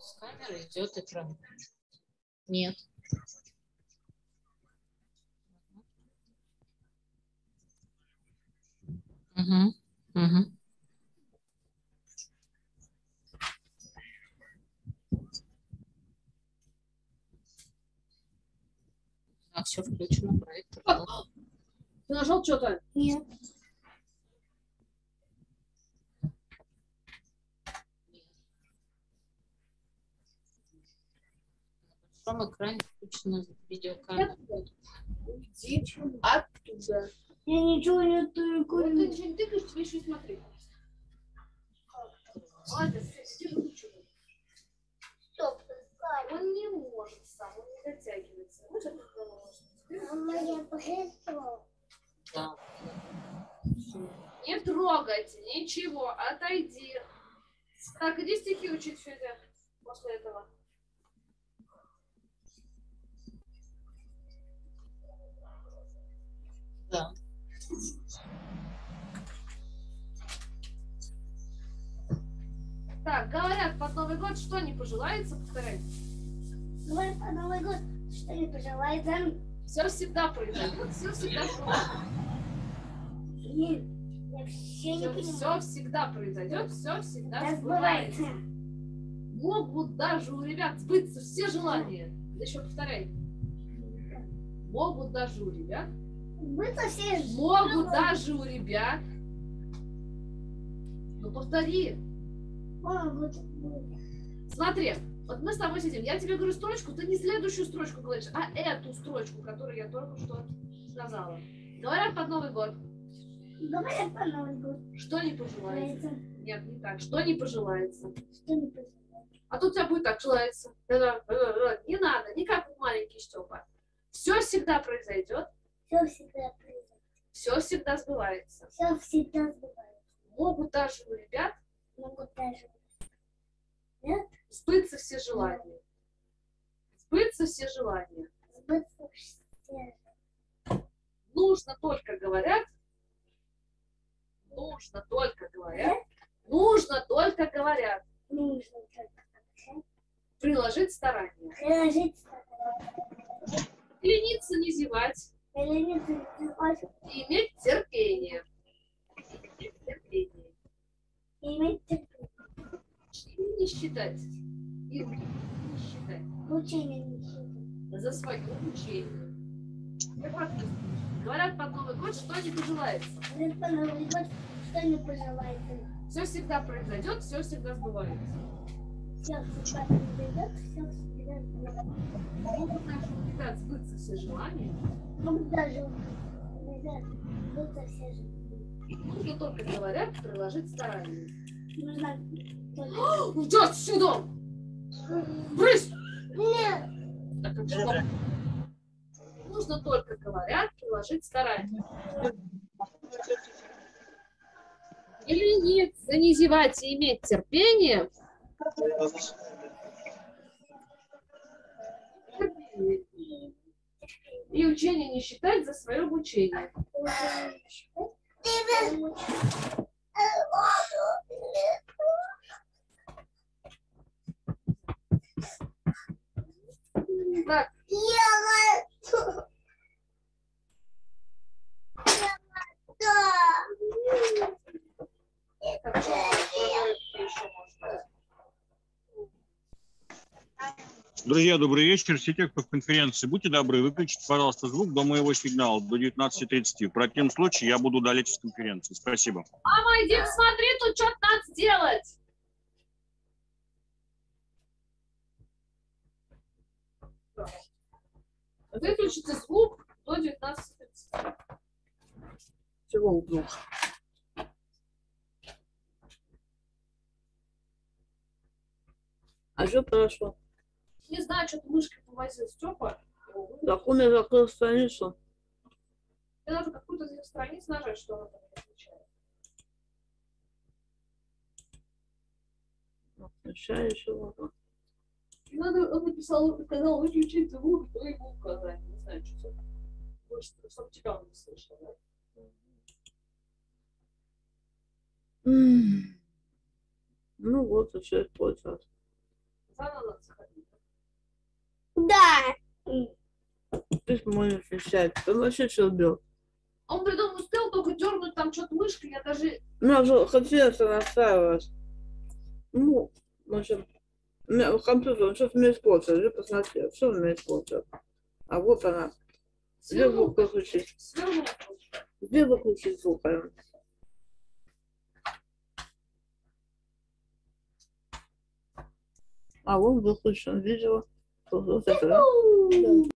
С камеры идет экран. Нет. Угу. Угу. А, все включено, проектор. Ты нажал что-то? Нет. Большом экране включена видеокамера. Уйди оттуда. Я ничего не Вот ты тыкаю. ничего не тыкаешь, тебе еще и смотри. Молодец, иди ручку. Стоп. Он не может сам, он не дотягивается. Вот это может. Мама, я пришел. Да. Не трогайте, ничего, отойди. Так, иди стихи учить, Федя, после этого. Да. Так, говорят, под Новый год что не пожелается, повторяй. Давай по Новый год. Что не пожелается? Все всегда произойдет, все всегда Нет, я вообще не все, понимаю. всегда произойдет, все всегда Да сбывается. сбывается. Могут даже у ребят сбыться все желания. Еще повторяй. Могут даже у ребят. Могут даже у ребят. Ну повтори. Смотри, вот мы с тобой сидим. Я тебе говорю строчку, ты не следующую строчку говоришь, а эту строчку, которую я только что сказала. Говорят под Новый год. Говорят по Новый год. Что не пожелается? Нет, не так. Что не пожелается? Что не пожелается? А тут у тебя будет так желается. Не надо, не как маленький Степа. Все всегда произойдет, Все всегда произойдет. все всегда сбывается. Все всегда сбывается. Могут даже у ребят Могут даже сбыться все желания. Сбыться все желания. сбыться все. Нужно только говорят, нужно только говорят, нужно только говорят, Нужно только приложить старание. приложить старание. Лениться, не зевать Иметь терпение. Иметь терпение. иметь терпение. И не считать. И не считать. Учение не считать. за свое учение. Говорят под Новый год, что не пожелается. Говорят по Новый год, что не пожелается. Все всегда произойдет, все всегда сбывается. Все всегда произойдет, все всегда сбыться все желания. Могут даже сбыться все же. Нужно только, говорят, приложить старание. Нужно только... Уйди отсюда! Брысь! Нет! Так как что? Нужно только, говорят, приложить старание. Не лениться, не зевать и иметь терпение. И учение не считать за свое обучение. Так, так, что еще можно? Друзья, добрый вечер. Все те, кто в конференции, будьте добры, выключите, пожалуйста, звук до моего сигнала, до 19.30. В противном случае я буду удалять из конференции. Спасибо. Мама, иди посмотри, тут что-то надо сделать. Выключите звук до 19.30. Чего вдруг? А что прошло? Не знаю, что-то мышкой повозил Степа. Так он и закрыл страницу. Мне надо какую-то из страниц нажать, что она там отвечает. Включаю чего Надо, он написал, сказал выключить звук до его указания. Не знаю, что это. Больше, чтобы тебя он не слышал, да? Ну вот, еще использовать. Заново надо заходить. Да. Ты можешь отвечать. Ты вообще что убил? Он, придумал, успел только дернуть там что-то мышкой, я даже... Ну, же хотелось настраивать. Ну, в общем, у меня компьютер, он что-то мне испортил. Я посмотрел, что он мне испортил. А вот она. Где звук выключить? Где выключить звук? а? А вот выключен видео. Вот вот это, да?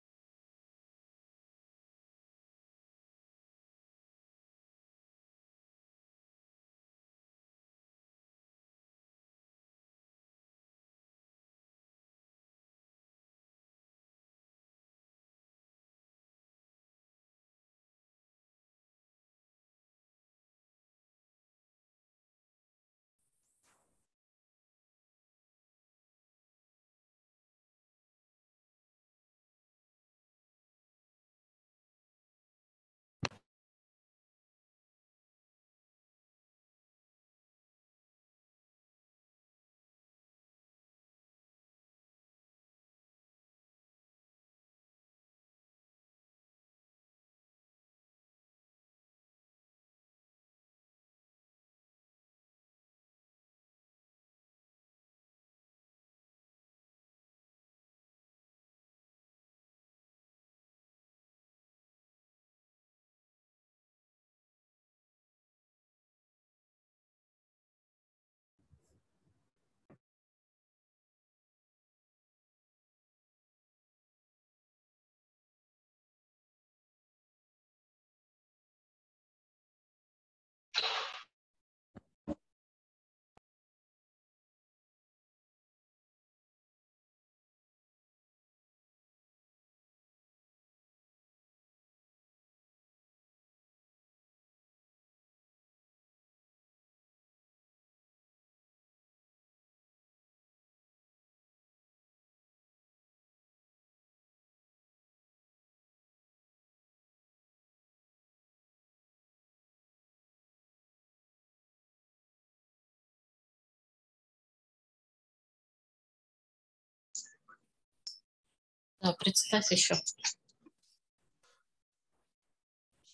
Да, представь еще.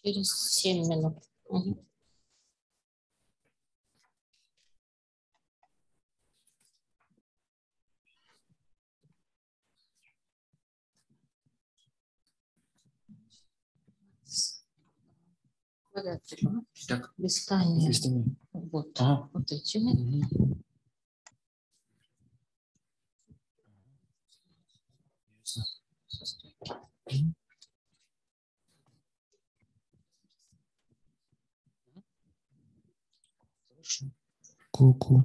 Через 7 минут. Квадратик. Так, Листание. листами. Вот. Ага. Вот эти. Мгм. Хорошо. Ку-ку.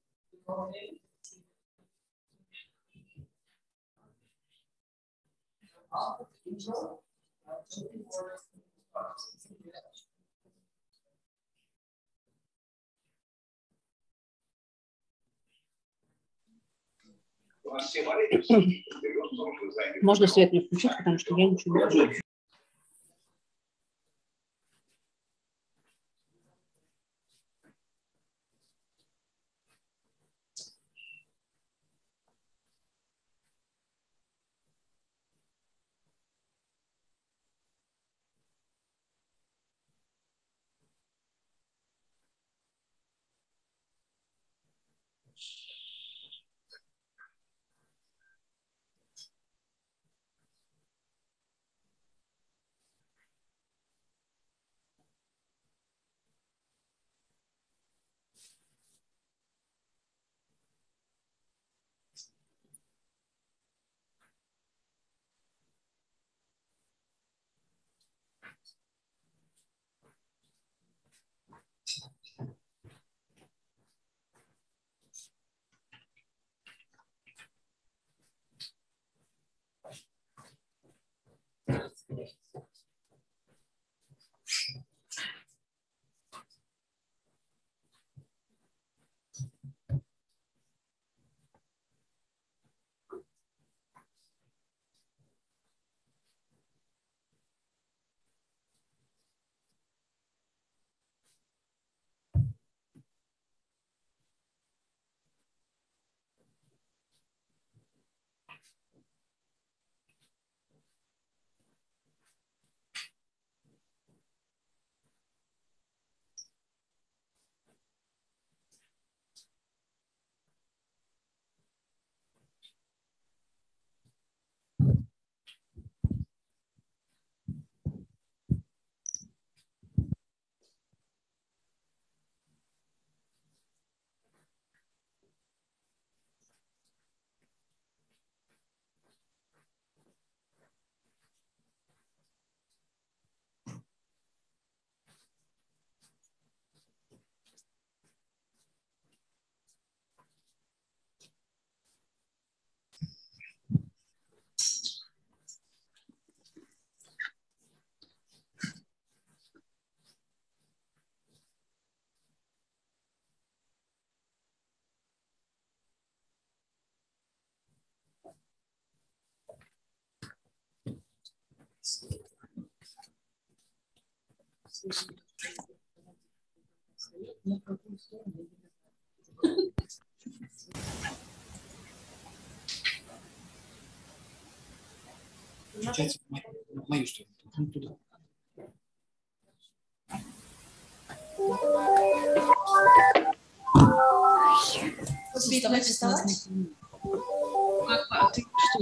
Можно свет не включить, потому что я ничего не вижу. Включайте в мою, в мою сторону. Ну, туда. Оставайтесь на Как, а ты что?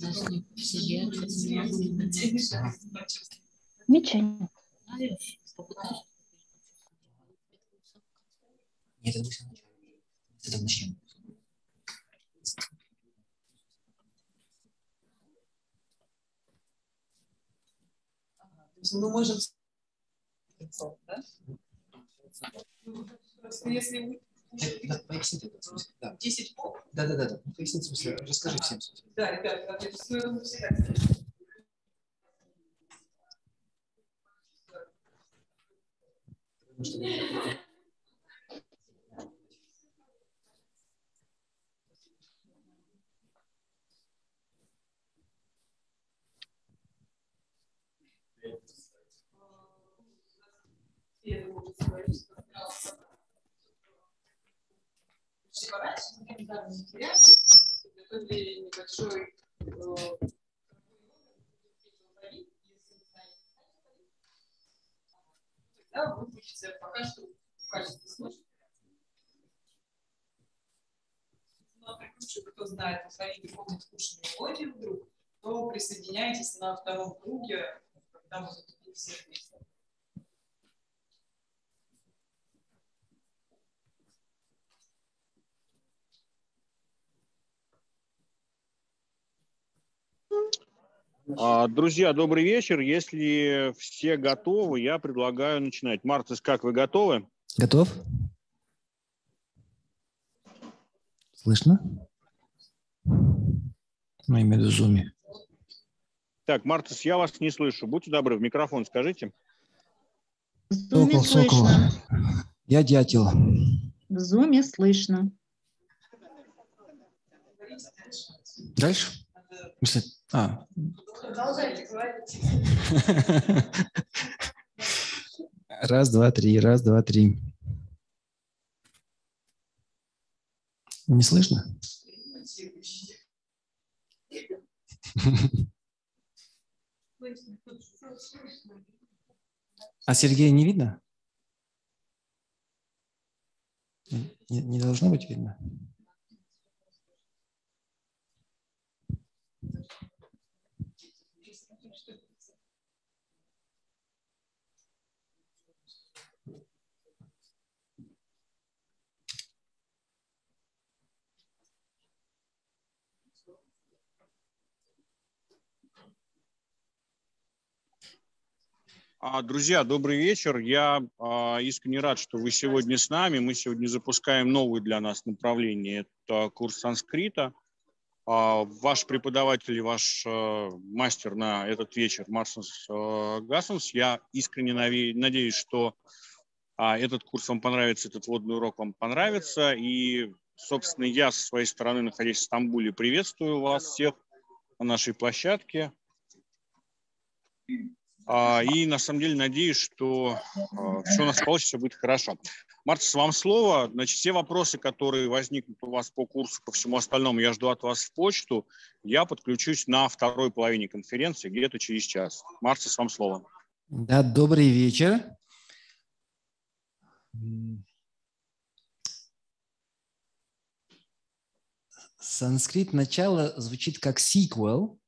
В себе. Ага. Ничего нет. Нет, это. С этого начнем. Есть мы можем... Да? Просто если вы Да, да, поясните этот смысл. Да. 10 по... Да, да, да, да. Ну, поясните смысл. Расскажи всем смысл. Да, ребят, я я думаю, все Потому что Подготовили небольшой э, да, вы будете пока что в качестве слушателя. Но предыдущий, кто знает и помнит скучную мелодию вдруг, то присоединяйтесь на втором круге, когда мы будем все вместе. Друзья, добрый вечер. Если все готовы, я предлагаю начинать. Мартис, как вы готовы? Готов? Слышно? В виду зуме. Так, Мартис, я вас не слышу. Будьте добры, в микрофон скажите. В зуме Сокол, сокол. слышно. Я дятел. В зуме слышно. Дальше? В смысле? А. Раз, два, три, раз, два, три. Не слышно? А Сергея не видно? Не, не должно быть видно. Друзья, добрый вечер. Я а, искренне рад, что вы сегодня с нами. Мы сегодня запускаем новое для нас направление. Это курс санскрита. А, Ваш преподаватель и ваш а, мастер на этот вечер Марсенс а, Гасенс. Я искренне надеюсь, что а, этот курс вам понравится, этот водный урок вам понравится. И, собственно, я со своей стороны, находясь в Стамбуле, приветствую вас всех на нашей площадке. А, И на самом деле надеюсь, что все у нас получится, будет хорошо. Мартис, вам слово. Значит, все вопросы, которые возникнут у вас по курсу, по всему остальному, я жду от вас в почту. Я подключусь на второй половине конференции, где-то через час. Мартис, вам слово. Да, добрый вечер. Санскрит начало звучит как sequel,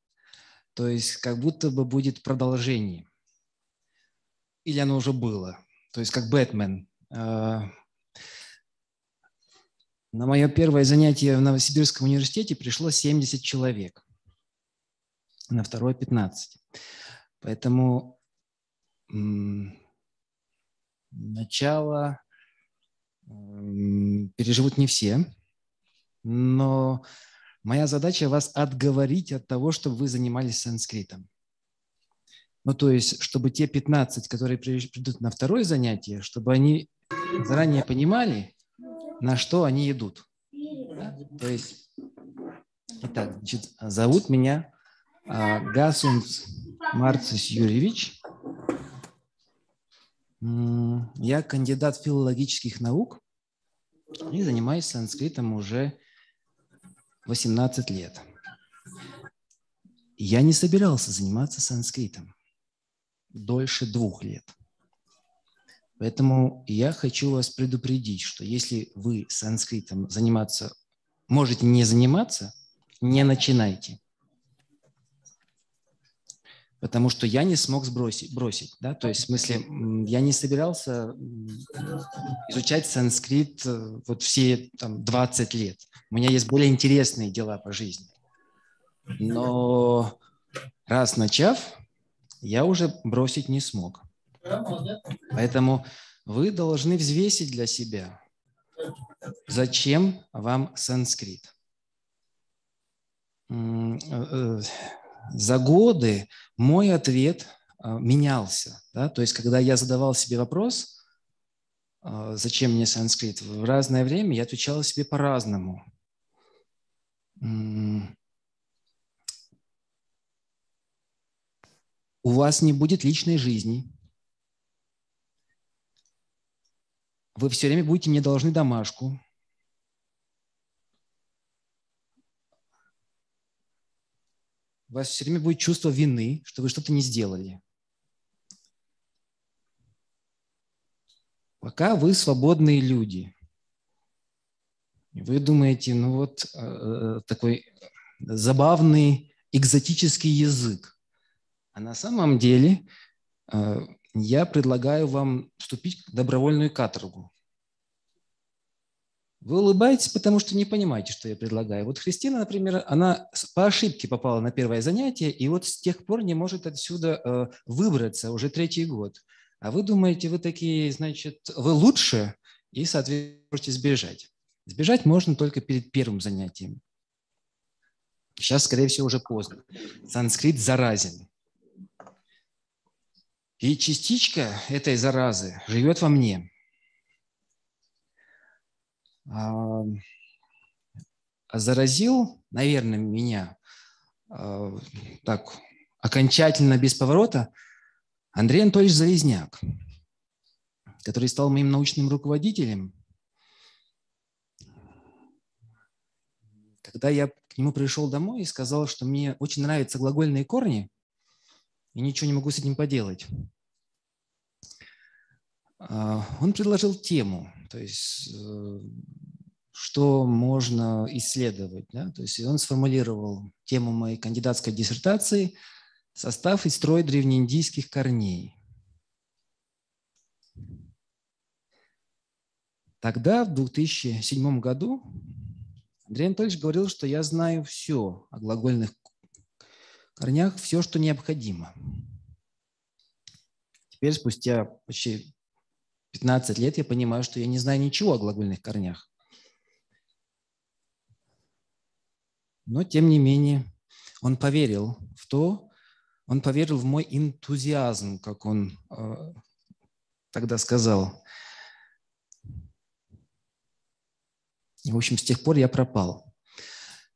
то есть как будто бы будет продолжение. Или оно уже было. То есть как Бэтмен. А, На мое первое занятие в Новосибирском университете пришло 70 человек. На второе 15. Поэтому начало переживут не все, но моя задача вас отговорить от того, чтобы вы занимались санскритом. Ну, то есть, чтобы те 15, которые при- придут на второе занятие, чтобы они заранее понимали, на что они идут. Да? То есть, итак, значит, зовут меня а, Гасунц Марцис Юрьевич. Я кандидат филологических наук и занимаюсь санскритом уже 18 лет. Я не собирался заниматься санскритом дольше двух лет. Поэтому я хочу вас предупредить, что если вы санскритом заниматься можете не заниматься, не начинайте. Потому что я не смог сбросить, бросить. Да? То есть, в смысле, я не собирался изучать санскрит э, вот все там, 20 лет. У меня есть более интересные дела по жизни. Но раз начав, я уже бросить не смог. Поэтому вы должны взвесить для себя, зачем вам санскрит. Э, э, За годы мой ответ э, менялся. Да? То есть, когда я задавал себе вопрос, зачем мне санскрит, в разное время я отвечал себе по-разному. У вас не будет личной жизни. Вы все время будете мне должны домашку. У вас все время будет чувство вины, что вы что-то не сделали. Пока вы свободные люди. Вы думаете, ну вот э, э, такой забавный экзотический язык. А на самом деле э, я предлагаю вам вступить в добровольную каторгу. Вы улыбаетесь, потому что не понимаете, что я предлагаю. Вот Христина, например, она по ошибке попала на первое занятие, и вот с тех пор не может отсюда э, выбраться уже третий год. А вы думаете, вы такие, значит, вы лучше, и, соответственно, можете сбежать. Сбежать можно только перед первым занятием. Сейчас, скорее всего, уже поздно. Санскрит заразен. И частичка этой заразы живет во мне. А, заразил, наверное, меня а, так окончательно без поворота Андрей Анатольевич Залезняк, который стал моим научным руководителем. Когда я к нему пришел домой и сказал, что мне очень нравятся глагольные корни, и ничего не могу с этим поделать, а, он предложил тему, то есть э, что можно исследовать. Да? То есть он сформулировал тему моей кандидатской диссертации «Состав и строй древнеиндийских корней». Тогда, в 2007 году, Андрей Анатольевич говорил, что я знаю все о глагольных корнях, все, что необходимо. Теперь, спустя почти 15 лет, я понимаю, что я не знаю ничего о глагольных корнях. Но, тем не менее, он поверил в то, он поверил в мой энтузиазм, как он э, тогда сказал. И, в общем, с тех пор я пропал.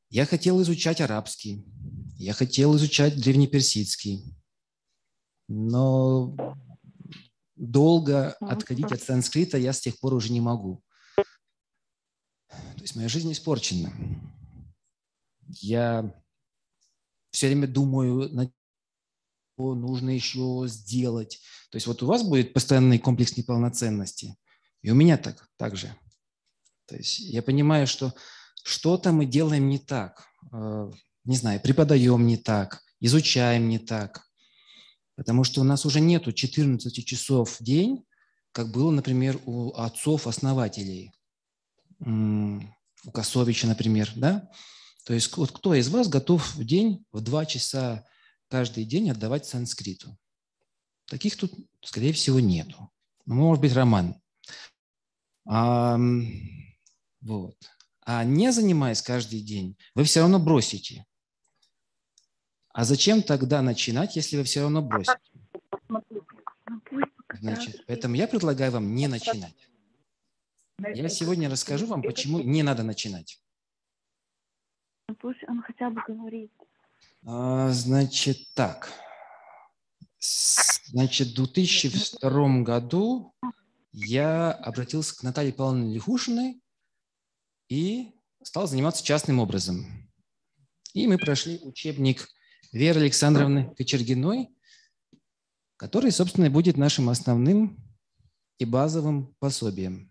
Я хотел изучать арабский, я хотел изучать древнеперсидский, но долго отходить от санскрита я с тех пор уже не могу. То есть моя жизнь испорчена. Я все время думаю, над что нужно еще сделать. То есть вот у вас будет постоянный комплекс неполноценности, и у меня так, так же. То есть я понимаю, что что-то мы делаем не так, э, не знаю, преподаем не так, изучаем не так, потому что у нас уже нету 14 часов в день, как было, например, у отцов-основателей, у Косовича, например, да? То есть вот кто из вас готов в день в два часа каждый день отдавать санскриту? Таких тут, скорее всего, нету. Ну, Может быть, Роман. А, вот. А не занимаясь каждый день, вы все равно бросите. А зачем тогда начинать, если вы все равно бросите? Значит, поэтому я предлагаю вам не начинать. Я сегодня расскажу вам, почему не надо начинать. Пусть он хотя бы говорит. А, Значит, так. Значит, в 2002 году я обратился к Наталье Павловне Лихушиной и стал заниматься частным образом. И мы прошли учебник Веры Александровны Кочергиной, который, собственно, будет нашим основным и базовым пособием.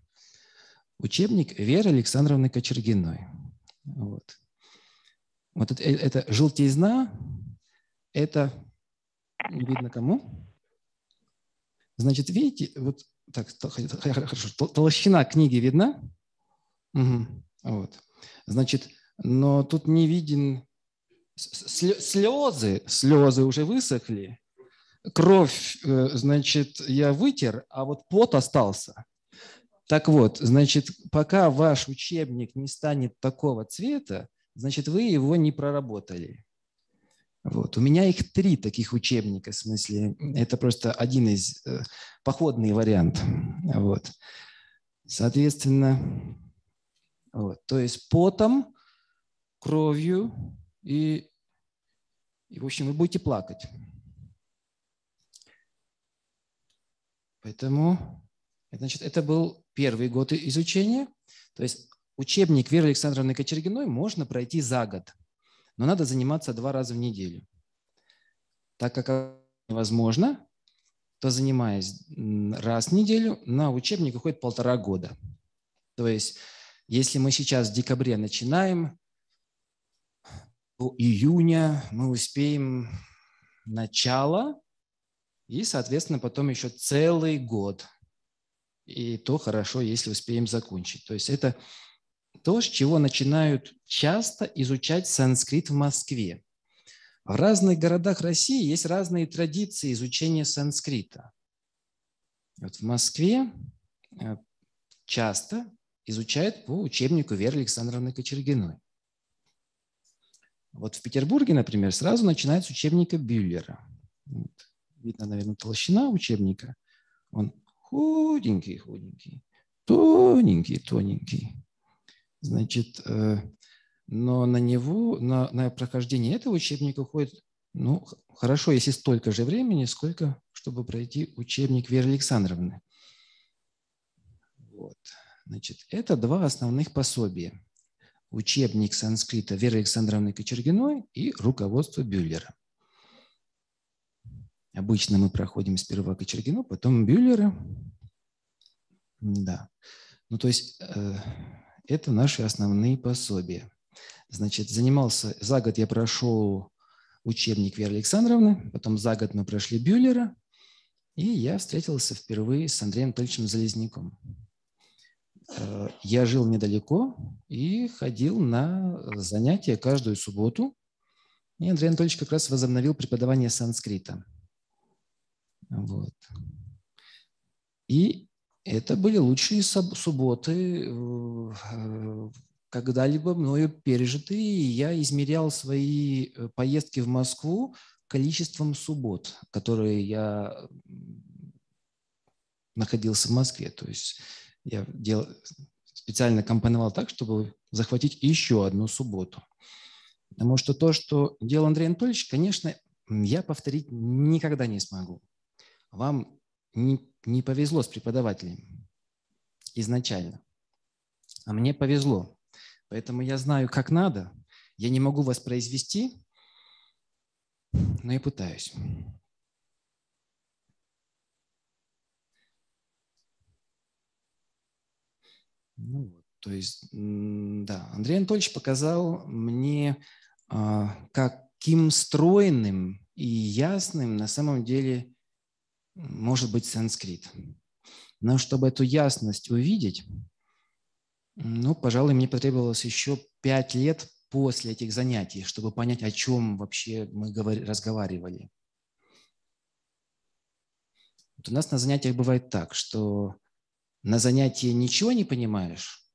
Учебник Веры Александровны Кочергиной. Вот. Вот это, э, это желтизна, это не видно кому. Значит, видите, вот так, хорошо, тол- толщина книги видна? Мгм, Вот. Значит, но тут не виден слезы, слезы уже высохли. кровь, э, значит, я вытер, а вот пот остался. Так вот, значит, пока ваш учебник не станет такого цвета, значит, вы его не проработали. Вот. У меня их три таких учебника, в смысле, это просто один из э, походный вариант. Вот. Соответственно, вот. то есть потом, кровью и, и, в общем, вы будете плакать. Поэтому, значит, это был первый год изучения. То есть учебник Веры Александровны Кочергиной можно пройти за год, но надо заниматься два раза в неделю. Так как невозможно, то занимаясь раз в неделю, на учебник уходит полтора года. То есть, если мы сейчас в декабре начинаем, июня мы успеем начало и, соответственно, потом еще целый год. И то хорошо, если успеем закончить. То есть это то, с чего начинают часто изучать санскрит в Москве. В разных городах России есть разные традиции изучения санскрита. Вот в Москве э, часто изучают по учебнику Веры Александровны Кочергиной. Вот в Петербурге, например, сразу начинают с учебника Бюллера. Вот. Видно, наверное, толщина учебника. Он худенький, худенький, тоненький, тоненький. Значит, э, но на него, на, на прохождение этого учебника уходит, ну, хорошо, если столько же времени, сколько, чтобы пройти учебник Веры Александровны. Вот. Значит, это два основных пособия. Учебник санскрита Веры Александровны Кочергиной и руководство Бюллера. Обычно мы проходим сперва Кочергину, потом Бюллера. Да. Ну, то есть э, это наши основные пособия. Значит, занимался, за год я прошел учебник Веры Александровны, потом за год мы прошли Бюллера, и я встретился впервые с Андреем Анатольевичем Залезняком. Э, я жил недалеко и ходил на занятия каждую субботу. И Андрей Анатольевич как раз возобновил преподавание санскрита. Вот. И это были лучшие субботы, э, когда-либо мною пережитые. Я измерял свои э, поездки в Москву количеством суббот, которые я находился в Москве. То есть я дел... специально компоновал так, чтобы захватить еще одну субботу. Потому что то, что делал Андрей Анатольевич, конечно, я повторить никогда не смогу. Вам не, не повезло с преподавателем изначально. А мне повезло. Поэтому я знаю, как надо. Я не могу воспроизвести, но я пытаюсь. Ну, то есть, да, Андрей Анатольевич показал мне, а, каким стройным и ясным на самом деле может быть санскрит. Но чтобы эту ясность увидеть, ну, пожалуй, мне потребовалось еще пять лет после этих занятий, чтобы понять, о чем вообще мы разговаривали. Вот у нас на занятиях бывает так, что на занятии ничего не понимаешь,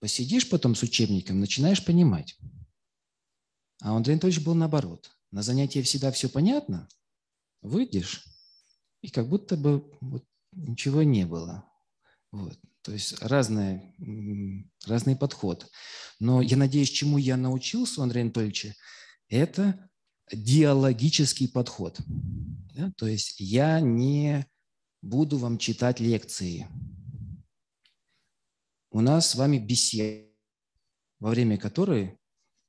посидишь потом с учебником, начинаешь понимать. А у Андрея был наоборот. На занятии всегда все понятно, выйдешь, и как будто бы вот ничего не было. Вот. То есть разные, разный подход. Но я надеюсь, чему я научился у Андрея Анатольевича, это диалогический подход. Да? То есть я не буду вам читать лекции. У нас с вами беседа, во время которой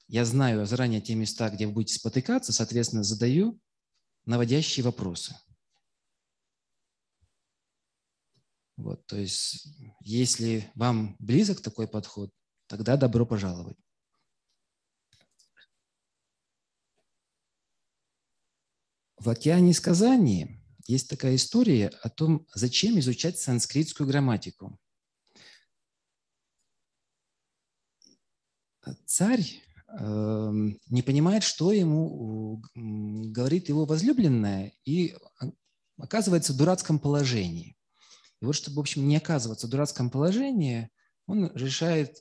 я знаю заранее те места, где вы будете спотыкаться, соответственно, задаю наводящие вопросы. Вот, то есть, если вам близок такой подход, тогда добро пожаловать. В «Океане сказаний» есть такая история о том, зачем изучать санскритскую грамматику. Царь эм, не понимает, что ему говорит его возлюбленная, и оказывается в дурацком положении. И вот чтобы, в общем, не оказываться в дурацком положении, он решает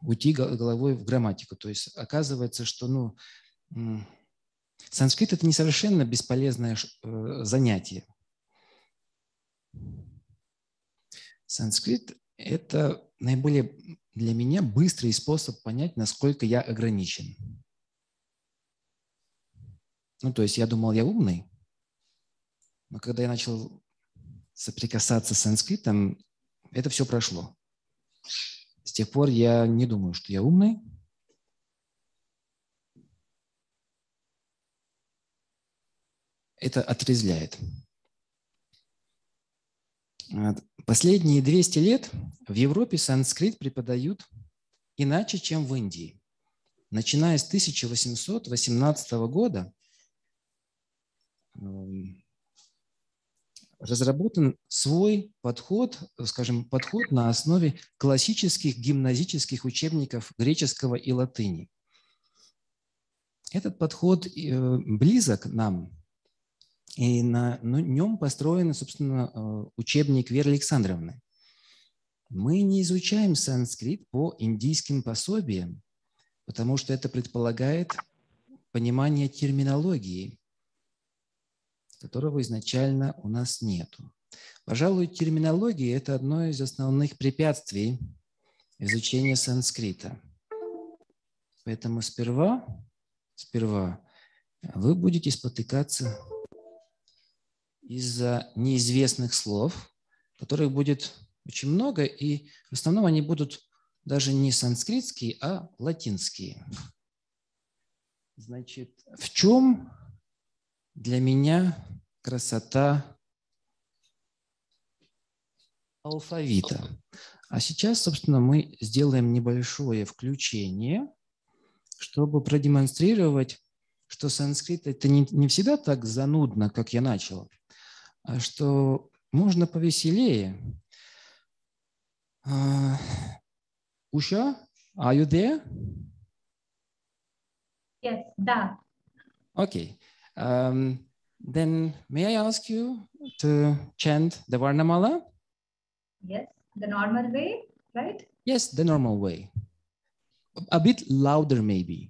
уйти го- головой в грамматику. То есть оказывается, что ну, санскрит – это не совершенно бесполезное э, занятие. Санскрит – это наиболее для меня быстрый способ понять, насколько я ограничен. Ну, то есть я думал, я умный, но когда я начал соприкасаться с санскритом, это все прошло. С тех пор я не думаю, что я умный. Это отрезвляет. Вот. Последние 200 лет в Европе санскрит преподают иначе, чем в Индии. Начиная с 1818 года эм, разработан свой подход, скажем, подход на основе классических гимназических учебников греческого и латыни. Этот подход э, близок нам, и на ну, нем построен, собственно, э, учебник Веры Александровны. Мы не изучаем санскрит по индийским пособиям, потому что это предполагает понимание терминологии, которого изначально у нас нету. Пожалуй, терминология – это одно из основных препятствий изучения санскрита. Поэтому сперва, сперва вы будете спотыкаться из-за неизвестных слов, которых будет очень много, и в основном они будут даже не санскритские, а латинские. Значит, в чем для меня красота алфавита? А сейчас, собственно, мы сделаем небольшое включение, чтобы продемонстрировать, что санскрит это не, не всегда так занудно, как я начал, что можно повеселее. Uh, Usha, are you there? Yes, да. Okay. Um, then may I ask you to chant the Varnamala? Yes, the normal way, right? Yes, the normal way. A bit louder, maybe.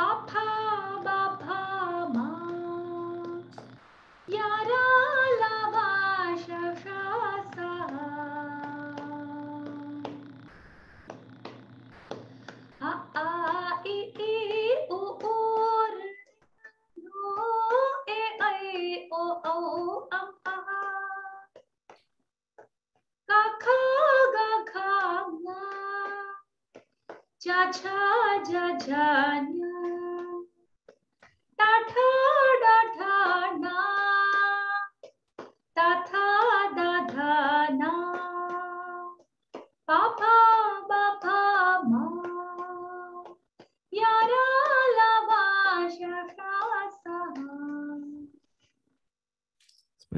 பாப்பா பாப்பா மா யாரா லவா ஷஷா சா ஆ ஆ இ இ உ உ ஏ ஐ ஓ ஓ அம் cha cha cha cha cha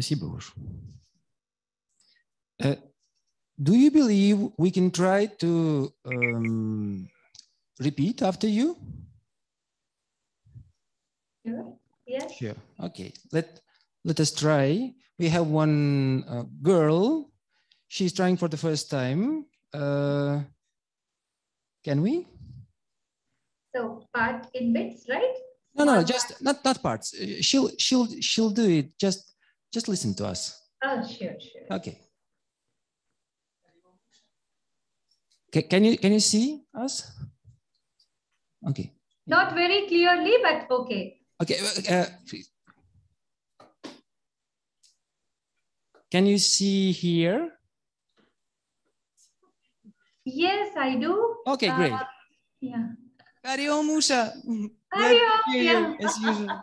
Спасибо, Уш. Uh, do you believe we can try to um, repeat after you? Sure. Yes. Sure. Okay. Let let us try. We have one uh, girl. She's trying for the first time. Uh, can we? So part in bits, right? No, no, Small just not not parts. Uh, She'll she'll she'll do it. Just just listen to us. Oh, sure, sure. Okay. Ca- Can you can you see us? Okay. Not very clearly, but okay. Okay. uh, can you see here? Yes, I do. Okay, Uh, great. yeah. Hariom Usha. Glad Hariom, to yeah. as usual.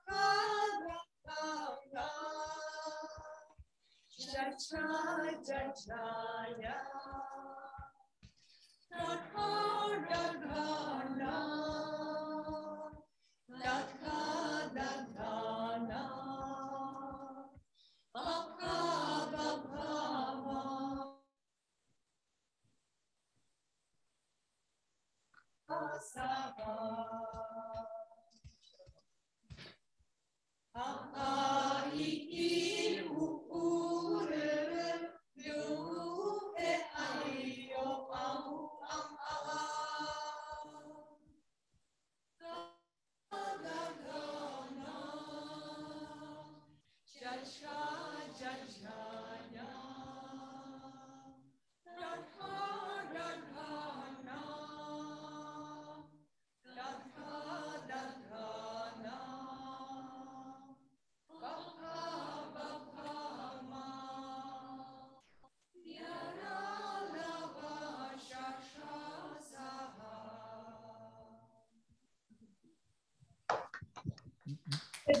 Jaya. Rakha, Rakha, Rakha,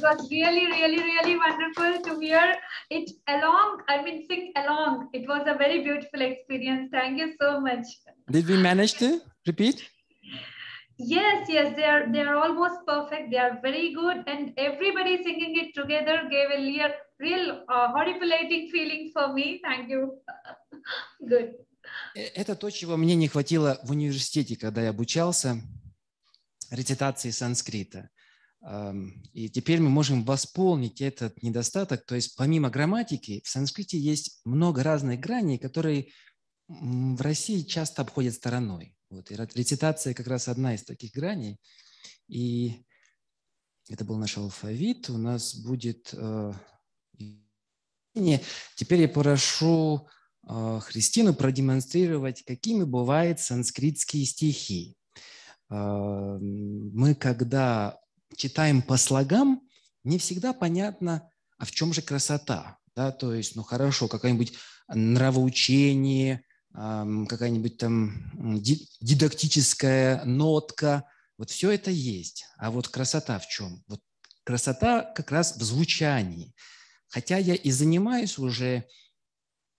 It was really, really, really wonderful to hear it along. I mean, sing along. It was a very beautiful experience. Thank you so much. Did we manage to repeat? Yes, yes, they are they are almost perfect. They are very good, and everybody singing it together gave a real, real uh, horrifying feeling for me. Thank you. good. Э, Это то, чего мне не хватило в университете, когда я обучался рецитации санскрита. И теперь мы можем восполнить этот недостаток. То есть помимо грамматики, в санскрите есть много разных граней, которые в России часто обходят стороной. Вот, и ре- рецитация как раз одна из таких граней. И это был наш алфавит. У нас будет... э, Теперь я прошу э, Христину продемонстрировать, какими бывают санскритские стихи. Э, Мы, когда читаем по слогам, не всегда понятно, а в чем же красота. Да? То есть, ну хорошо, какое-нибудь нравоучение, какая-нибудь там дидактическая нотка. Вот все это есть. А вот красота в чем? Вот красота как раз в звучании. Хотя я и занимаюсь уже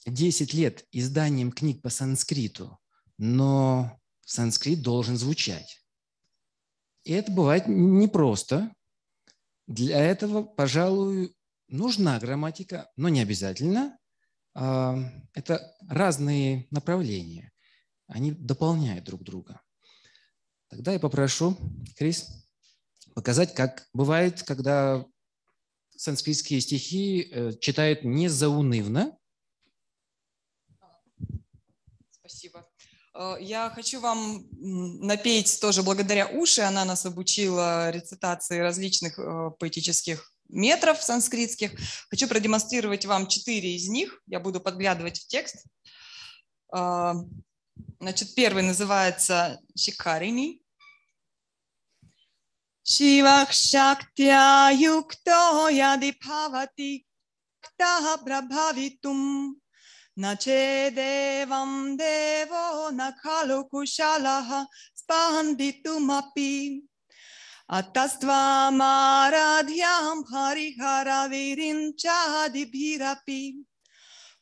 10 лет изданием книг по санскриту, но санскрит должен звучать. И это бывает непросто. Для этого, пожалуй, нужна грамматика, но не обязательно. А, Это разные направления. Они дополняют друг друга. Тогда я попрошу Крис показать, как бывает, когда санскритские стихи э, читают не заунывно, Спасибо. Э, Я хочу вам напеть тоже благодаря Уши. Она нас обучила рецитации различных э, поэтических метров санскритских. Хочу продемонстрировать вам четыре из них. Я буду подглядывать в текст. Э, Значит, первый называется Шикарини. Шивакшактя юкто яди павати кта прабхавитум Начедевам дево накалу кушалаха спандитумапи. Атаствамарадhyam hariharavirincadibhirapi.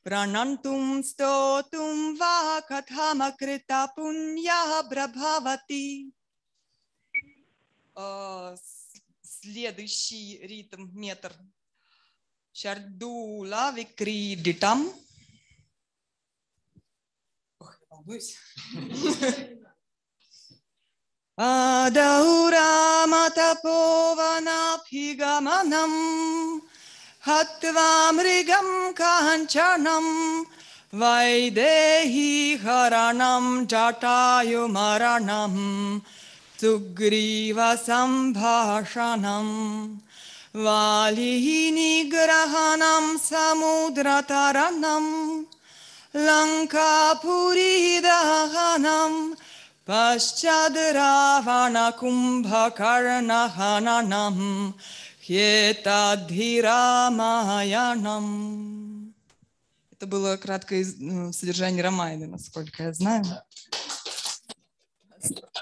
Pranantum stotum va kathamakrita punya брабхавати. Э, с- Следующий ритм, метр. Шардула викридитам. Vamos. आदौरामतपोवनाभिगमनं हत्वा मृगं काञ्चनं वैदेहीहरणं जटायुमरणं सुग्रीवसम्भाषणं वालिः निग्रहणं समुद्रतरणम् Lanka Puridahanam Paschadravana Kumbhakarnahananam Хетадхирамаянам. Это было краткое ну, содержание Рамайны, насколько я знаю.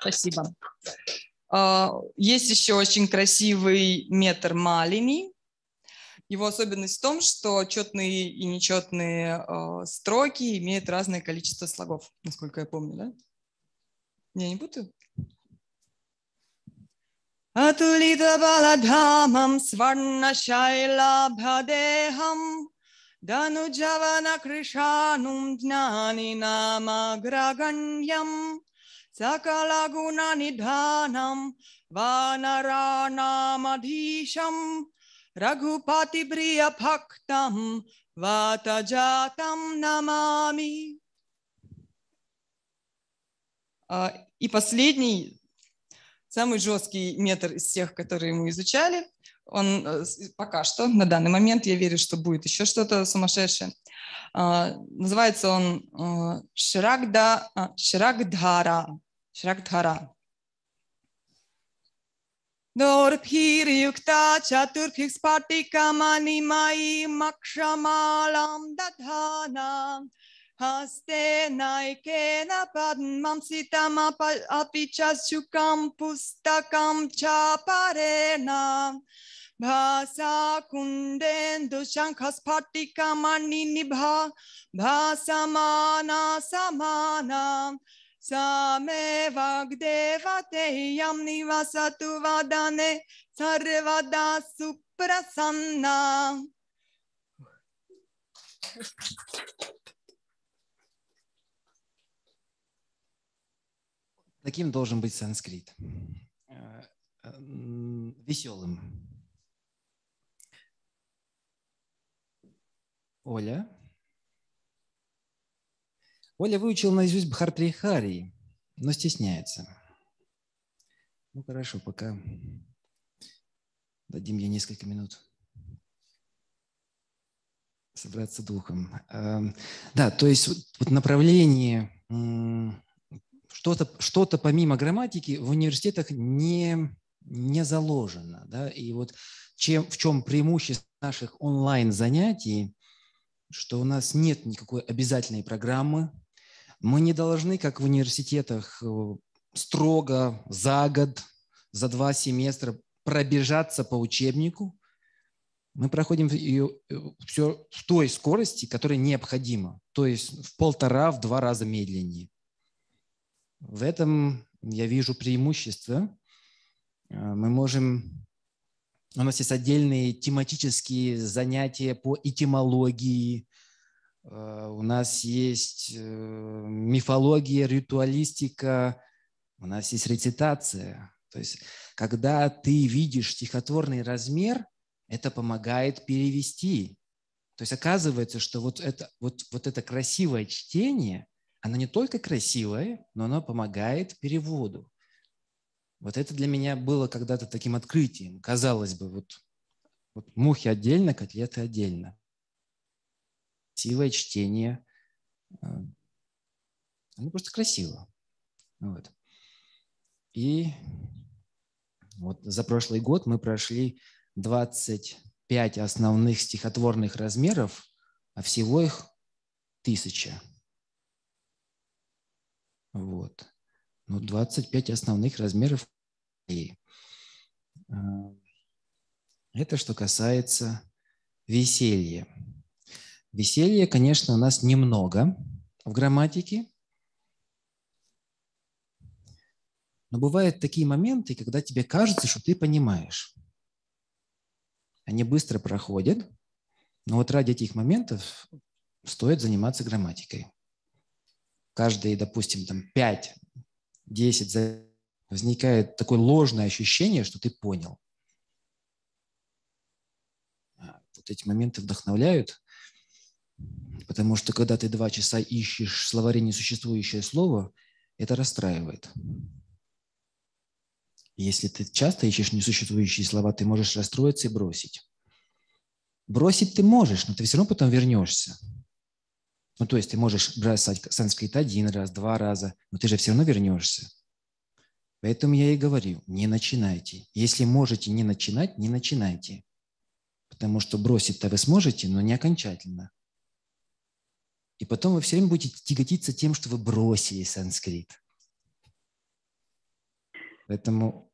Спасибо. А, есть еще очень красивый метр Малини, его особенность в том, что четные и нечетные а, строки имеют разное количество слогов, насколько я помню, да? Я не путаю? Атулита баладхамам сварнашайлабхадехам Дануджавана кришанум джнани намаграганьям Сакалагуна нидханам ванаранамадишам Бхактам Ватаджатам Намами. И последний, самый жесткий метр из всех, которые мы изучали, он э, пока что, на данный момент, я верю, что будет еще что-то сумасшедшее. А, Называется он э, Шрагда, а, गौरभिर्युक्ता चतुर्भिः स्फाटिकमणिमयी मक्षमालां दधाना हस्ते नैकेन पद्मं सितमप अपि च शुकं पुस्तकं च परेण भासा कुन्देन्दुशङ्खस्फाटिकमणिनिभा भासमाना bhasamana samana Same Vagdevateyam Nivasatu Vadane Sarvada Suprasanna. Таким должен быть санскрит. Э, э, Веселым. Оля. Оля выучила наизусть Бхартрихари, но стесняется. Ну хорошо, пока дадим ей несколько минут собраться духом. Эм, Да, то есть вот- направление что-то что помимо грамматики в университетах не, не заложено. Да? И вот чем, в чем преимущество наших онлайн-занятий, что у нас нет никакой обязательной программы. Мы не должны, как в университетах, э, строго за год, за два семестра пробежаться по учебнику. Мы проходим ее все в той скорости, которая необходима, то есть в полтора, в два раза медленнее. В этом я вижу преимущество. Э, Мы можем... У нас есть отдельные тематические занятия по этимологии. Э, У нас есть э, мифология, ритуалистика. У нас есть рецитация. То есть, когда ты видишь стихотворный размер, это помогает перевести. То есть оказывается, что вот это, вот, вот это красивое чтение, оно не только красивое, но оно помогает переводу. Вот это для меня было когда-то таким открытием. Казалось бы, вот, вот мухи отдельно, котлеты отдельно. Красивое чтение. э, Оно просто красиво. Вот. И вот за прошлый год мы прошли 25 основных стихотворных размеров, а всего их тысяча. Вот. Ну, 25 основных размеров. Э, Это что касается веселья. Веселья, конечно, у нас немного в грамматике. Но бывают такие моменты, когда тебе кажется, что ты понимаешь. Они быстро проходят, но вот ради этих моментов стоит заниматься грамматикой. Каждые, допустим, там 5-10 возникает такое ложное ощущение, что ты понял. А, Вот эти моменты вдохновляют, потому что когда ты два часа ищешь в словаре несуществующее слово, это расстраивает. Если ты часто ищешь несуществующие слова, ты можешь расстроиться и бросить. Бросить ты можешь, но ты все равно потом вернешься. Ну, то есть ты можешь бросать санскрит один раз, два раза, но ты же все равно вернешься. Поэтому я и говорю, не начинайте. Если можете не начинать, не начинайте. Потому что бросить-то вы сможете, но не окончательно. И потом вы все время будете тяготиться тем, что вы бросили санскрит. Поэтому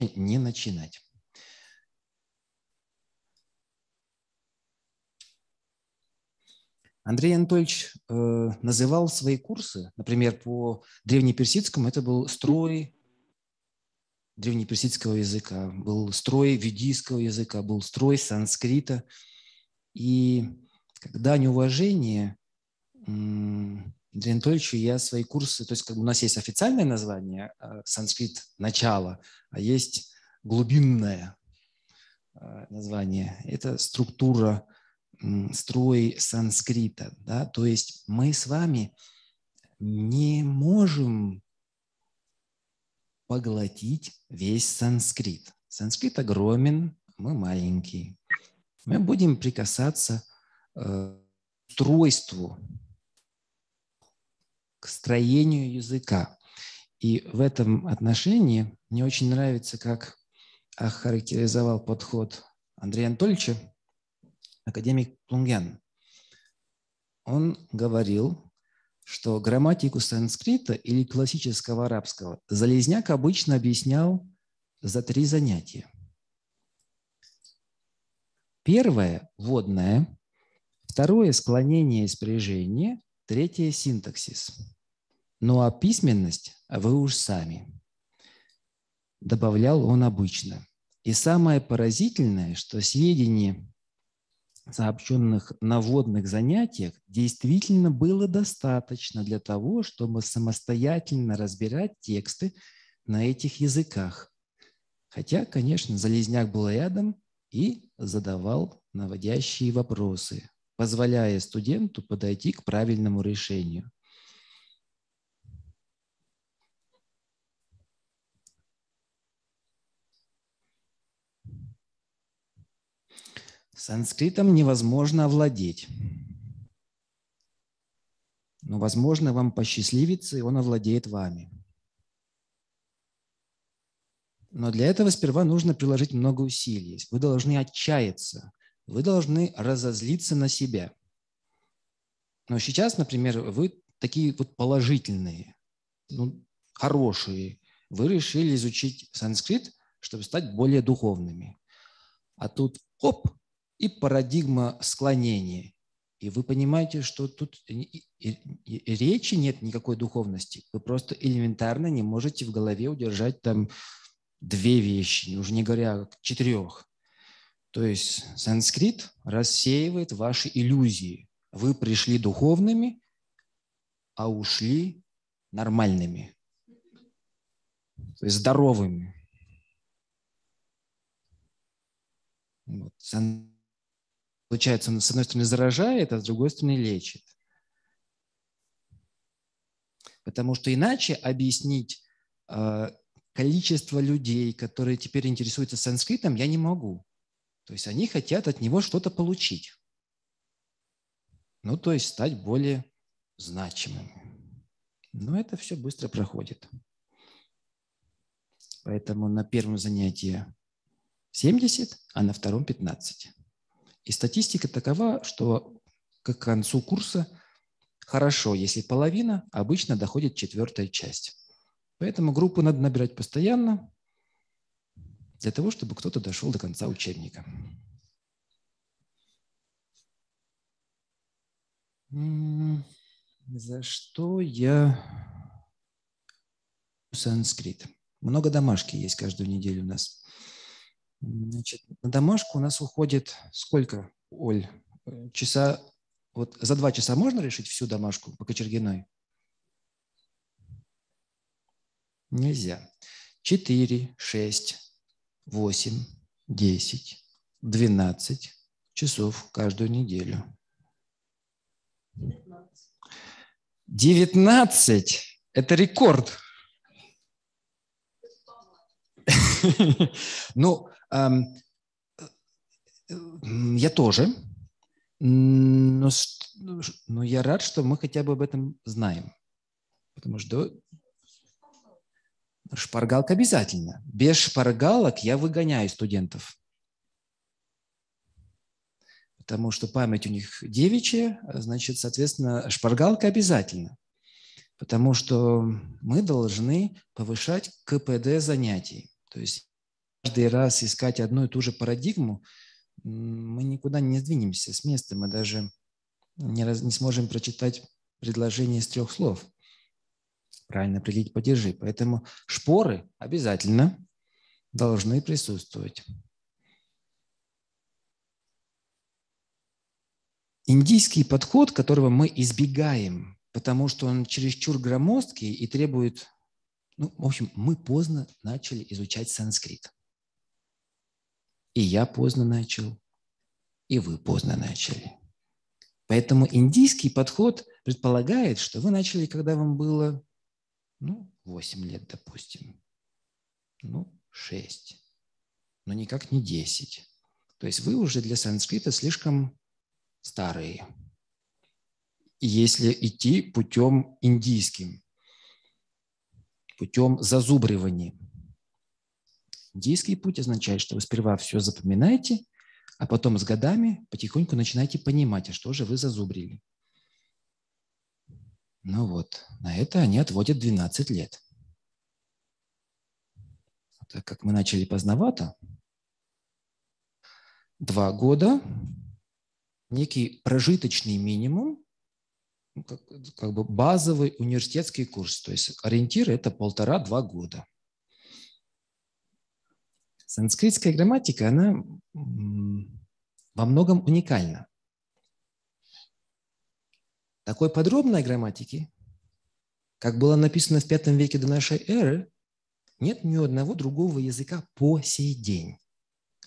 не начинать. Андрей Анатольевич э, называл свои курсы, например, по древнеперсидскому, это был строй древнеперсидского языка, был строй ведийского языка, был строй санскрита. И как дань уважения Андрею Анатольевичу я свои курсы, то есть как бы у нас есть официальное название э, санскрит начало, а есть глубинное э, название. Это структура строй санскрита. Да? То есть мы с вами не можем поглотить весь санскрит. Санскрит огромен, мы маленький. Мы будем прикасаться э, к устройству, к строению языка. И в этом отношении мне очень нравится, как охарактеризовал подход Андрея Анатольевича, академик Плунгян. Он говорил, что грамматику санскрита или классического арабского Залезняк обычно объяснял за три занятия. Первое – водное, второе – склонение и спряжение, третье – синтаксис. Ну а письменность вы уж сами. Добавлял он обычно. И самое поразительное, что сведения сообщенных на водных занятиях действительно было достаточно для того, чтобы самостоятельно разбирать тексты на этих языках. Хотя, конечно, Залезняк был рядом и задавал наводящие вопросы, позволяя студенту подойти к правильному решению. Санскритом невозможно овладеть. Но, возможно, вам посчастливится, и он овладеет вами. Но для этого сперва нужно приложить много усилий. Вы должны отчаяться. Вы должны разозлиться на себя. Но сейчас, например, вы такие вот положительные, ну, хорошие. Вы решили изучить санскрит, чтобы стать более духовными. А тут, оп, и парадигма склонения. И вы понимаете, что тут речи нет никакой духовности. Вы просто элементарно не можете в голове удержать там две вещи, уже не говоря четырех. То есть санскрит рассеивает ваши иллюзии. Вы пришли духовными, а ушли нормальными, то есть здоровыми. Вот получается, он с одной стороны заражает, а с другой стороны лечит. Потому что иначе объяснить э, количество людей, которые теперь интересуются санскритом, я не могу. То есть они хотят от него что-то получить. Ну, то есть стать более значимыми. Но это все быстро проходит. Поэтому на первом занятии 70, а на втором 15. И статистика такова, что к концу курса хорошо, если половина, обычно доходит четвертая часть. Поэтому группу надо набирать постоянно для того, чтобы кто-то дошел до конца учебника. За что я санскрит? Много домашки есть каждую неделю у нас. Значит, на домашку у нас уходит сколько, Оль? Часа, вот за два часа можно решить всю домашку по Кочергиной? Нельзя. Четыре, шесть, восемь, десять, двенадцать часов каждую неделю. Девятнадцать – это рекорд. Ну, я тоже. Но, но я рад, что мы хотя бы об этом знаем. Потому что шпаргалка обязательно. Без шпаргалок я выгоняю студентов. Потому что память у них девичья, значит, соответственно, шпаргалка обязательно. Потому что мы должны повышать КПД занятий. То есть каждый раз искать одну и ту же парадигму, мы никуда не сдвинемся с места, мы даже не, раз- не сможем прочитать предложение из трех слов. Правильно определить падежи. Поэтому шпоры обязательно должны присутствовать. Индийский подход, которого мы избегаем, потому что он чересчур громоздкий и требует... Ну, в общем, мы поздно начали изучать санскрит. И я поздно начал, и вы поздно начали. Поэтому индийский подход предполагает, что вы начали, когда вам было, ну, 8 лет, допустим, ну, 6, но никак не 10. То есть вы уже для санскрита слишком старые. Если идти путем индийским, путем зазубривания. Индийский путь означает, что вы сперва все запоминаете, а потом с годами потихоньку начинаете понимать, а что же вы зазубрили. Ну вот, на это они отводят 12 лет. Так как мы начали поздновато, два года, некий прожиточный минимум, ну, как, как бы базовый университетский курс. То есть ориентир – это полтора-два года. Санскритская грамматика, она во многом уникальна. Такой подробной грамматики, как было написано в V веке до нашей эры, нет ни одного другого языка по сей день.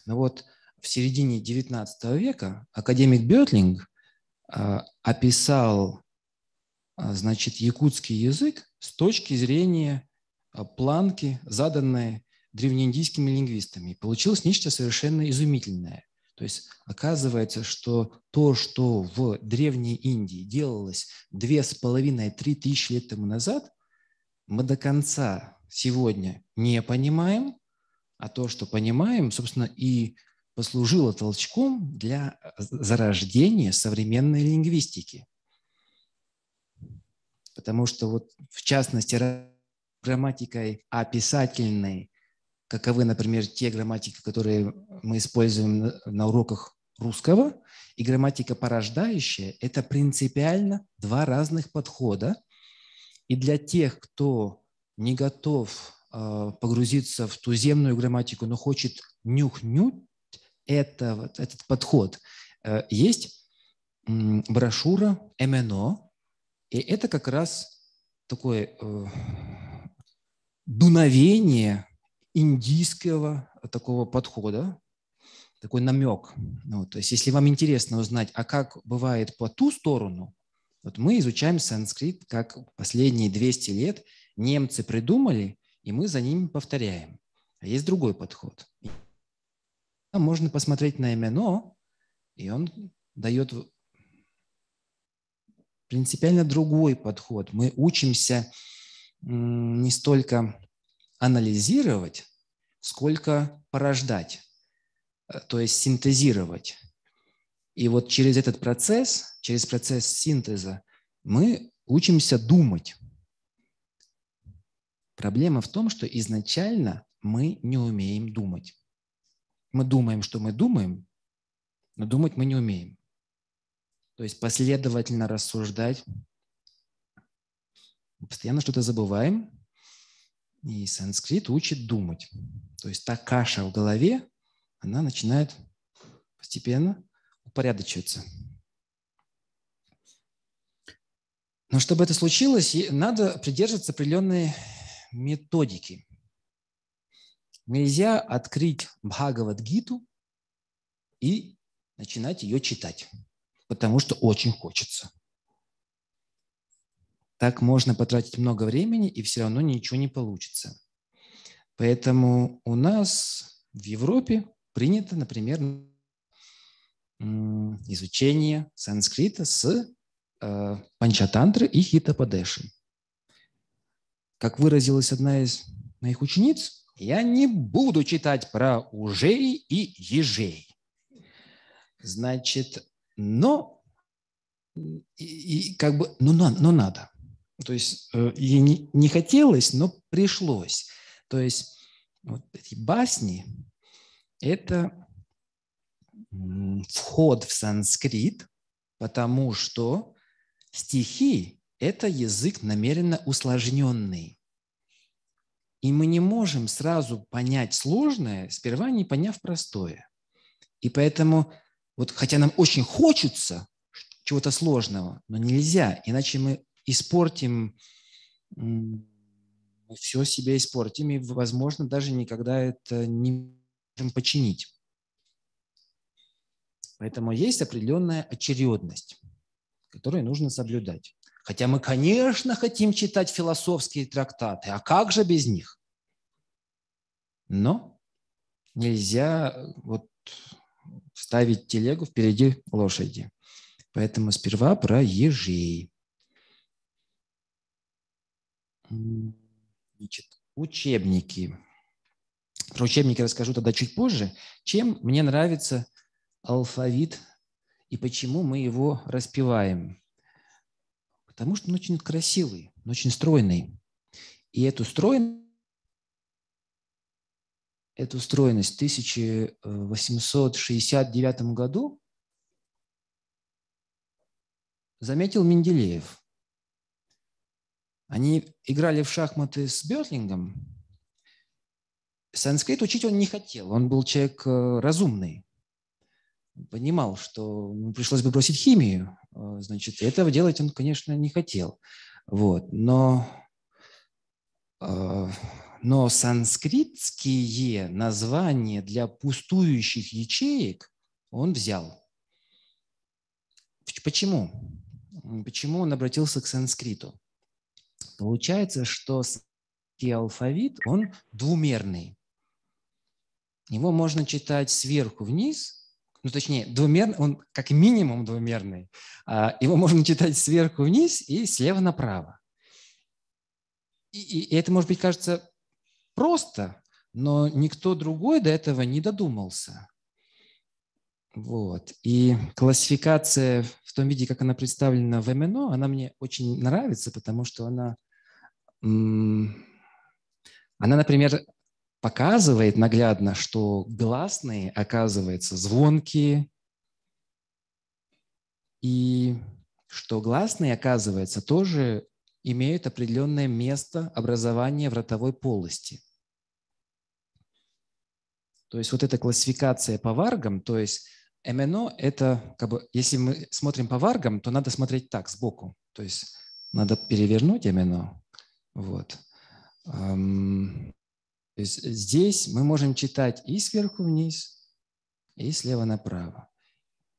Но вот в середине XIX века академик Бётлинг а, описал а, значит, якутский язык с точки зрения а, планки, заданной древнеиндийскими лингвистами. И получилось нечто совершенно изумительное. То есть оказывается, что то, что в Древней Индии делалось две с половиной-три тысячи лет тому назад, мы до конца сегодня не понимаем, а то, что понимаем, собственно, и послужило толчком для зарождения современной лингвистики. Потому что вот в частности грамматикой описательной, каковы, например, те грамматики, которые мы используем на уроках русского, и грамматика порождающая – это принципиально два разных подхода. И для тех, кто не готов э, погрузиться в туземную грамматику, но хочет нюх-нють это, этот подход, э, есть брошюра МНО, и это как раз такое э, дуновение индийского такого подхода, такой намек. Ну, то есть если вам интересно узнать, а как бывает по ту сторону, вот мы изучаем санскрит, как последние 200 лет немцы придумали, и мы за ними повторяем. А есть другой подход. Можно посмотреть на МНО, и он дает принципиально другой подход. Мы учимся не столько анализировать, сколько порождать, то есть синтезировать. И вот через этот процесс, через процесс синтеза мы учимся думать. Проблема в том, что изначально мы не умеем думать. Мы думаем, что мы думаем, но думать мы не умеем. То есть последовательно рассуждать. Мы постоянно что-то забываем, и санскрит учит думать. То есть та каша в голове, она начинает постепенно упорядочиваться. Но чтобы это случилось, надо придерживаться определенной методики. Нельзя открыть Бхагавадгиту и начинать ее читать, потому что очень хочется. Так можно потратить много времени, и все равно ничего не получится. Поэтому у нас в Европе принято, например, изучение санскрита с э, панчатантры и хитападеши. Как выразилась одна из моих учениц, я не буду читать про ужей и ежей. Значит, но и, и как бы, ну, на- но надо. То есть э, ей не, не хотелось, но пришлось. То есть вот эти басни – это вход в санскрит, потому что стихи – это язык намеренно усложненный. И мы не можем сразу понять сложное, сперва не поняв простое. И поэтому, вот, хотя нам очень хочется чего-то сложного, но нельзя, иначе мы испортим, все себе испортим, и, возможно, даже никогда это не можем починить. Поэтому есть определенная очередность, которую нужно соблюдать. Хотя мы, конечно, хотим читать философские трактаты, а как же без них? Но нельзя э, вот ставить телегу впереди лошади. Поэтому сперва про ежей. Значит, учебники. Про учебники расскажу тогда чуть позже. Чем мне нравится алфавит и почему мы его распеваем? Потому что он очень красивый, он очень стройный. И эту стройность эту стройность в 1869 году заметил Менделеев. Они играли в шахматы с Бетлингом. Санскрит учить он не хотел. Он был человек э, разумный. Понимал, что пришлось бы бросить химию. Э, Значит, этого делать он, конечно, не хотел. Вот. Но, э, но санскритские названия для пустующих ячеек он взял. Почему? Почему он обратился к санскриту? Получается, что алфавит, он двумерный. Его можно читать сверху вниз, ну, точнее, двумерный, он как минимум двумерный. А Его можно читать сверху вниз и слева направо. И, и, и это, может быть, кажется просто, но никто другой до этого не додумался. Вот. И классификация в том виде, как она представлена в МНО, она мне очень нравится, потому что она, она, например, показывает наглядно, что гласные, оказывается, звонкие, и что гласные, оказывается, тоже имеют определенное место образования в ротовой полости. То есть вот эта классификация по варгам, то есть МНО – это, как бы, если мы смотрим по варгам, то надо смотреть так, сбоку. То есть надо перевернуть МНО. Вот. То есть здесь мы можем читать и сверху вниз, и слева направо.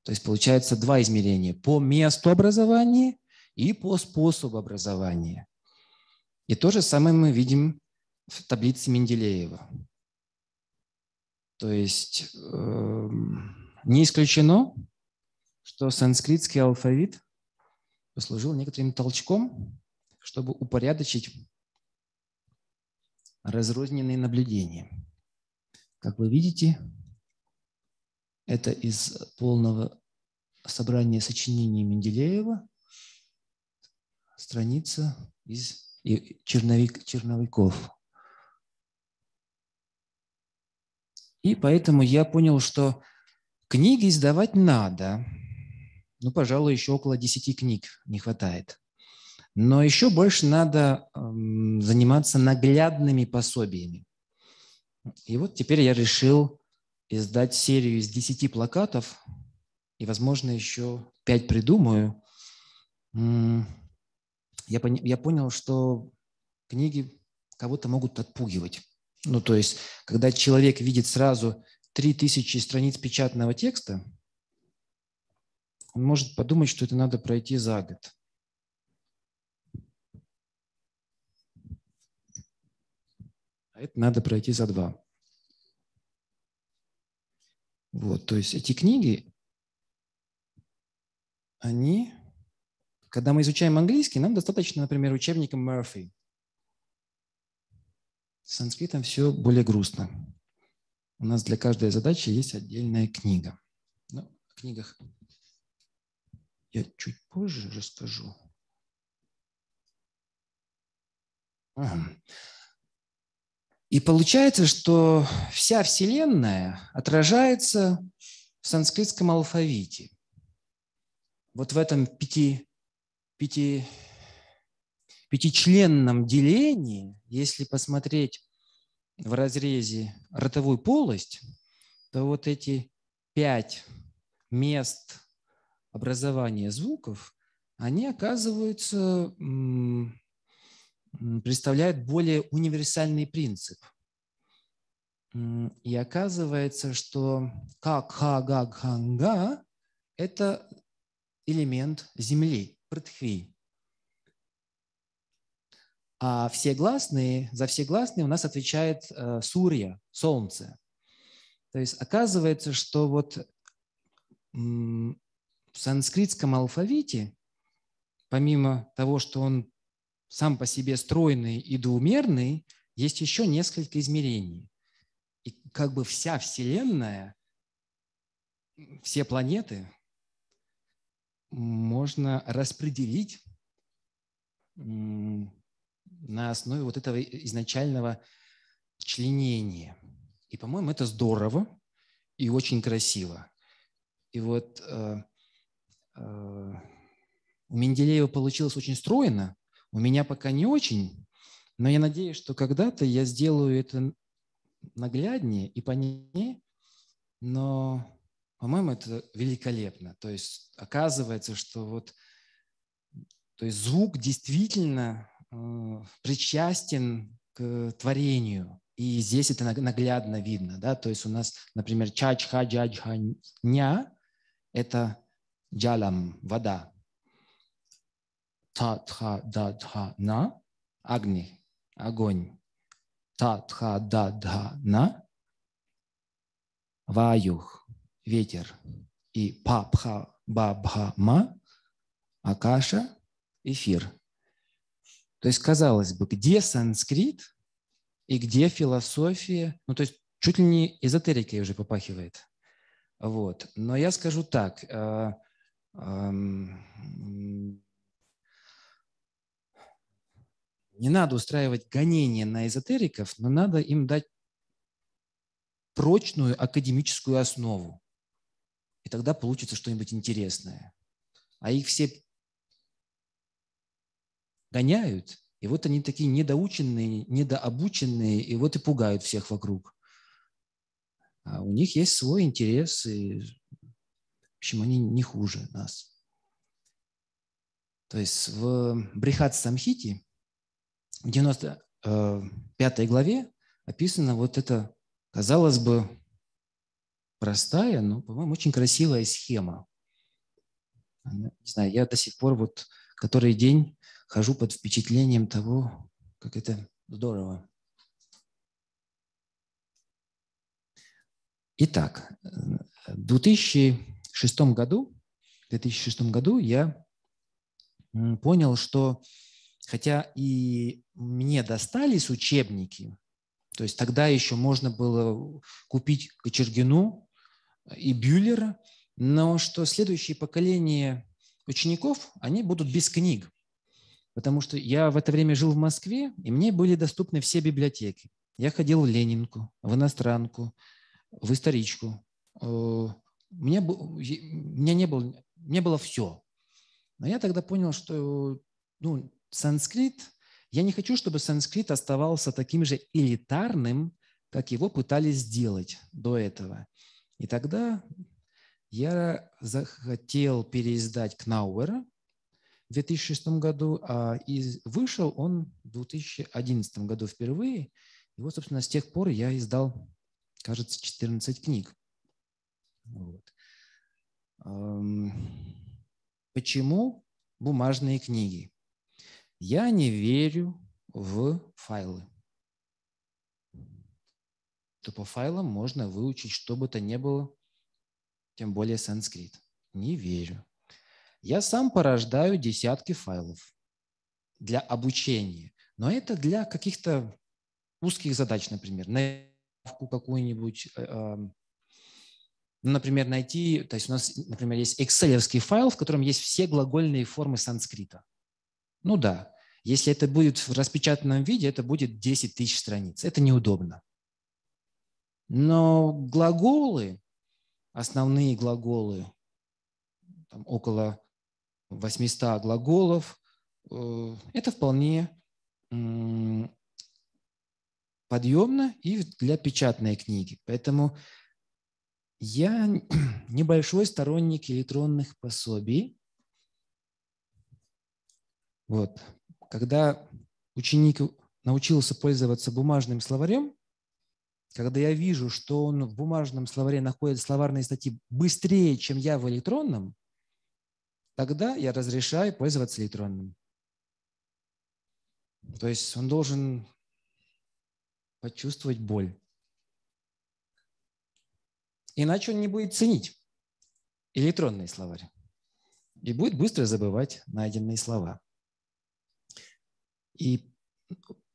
То есть получается два измерения – по месту образования и по способу образования. И то же самое мы видим в таблице Менделеева. То есть э, не исключено, что санскритский алфавит послужил некоторым толчком, чтобы упорядочить разрозненные наблюдения. Как вы видите, это из полного собрания сочинений Менделеева, страница из черновик, черновиков. И поэтому я понял, что книги издавать надо. Ну, пожалуй, еще около 10 книг не хватает. Но еще больше надо эм, заниматься наглядными пособиями. И вот теперь я решил издать серию из 10 плакатов, и, возможно, еще 5 придумаю. Я, я понял, что книги кого-то могут отпугивать. Ну, то есть, когда человек видит сразу 3000 страниц печатного текста, он может подумать, что это надо пройти за год. А это надо пройти за два. Вот, то есть эти книги, они, когда мы изучаем английский, нам достаточно, например, учебника Мерфи. С санскритом все более грустно. У нас для каждой задачи есть отдельная книга. Ну, о книгах я чуть позже расскажу. Ага. И получается, что вся Вселенная отражается в санскритском алфавите. Вот в этом пяти, пяти, пятичленном делении, если посмотреть в разрезе ротовую полость, то вот эти пять мест образования звуков, они оказываются представляют более универсальный принцип. И оказывается, что как ха га ханга – это элемент земли, пртхви. А все гласные, за все гласные у нас отвечает э, сурья, солнце. То есть оказывается, что вот в санскритском алфавите, помимо того, что он сам по себе стройный и двумерный, есть еще несколько измерений. И как бы вся Вселенная, все планеты можно распределить на основе вот этого изначального членения. И, по-моему, это здорово и очень красиво. И вот э, э, у Менделеева получилось очень стройно, у меня пока не очень, но я надеюсь, что когда-то я сделаю это нагляднее и понятнее, но, по-моему, это великолепно. То есть оказывается, что вот то есть звук действительно причастен к творению. И здесь это наглядно видно. Да? То есть у нас, например, чачха джаджха ня – это джалам, вода та тха да дха на агни огонь та тха да дха на ваюх ветер и па пха ба бха ма акаша эфир. То есть, казалось бы, где санскрит и где философия, ну то есть чуть ли не эзотерикой уже попахивает. Вот. Но я скажу так, э, э, Не надо устраивать гонения на эзотериков, но надо им дать прочную академическую основу. И тогда получится что-нибудь интересное. А их все гоняют, и вот они такие недоученные, недообученные, и вот и пугают всех вокруг. А у них есть свой интерес, и, в общем, они не хуже нас. То есть в Брихат Самхите в 95 э, главе описана вот эта, казалось бы, простая, но, по-моему, очень красивая схема. Не знаю, я до сих пор вот который день хожу под впечатлением того, как это здорово. Итак, в 2006 году, в 2006 году я понял, что хотя и мне достались учебники, то есть тогда еще можно было купить Кочергину и Бюллера, но что следующее поколение учеников, они будут без книг. Потому что я в это время жил в Москве, и мне были доступны все библиотеки. Я ходил в Ленинку, в Иностранку, в Историчку. Э, у меня не, было, не было все. Но я тогда понял, что ну, санскрит, я не хочу, чтобы санскрит оставался таким же элитарным, как его пытались сделать до этого. И тогда я захотел переиздать Кнауэра в 2006 году, а и вышел он в 2011 году впервые. И вот, собственно, с тех пор я издал, кажется, 14 книг. Вот. Почему бумажные книги? Я не верю в файлы. что по файлам можно выучить что бы то ни было, тем более санскрит. Не верю. Я сам порождаю десятки файлов для обучения, но это для каких-то узких задач, например, наявку какую-нибудь, э, э, ну, например, найти, то есть у нас, например, есть excel файл, в котором есть все глагольные формы санскрита. Ну да, если это будет в распечатанном виде, это будет 10 тысяч страниц. Это неудобно. Но глаголы, основные глаголы, там около 800 глаголов, э, это вполне подъемно и для печатной книги. Поэтому я небольшой сторонник электронных пособий. Вот. Когда ученик научился пользоваться бумажным словарем, когда я вижу, что он в бумажном словаре находит словарные статьи быстрее, чем я в электронном, тогда я разрешаю пользоваться электронным. То есть он должен почувствовать боль. Иначе он не будет ценить электронный словарь и будет быстро забывать найденные слова. И,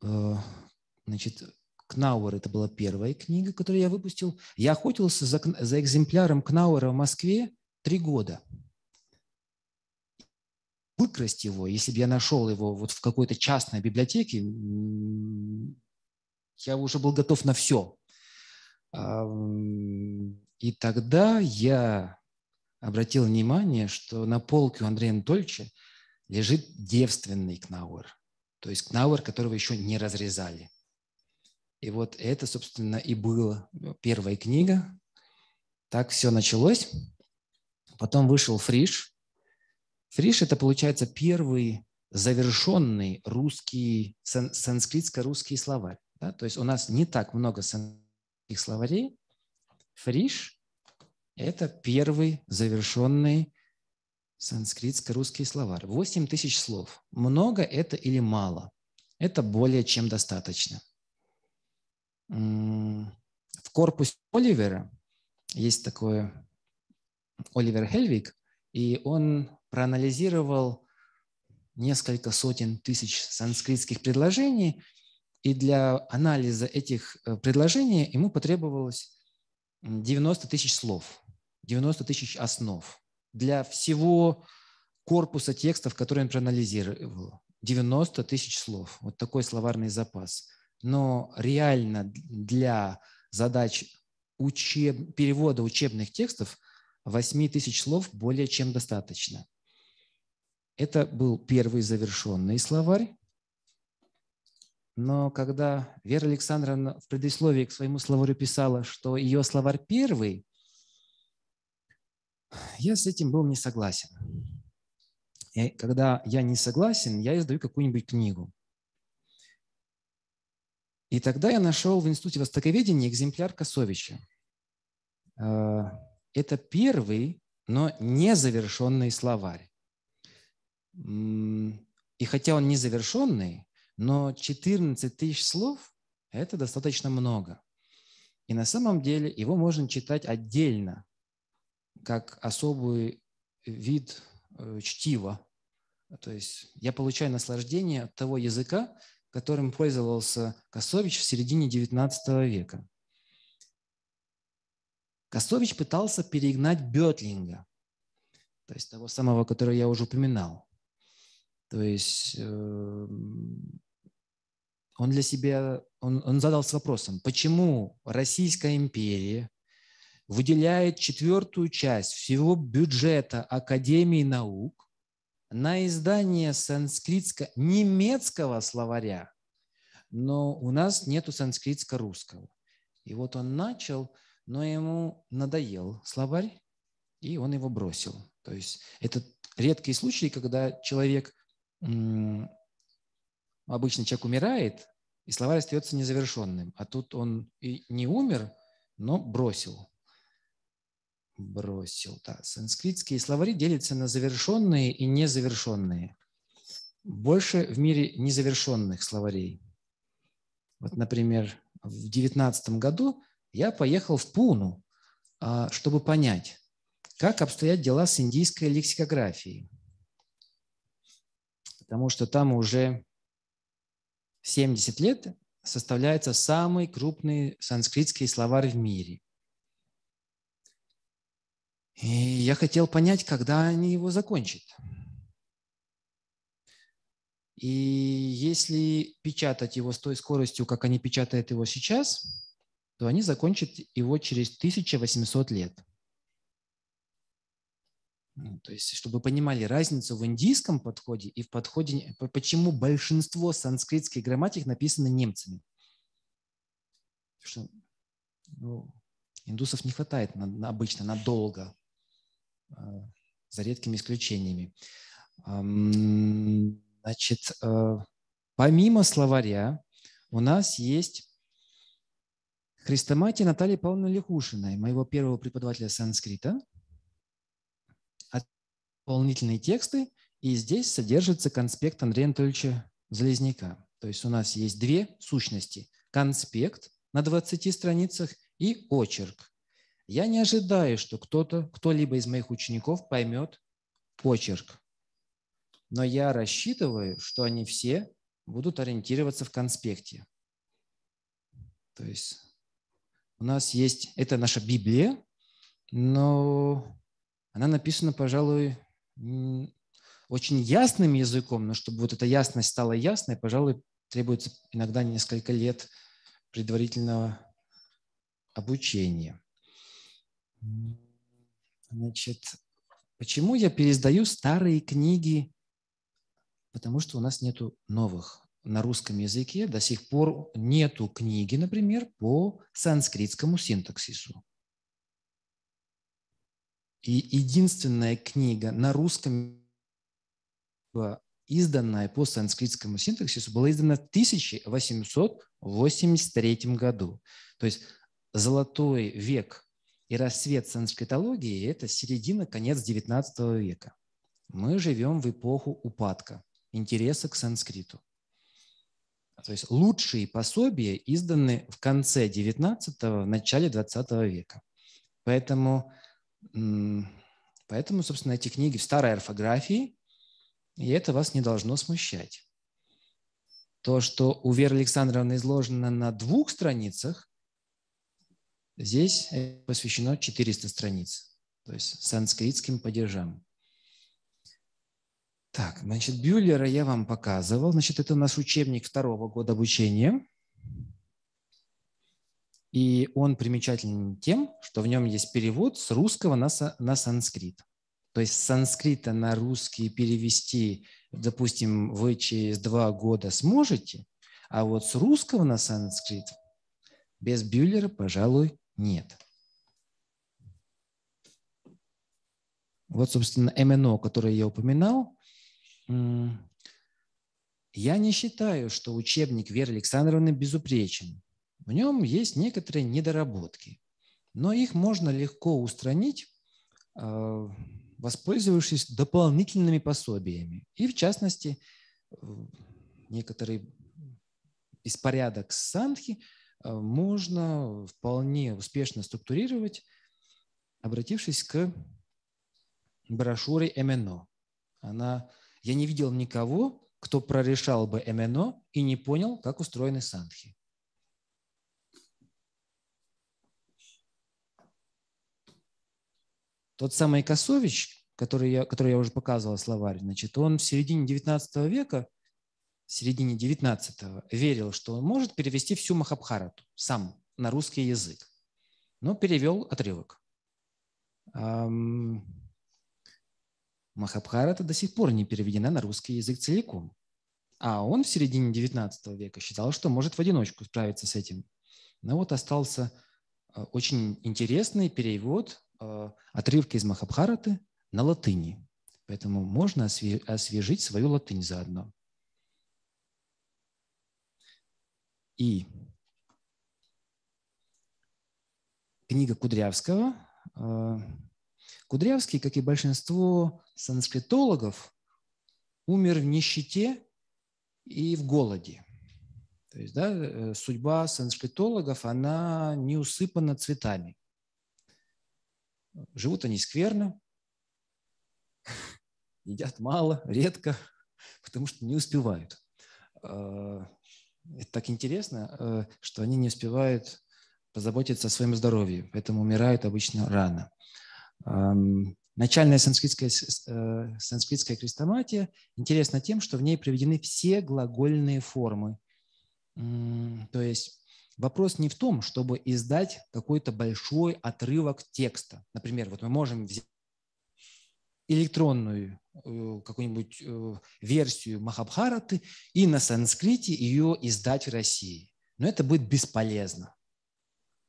э, значит, Кнауэр – это была первая книга, которую я выпустил. Я охотился за, за экземпляром Кнауэра в Москве три года. Выкрасть его, если бы я нашел его вот в какой-то частной библиотеке, я уже был готов на все. И тогда я обратил внимание, что на полке у Андрея Анатольевича лежит девственный кнауэр, то есть кнауэр, которого еще не разрезали. И вот это, собственно, и была первая книга. Так все началось. Потом вышел Фриш. Фриш – это, получается, первый завершенный русский, санскритско-русский словарь. Да? То есть у нас не так много санскритских словарей. Фриш – это первый завершенный санскритско-русский словарь. 8 тысяч слов. Много это или мало? Это более чем достаточно. В корпусе Оливера есть такой Оливер Хельвик, и он проанализировал несколько сотен тысяч санскритских предложений и для анализа этих э, предложений ему потребовалось 90 тысяч слов, 90 тысяч основ для всего корпуса текстов, которые он проанализировал. 90 тысяч слов. Вот такой словарный запас. Но реально для задач учеб... перевода учебных текстов 8 тысяч слов более чем достаточно. Это был первый завершенный словарь. Но когда Вера Александровна в предисловии к своему словарю писала, что ее словарь первый, я с этим был не согласен. И когда я не согласен, я издаю какую-нибудь книгу. И тогда я нашел в Институте Востоковедения экземпляр Косовича. Э, это первый, но незавершенный словарь. И хотя он незавершенный, но 14 тысяч слов – это достаточно много. И на самом деле его можно читать отдельно, как особый вид э, чтива. То есть я получаю наслаждение от того языка, которым пользовался Косович в середине XIX века. Косович пытался перегнать Бетлинга, то есть того самого, которого я уже упоминал. То есть эм, он для себя, он, он задался вопросом, почему Российская империя выделяет четвертую часть всего бюджета Академии наук на издание санскритско-немецкого словаря, но у нас нету санскритско-русского. И вот он начал, но ему надоел словарь, и он его бросил. То есть это редкий случай, когда человек обычно человек умирает, и словарь остается незавершенным. А тут он и не умер, но бросил. Бросил, да. Санскритские словари делятся на завершенные и незавершенные. Больше в мире незавершенных словарей. Вот, например, в 19 году я поехал в Пуну, а, чтобы понять, как обстоят дела с индийской лексикографией. Потому что там уже 70 лет составляется самый крупный санскритский словарь в мире. И я хотел понять, когда они его закончат. И если печатать его с той скоростью, как они печатают его сейчас, то они закончат его через 1800 лет. Ну, то есть, чтобы понимали разницу в индийском подходе и в подходе, почему большинство санскритских грамматик написано немцами. Потому что ну, индусов не хватает на, на, обычно надолго, э, за редкими исключениями. Значит, э, помимо словаря у нас есть Христоматия Натальи Павловны Лихушиной, моего первого преподавателя санскрита. Дополнительные тексты, и здесь содержится конспект Андрея Анатольевича Залезняка. То есть у нас есть две сущности. Конспект на 20 страницах и очерк. Я не ожидаю, что кто-то, кто-либо из моих учеников поймет очерк но я рассчитываю, что они все будут ориентироваться в конспекте. То есть у нас есть, это наша Библия, но она написана, пожалуй, очень ясным языком, но чтобы вот эта ясность стала ясной, пожалуй, требуется иногда несколько лет предварительного обучения. Значит, почему я пересдаю старые книги потому что у нас нету новых. На русском языке до сих пор нету книги, например, по санскритскому синтаксису. И единственная книга на русском изданная по санскритскому синтаксису, была издана в 1883 году. То есть золотой век и рассвет санскритологии – это середина, конец XIX века. Мы живем в эпоху упадка интереса к санскриту. То есть лучшие пособия изданы в конце 19-го, начале 20 века. Поэтому, поэтому, собственно, эти книги в старой орфографии, и это вас не должно смущать. То, что у Веры Александровны изложено на двух страницах, здесь посвящено 400 страниц, то есть санскритским падежам. Так, значит, Бюллера я вам показывал. Значит, это у нас учебник второго года обучения. И он примечателен тем, что в нем есть перевод с русского на, на санскрит. То есть с санскрита на русский перевести, допустим, вы через два года сможете, а вот с русского на санскрит без Бюллера, пожалуй, нет. Вот, собственно, МНО, которое я упоминал, я не считаю, что учебник Веры Александровны безупречен. В нем есть некоторые недоработки, но их можно легко устранить, а, воспользовавшись дополнительными пособиями. И в частности, некоторый беспорядок санхи а, можно вполне успешно структурировать, обратившись к брошюре МНО. Она я не видел никого, кто прорешал бы МНО и не понял, как устроены санхи. Тот самый Косович, который я, который я уже показывал словарь, значит, он в середине 19 века, в середине 19 верил, что он может перевести всю Махабхарату сам на русский язык. Но перевел отрывок. Махабхарата до сих пор не переведена на русский язык целиком. А он в середине XIX века считал, что может в одиночку справиться с этим. Но вот остался э, очень интересный перевод э, отрывка из Махабхараты на латыни. Поэтому можно освежить свою латынь заодно. И книга Кудрявского э, Кудрявский, как и большинство санскритологов, умер в нищете и в голоде. То есть, да, э, судьба санскритологов, она не усыпана цветами. Живут они скверно, едят мало, редко, потому что не успевают. А, Это так интересно, э, что они не успевают позаботиться о своем здоровье, поэтому умирают обычно рано. Начальная санскритская, э, санскритская крестоматия интересна тем, что в ней приведены все глагольные формы. То есть вопрос не в том, чтобы издать какой-то большой отрывок текста. Например, вот мы можем взять электронную э, какую-нибудь э, версию Махабхараты и на санскрите ее издать в России. Но это будет бесполезно.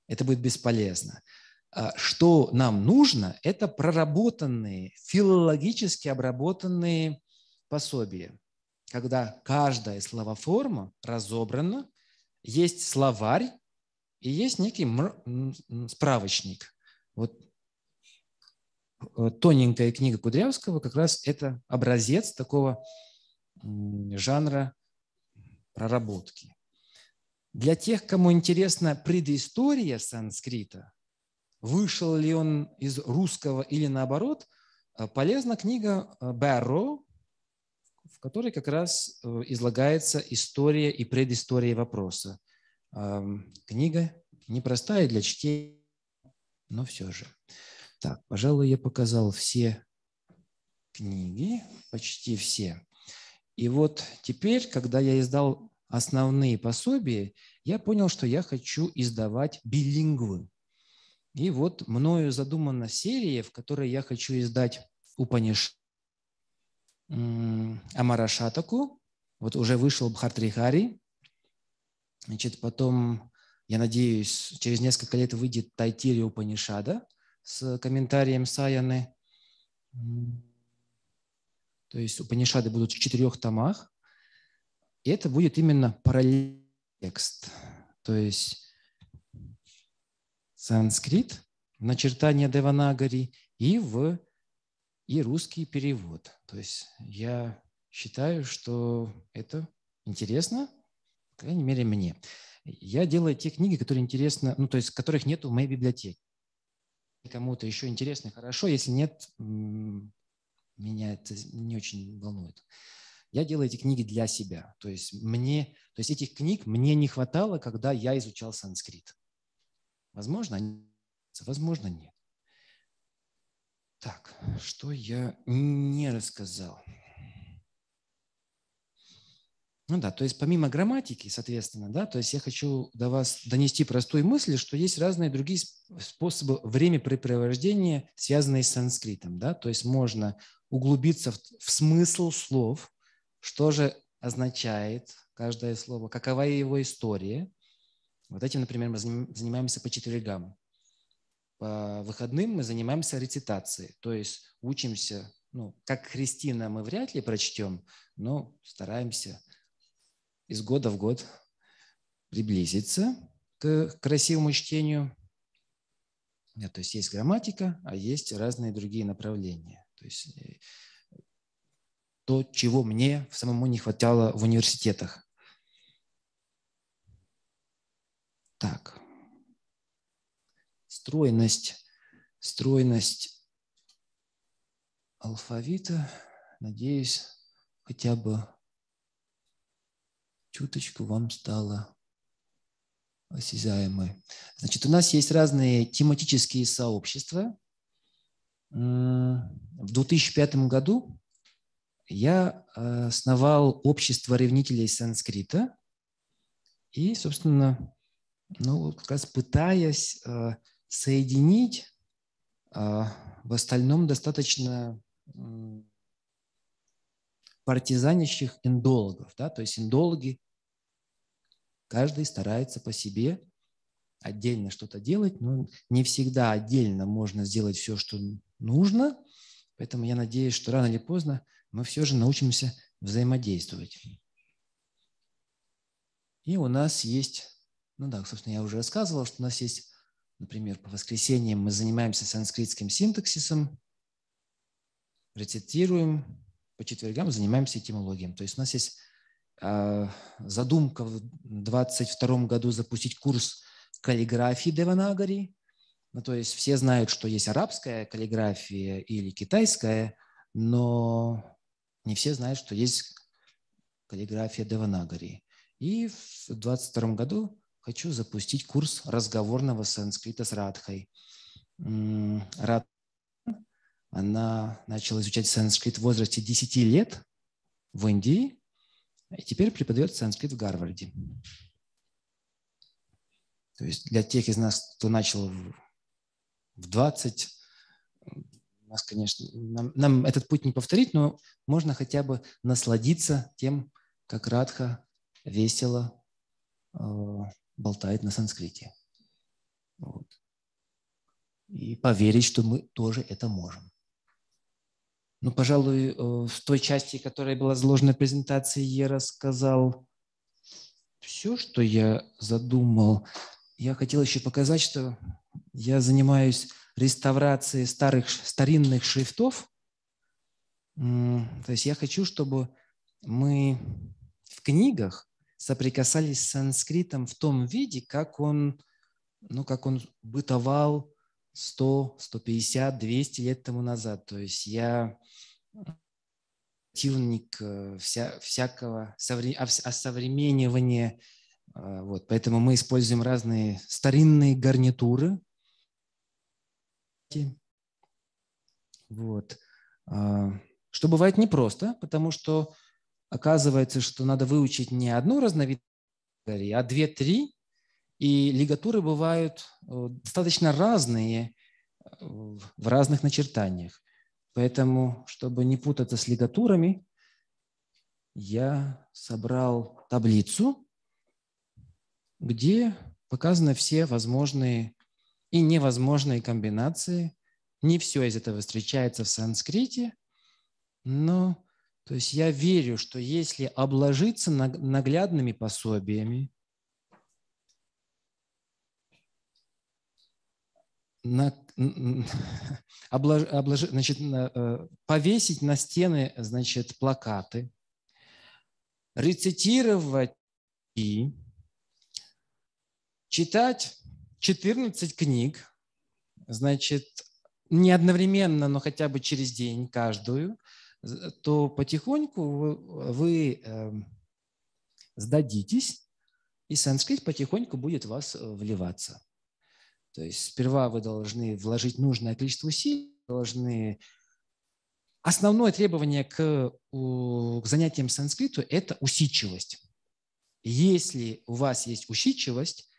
Это будет бесполезно. А Что нам нужно, это проработанные, филологически обработанные пособия, когда каждая словоформа разобрана, есть словарь и есть некий справочник. Вот э, тоненькая книга Кудрявского как раз это образец такого жанра проработки. Для тех, кому интересна предыстория санскрита, вышел ли он из русского или наоборот, э, полезна книга э, Бэрро, в которой как раз э, излагается история и предыстория вопроса. Книга непростая для чтения, но все же. Так, пожалуй, я показал все книги, почти все. И вот теперь, когда я издал основные пособия, я понял, что я хочу издавать билингвы. И вот мною задумана серия, в которой я хочу издать Упаниш Амарашатаку. Вот уже вышел Бхартрихари. Значит, потом, я надеюсь, через несколько лет выйдет Тайтири Упанишада с комментарием Саяны. То есть Упанишады будут в четырех томах. И это будет именно параллельный текст. То есть санскрит, начертание Деванагари и в и русский перевод. То есть я считаю, что это интересно, по крайней мере, мне. Я делаю те книги, которые интересны, ну, то есть которых нет в моей библиотеке. Кому-то еще интересно, хорошо. Если нет, меня это не очень волнует. Я делаю эти книги для себя. То есть мне, то есть этих книг мне не хватало, когда я изучал санскрит. Возможно, возможно, нет. Так, что я не рассказал? Ну да, то есть помимо грамматики, соответственно, да, то есть я хочу до вас донести простую мысль, что есть разные другие сп- способы времяпрепровождения, связанные с санскритом, да, то есть можно углубиться в, в смысл слов, что же означает каждое слово, какова его история. Вот этим, например, мы заним- занимаемся по четвергам. По выходным мы занимаемся рецитацией, то есть учимся, ну, как Христина мы вряд ли прочтем, но стараемся из года в год приблизиться к красивому чтению. То есть есть грамматика, а есть разные другие направления. То есть э, то, чего мне самому не хватало в университетах. Так. Стройность. Стройность алфавита. Надеюсь, хотя бы чуточку вам стало осязаемой. Значит, у нас есть разные тематические сообщества. В 2005 году я э, основал общество ревнителей санскрита и, собственно, ну, как раз пытаясь э, соединить э, в остальном достаточно партизанящих индологов. Да? То есть индологи, каждый старается по себе отдельно что-то делать, но не всегда отдельно можно сделать все, что нужно. Поэтому я надеюсь, что рано или поздно мы все же научимся взаимодействовать. И у нас есть, ну да, собственно, я уже рассказывал, что у нас есть, например, по воскресеньям мы занимаемся санскритским синтаксисом, рецитируем, по четвергам занимаемся этимологией. То есть у нас есть а, задумка в 2022 году запустить курс каллиграфии Деванагари. Ну, то есть все знают, что есть арабская каллиграфия или китайская, но не все знают, что есть каллиграфия Деванагари. И в 2022 году хочу запустить курс разговорного санскрита с Радхой. Рад она начала изучать санскрит в возрасте 10 лет в Индии, и теперь преподает санскрит в Гарварде. То есть для тех из нас, кто начал в 20, нас, конечно, нам, нам этот путь не повторить, но можно хотя бы насладиться тем, как Радха весело э, болтает на санскрите. Вот. И поверить, что мы тоже это можем. Ну, пожалуй, э, в той части, которая была заложена в презентации, я рассказал все, что я задумал. Я хотел еще показать, что я занимаюсь реставрацией старых, старинных шрифтов. То есть я хочу, чтобы мы в книгах соприкасались с санскритом в том виде, как он, ну, как он бытовал 100, 150, 200 лет тому назад. То есть я противник э, вся, всякого осовременивания. Э, вот, поэтому мы используем разные старинные гарнитуры. Вот. А, что бывает непросто, потому что оказывается, что надо выучить не одну разновидность, а две-три, и лигатуры бывают э, достаточно разные э, в разных начертаниях. Поэтому, чтобы не путаться с лигатурами, я собрал таблицу, где показаны все возможные и невозможные комбинации. Не все из этого встречается в санскрите, но то есть я верю, что если обложиться наглядными пособиями, на, облож, облож, значит, э, повесить на стены значит, плакаты, рецитировать и читать 14 книг, значит, не одновременно, но хотя бы через день каждую, то потихоньку вы, вы э, сдадитесь, и санскрит потихоньку будет в вас э, вливаться. То есть сперва вы должны вложить нужное количество усилий, должны... Основное требование к, к занятиям санскриту – это усидчивость. Если у вас есть усидчивость,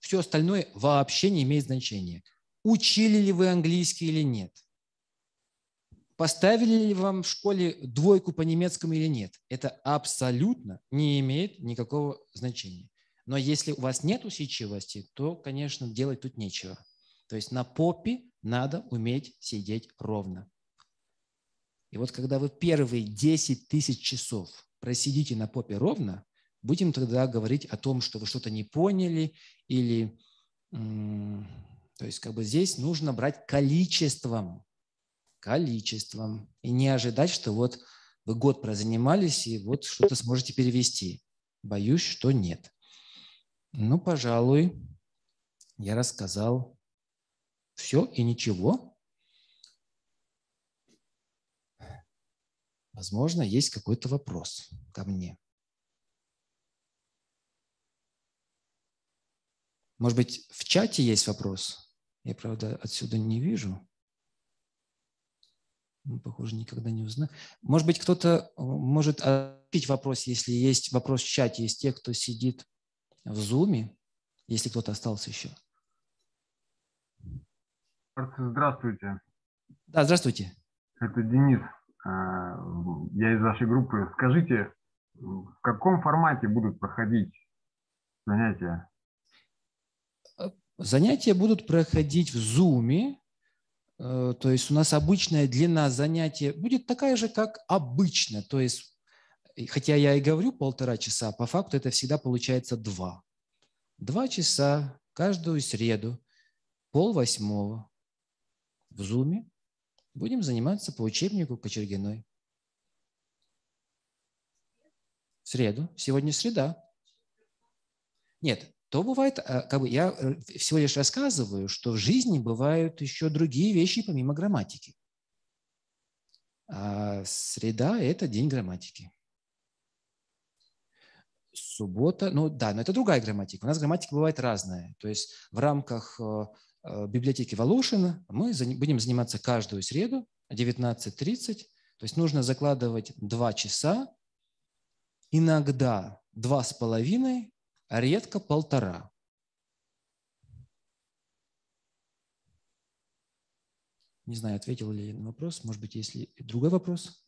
все остальное вообще не имеет значения. Учили ли вы английский или нет? Поставили ли вам в школе двойку по немецкому или нет? Это абсолютно не имеет никакого значения. Но если у вас нет усидчивости, то, конечно, делать тут нечего. То есть на попе надо уметь сидеть ровно. И вот когда вы первые 10 тысяч часов просидите на попе ровно, будем тогда говорить о том, что вы что-то не поняли или... То есть как бы здесь нужно брать количеством, количеством, и не ожидать, что вот вы год прозанимались и вот что-то сможете перевести. Боюсь, что нет. Ну, пожалуй, я рассказал все и ничего. Возможно, есть какой-то вопрос ко мне. Может быть, в чате есть вопрос? Я, правда, отсюда не вижу. Ну, похоже, никогда не узнаю. Может быть, кто-то э, может ответить вопрос, если есть вопрос в чате, есть те, кто сидит в Зуме, если кто-то остался еще. Здравствуйте. Да, здравствуйте. Это Денис. А, я из вашей группы. Скажите, в каком формате будут проходить занятия? Занятия будут проходить в Зуме. Э, то есть у нас обычная длина занятия будет такая же, как обычно. То есть хотя я и говорю полтора часа, по факту это всегда получается два. Два часа каждую среду, пол восьмого в Зуме будем заниматься по учебнику Кочергиной. В среду. Сегодня среда. Нет, то бывает, э, как бы я э, всего лишь рассказываю, что в жизни бывают еще другие вещи помимо грамматики. А среда – это день грамматики. Суббота, ну да, но это другая грамматика. У нас грамматика бывает разная. То есть в рамках э, библиотеки Волошина мы будем заниматься каждую среду 19.30. То есть нужно закладывать два часа, иногда два с половиной, а редко полтора. Не знаю, ответил ли я на вопрос. Может быть, есть другой вопрос?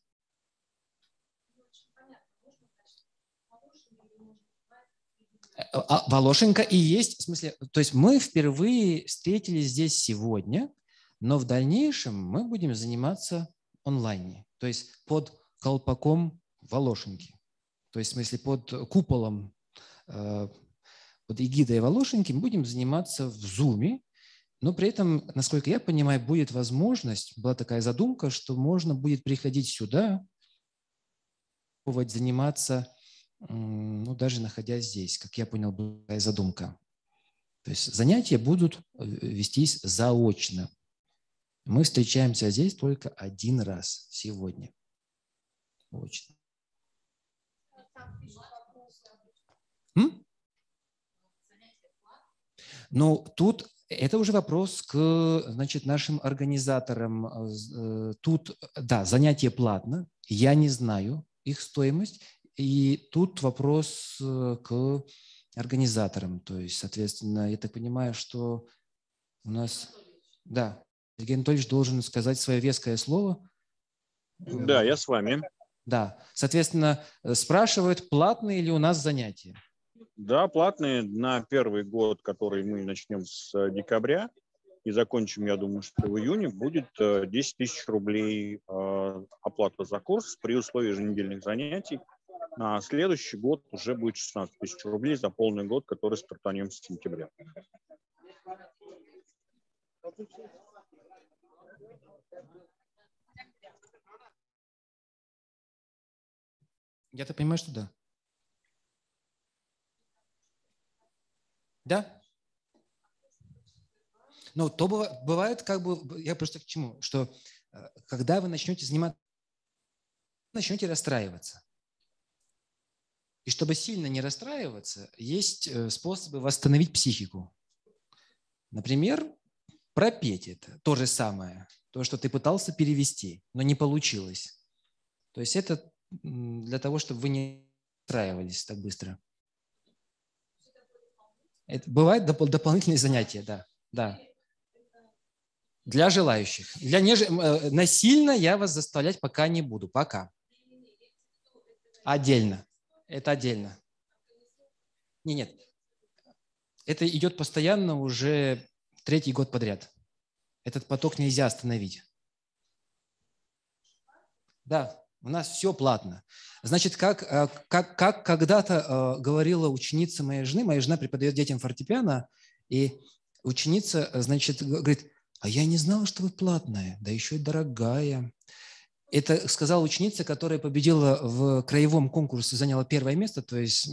А, Волошенко и есть, в смысле, то есть мы впервые встретились здесь сегодня, но в дальнейшем мы будем заниматься онлайне, то есть под колпаком Волошенки, то есть в смысле под куполом, э, под эгидой Волошенки мы будем заниматься в Zoom, но при этом, насколько я понимаю, будет возможность, была такая задумка, что можно будет приходить сюда, заниматься ну, даже находясь здесь, как я понял, была задумка. То есть занятия будут э, вестись заочно. Мы встречаемся здесь только один раз сегодня. Очно. М? Ну, тут это уже вопрос к значит, нашим организаторам. Э, тут, да, занятие платно. Я не знаю их стоимость. И тут вопрос э, к организаторам. То есть, соответственно, я так понимаю, что у нас... Да, Сергей Анатольевич должен сказать свое веское слово. Да, я с вами. Да, соответственно, э, спрашивают, платные ли у нас занятия. Да, платные на первый год, который мы начнем с э, декабря и закончим, я думаю, что в июне, будет 10 тысяч рублей оплата за курс при условии еженедельных занятий на следующий год уже будет 16 тысяч рублей за полный год, который стартанем с сентября. Я-то понимаю, что да. Да? Но то бывает, как бы, я просто к чему, что э, когда вы начнете заниматься, начнете расстраиваться. И чтобы сильно не расстраиваться, есть э, способы восстановить психику. Например, пропеть это, то же самое, то, что ты пытался перевести, но не получилось. То есть это для того, чтобы вы не расстраивались так быстро. Это бывает доп- дополнительные занятия, да, да. Для желающих. Для неж... Э, насильно я вас заставлять пока не буду, пока. Отдельно. Это отдельно. Не, нет. Это идет постоянно уже третий год подряд. Этот поток нельзя остановить. Да, у нас все платно. Значит, как, э, как, как когда-то э, говорила ученица моей жены, моя жена преподает детям фортепиано, и ученица, значит, говорит, а я не знала, что вы платная, да еще и дорогая. Это сказала ученица, которая победила в краевом конкурсе, заняла первое место, то есть,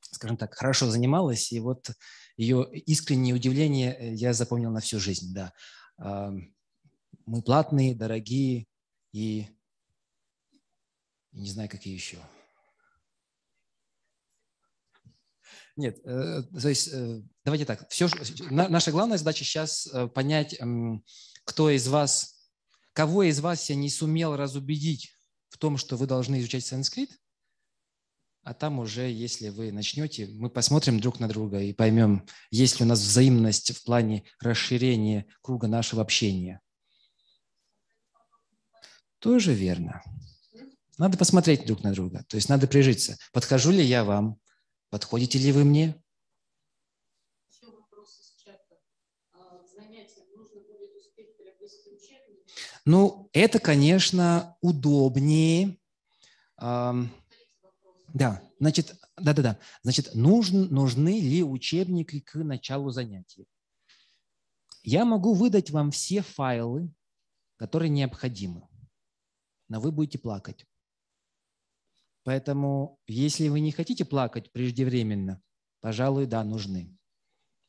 скажем так, хорошо занималась, и вот ее искреннее удивление э, я запомнил на всю жизнь, да. Мы платные, дорогие и не знаю, какие еще. Нет, э, то есть э, давайте так. Все, наша главная задача сейчас понять, кто из вас Кого из вас я не сумел разубедить в том, что вы должны изучать санскрит, а там уже, если вы начнете, мы посмотрим друг на друга и поймем, есть ли у нас взаимность в плане расширения круга нашего общения. Тоже верно. Надо посмотреть друг на друга, то есть надо прижиться. Подхожу ли я вам? Подходите ли вы мне? Ну, это, конечно, удобнее. Да, значит, да-да-да. Значит, нужен, нужны ли учебники к началу занятий? Я могу выдать вам все файлы, которые необходимы, но вы будете плакать. Поэтому, если вы не хотите плакать преждевременно, пожалуй, да, нужны.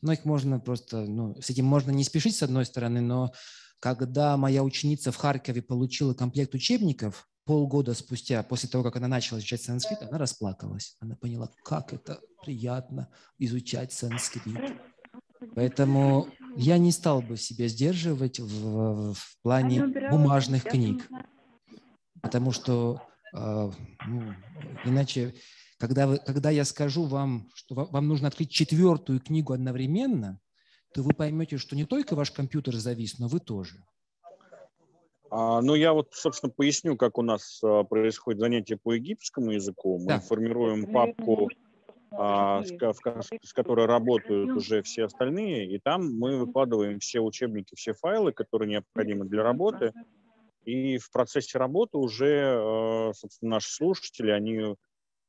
Но их можно просто, ну, с этим можно не спешить с одной стороны, но когда моя ученица в Харькове получила комплект учебников, полгода спустя, после того, как она начала изучать санскрит, она расплакалась. Она поняла, как это приятно изучать санскрит. Поэтому я не стал бы себя сдерживать в, в плане бумажных книг. Потому что ну, иначе, когда, вы, когда я скажу вам, что вам нужно открыть четвертую книгу одновременно, то вы поймете, что не только ваш компьютер завис, но вы тоже. А, ну, я вот, собственно, поясню, как у нас а, происходит занятие по египетскому языку. Мы Да. формируем папку, а, с, в с которой работают уже все остальные, и там мы выкладываем все учебники, все файлы, которые необходимы для работы. И в процессе работы уже, э, собственно, наши слушатели, они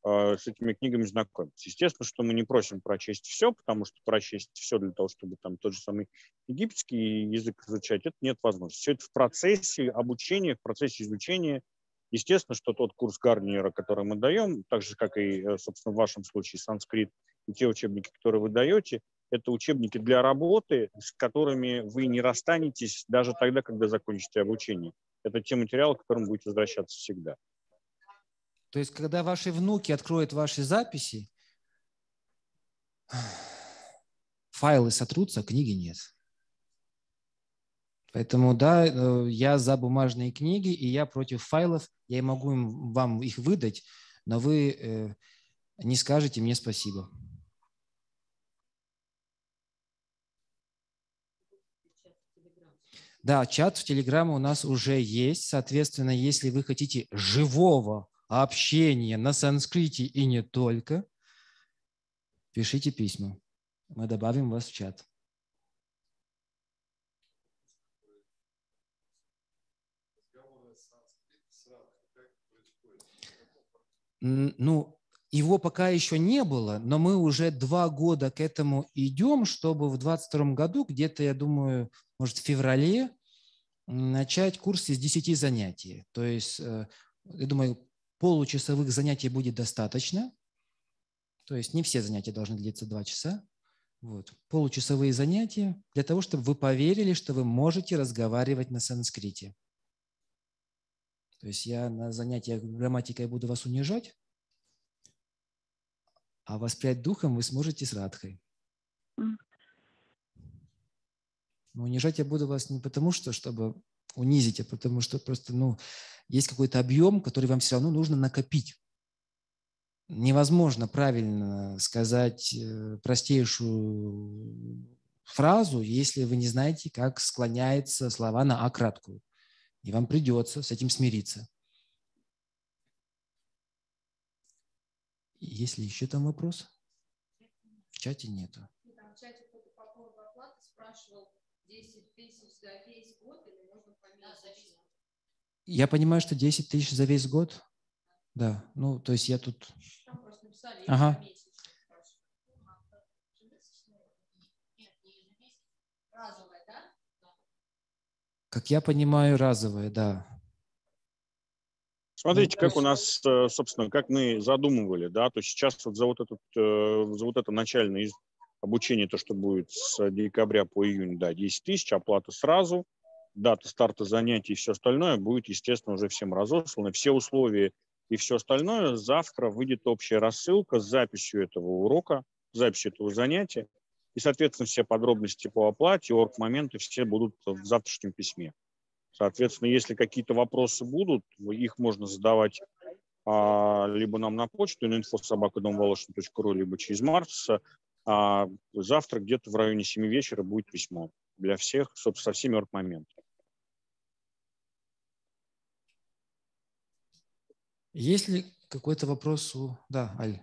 э, с этими книгами знакомятся. Естественно, что мы не просим прочесть все, потому что прочесть все для того, чтобы там тот же самый египетский язык изучать, это нет возможности. Все это в процессе обучения, в процессе изучения. Естественно, что тот курс Гарниера, который мы даем, так же, как и, э, собственно, в вашем случае санскрит, и те учебники, которые вы даете, это учебники для работы, с которыми вы не расстанетесь даже тогда, когда закончите обучение. Это те материалы, к которым будете возвращаться всегда. То есть, когда ваши внуки откроют ваши записи, файлы сотрутся, а книги нет. Поэтому, да, э, я за бумажные книги, и я против файлов. Я могу им- вам их выдать, но вы э, не скажете мне спасибо. Да, чат в Телеграме у нас уже есть. Соответственно, если вы хотите живого общения на санскрите и не только, пишите письма. Мы добавим вас в чат. Ну, его пока еще не было, но мы уже два года к этому идем, чтобы в 2022 году, где-то, я думаю, может, в феврале, начать курс из 10 занятий. То есть, э, я думаю, получасовых занятий будет достаточно. То есть не все занятия должны длиться два часа. Вот. Получасовые занятия для того, чтобы вы поверили, что вы можете разговаривать на санскрите. То есть я на занятиях грамматикой буду вас унижать, а воспрять духом вы сможете с Радхой. Но унижать я буду вас не потому, что чтобы унизить, а потому что просто ну, есть какой-то объем, который вам все равно нужно накопить. Невозможно правильно сказать э, простейшую фразу, если вы не знаете, как склоняются слова на А краткую. И вам придется с этим смириться. Есть ли еще там вопрос? В чате нету. Там в чате кто-то по поводу оплаты спрашивал 10 тысяч за весь год или можно поменьше? Я понимаю, что 10 тысяч за весь год. Да, ну, то есть я тут... Там просто написали, Ага. разовая, да? Как я понимаю, разовое, да. Смотрите, Ну, как то у нас, э, собственно, как мы задумывали, да, то сейчас вот за вот, этот, э, за вот это начальное обучение, то, что будет с декабря по июнь, да, 10 тысяч, оплата сразу, дата старта занятий и все остальное будет, естественно, уже всем разослано. Все условия и все остальное завтра выйдет общая рассылка с записью этого урока, записью этого занятия. И, соответственно, все подробности по оплате, орг-моменты все будут в завтрашнем письме. Соответственно, если какие-то вопросы будут, их можно задавать а, либо нам на почту info.sobaka.domvoloshin.ru, либо через Марса. А завтра где-то в районе 7 вечера будет письмо для всех, собственно, со всеми орг-моментами. Есть ли какой-то вопрос у... Да, Аль.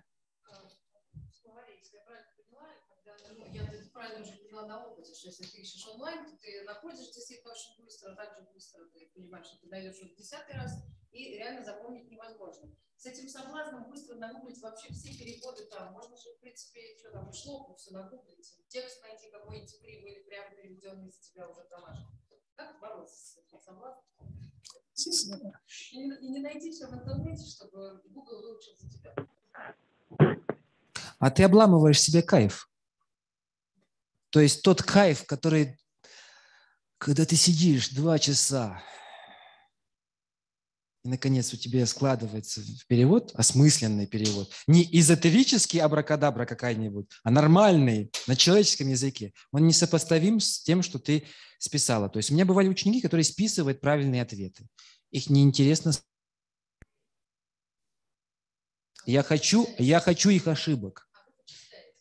Если я правильно поняла, когда, ну, я это правильно уже поняла на опыте, что если ты ищешь онлайн, то ты находишь действительно очень быстро, так же быстро ты понимаешь, что ты даешь уже десятый раз, и реально запомнить невозможно. С этим соблазном быстро нагуглить вообще все переводы там, можно же, в принципе, что там, шлопу все нагуглить, текст найти какой-нибудь кривый или прямо переведенный за тебя уже домашний. Как бороться с этим соблазном? И и не найти все в интернете, чтобы Google выучил за тебя. А ты обламываешь себе кайф. То есть тот кайф, который, когда ты сидишь два часа, и, наконец, у тебя складывается перевод, осмысленный перевод. Не эзотерический абракадабра какая-нибудь, а нормальный, на человеческом языке. Он несопоставим с тем, что ты списала. То есть у меня бывали ученики, которые списывают правильные ответы. Их неинтересно. Я хочу, я хочу их ошибок.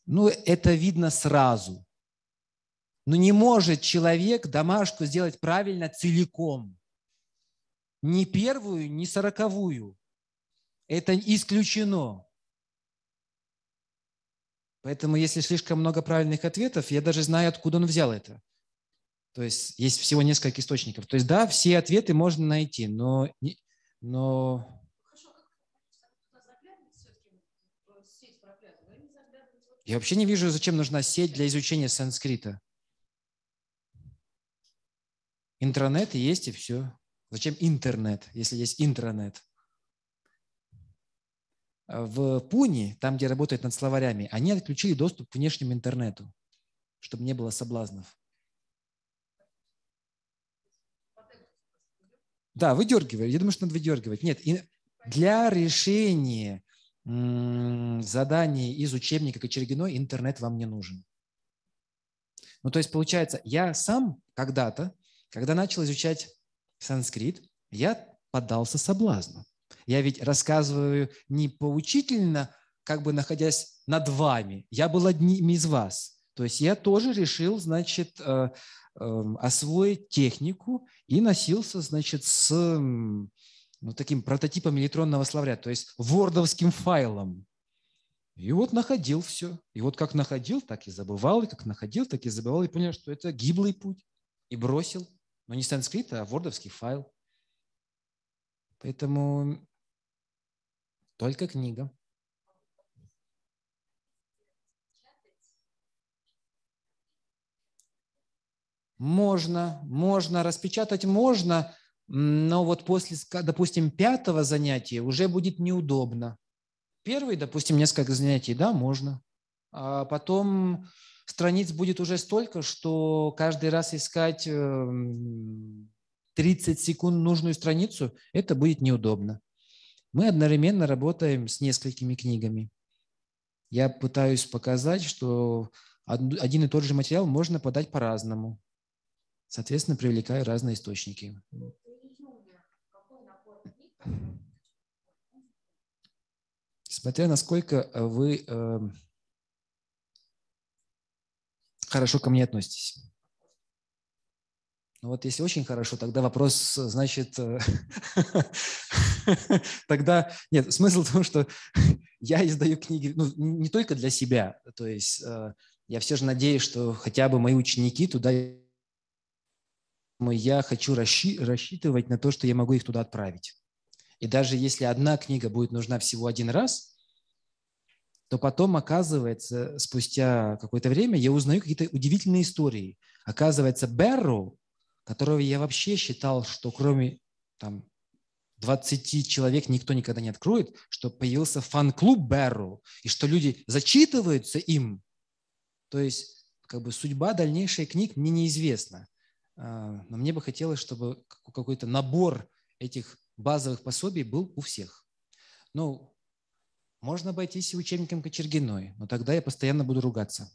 Ну, это видно сразу. Но не может человек домашку сделать правильно целиком ни первую, ни сороковую. Это исключено. Поэтому, если слишком много правильных ответов, я даже знаю, откуда он взял это. То есть есть всего несколько источников. То есть да, все ответы можно найти, но, но я вообще не вижу, зачем нужна сеть для изучения санскрита. Интернет есть и все. Зачем интернет, если есть интранет? В Пуне, там, где работают над словарями, они отключили доступ к внешнему интернету, чтобы не было соблазнов. Да, выдергиваю. Я думаю, что надо выдергивать. Нет, для решения заданий из учебника Кочергиной интернет вам не нужен. Ну, то есть, получается, я сам когда-то, когда начал изучать санскрит, я поддался соблазну. Я ведь рассказываю не поучительно, как бы находясь над вами. Я был одним из вас. То есть я тоже решил, значит, э, эм, освоить технику и носился, значит, с ну, таким прототипом электронного словаря, то есть вордовским файлом. И вот находил все. И вот как находил, так и забывал, и как находил, так и забывал, и понял, что это гиблый путь. И бросил. Но не санскрит, а вордовский файл. Поэтому только книга. Можно, можно, распечатать можно, но вот после, допустим, пятого занятия уже будет неудобно. Первый, допустим, несколько занятий, да, можно. А потом страниц будет уже столько, что каждый раз искать 30 эм, секунд нужную страницу, это будет неудобно. Мы одновременно работаем с несколькими книгами. Я пытаюсь показать, что один и тот же материал можно подать по-разному. Соответственно, привлекая разные источники. Смотря насколько вы эм, хорошо ко мне относитесь. Ну вот если очень хорошо, тогда вопрос, значит, э, тогда нет, смысл в том, что я издаю книги, ну, не только для себя, то есть э, я все же надеюсь, что хотя бы мои ученики туда, я хочу рассчитывать на то, что я могу их туда отправить. И даже если одна книга будет нужна всего один раз, то потом, оказывается, спустя какое-то время я узнаю какие-то удивительные истории. Оказывается, Берроу, которого я вообще считал, что кроме там, 20 человек никто никогда не откроет, что появился фан-клуб Берроу, и что люди зачитываются им. То есть как бы судьба дальнейшей книг мне неизвестна. А, но мне бы хотелось, чтобы какой-то набор этих базовых пособий был у всех. Ну, можно обойтись и учебником Кочергиной, но тогда я постоянно буду ругаться.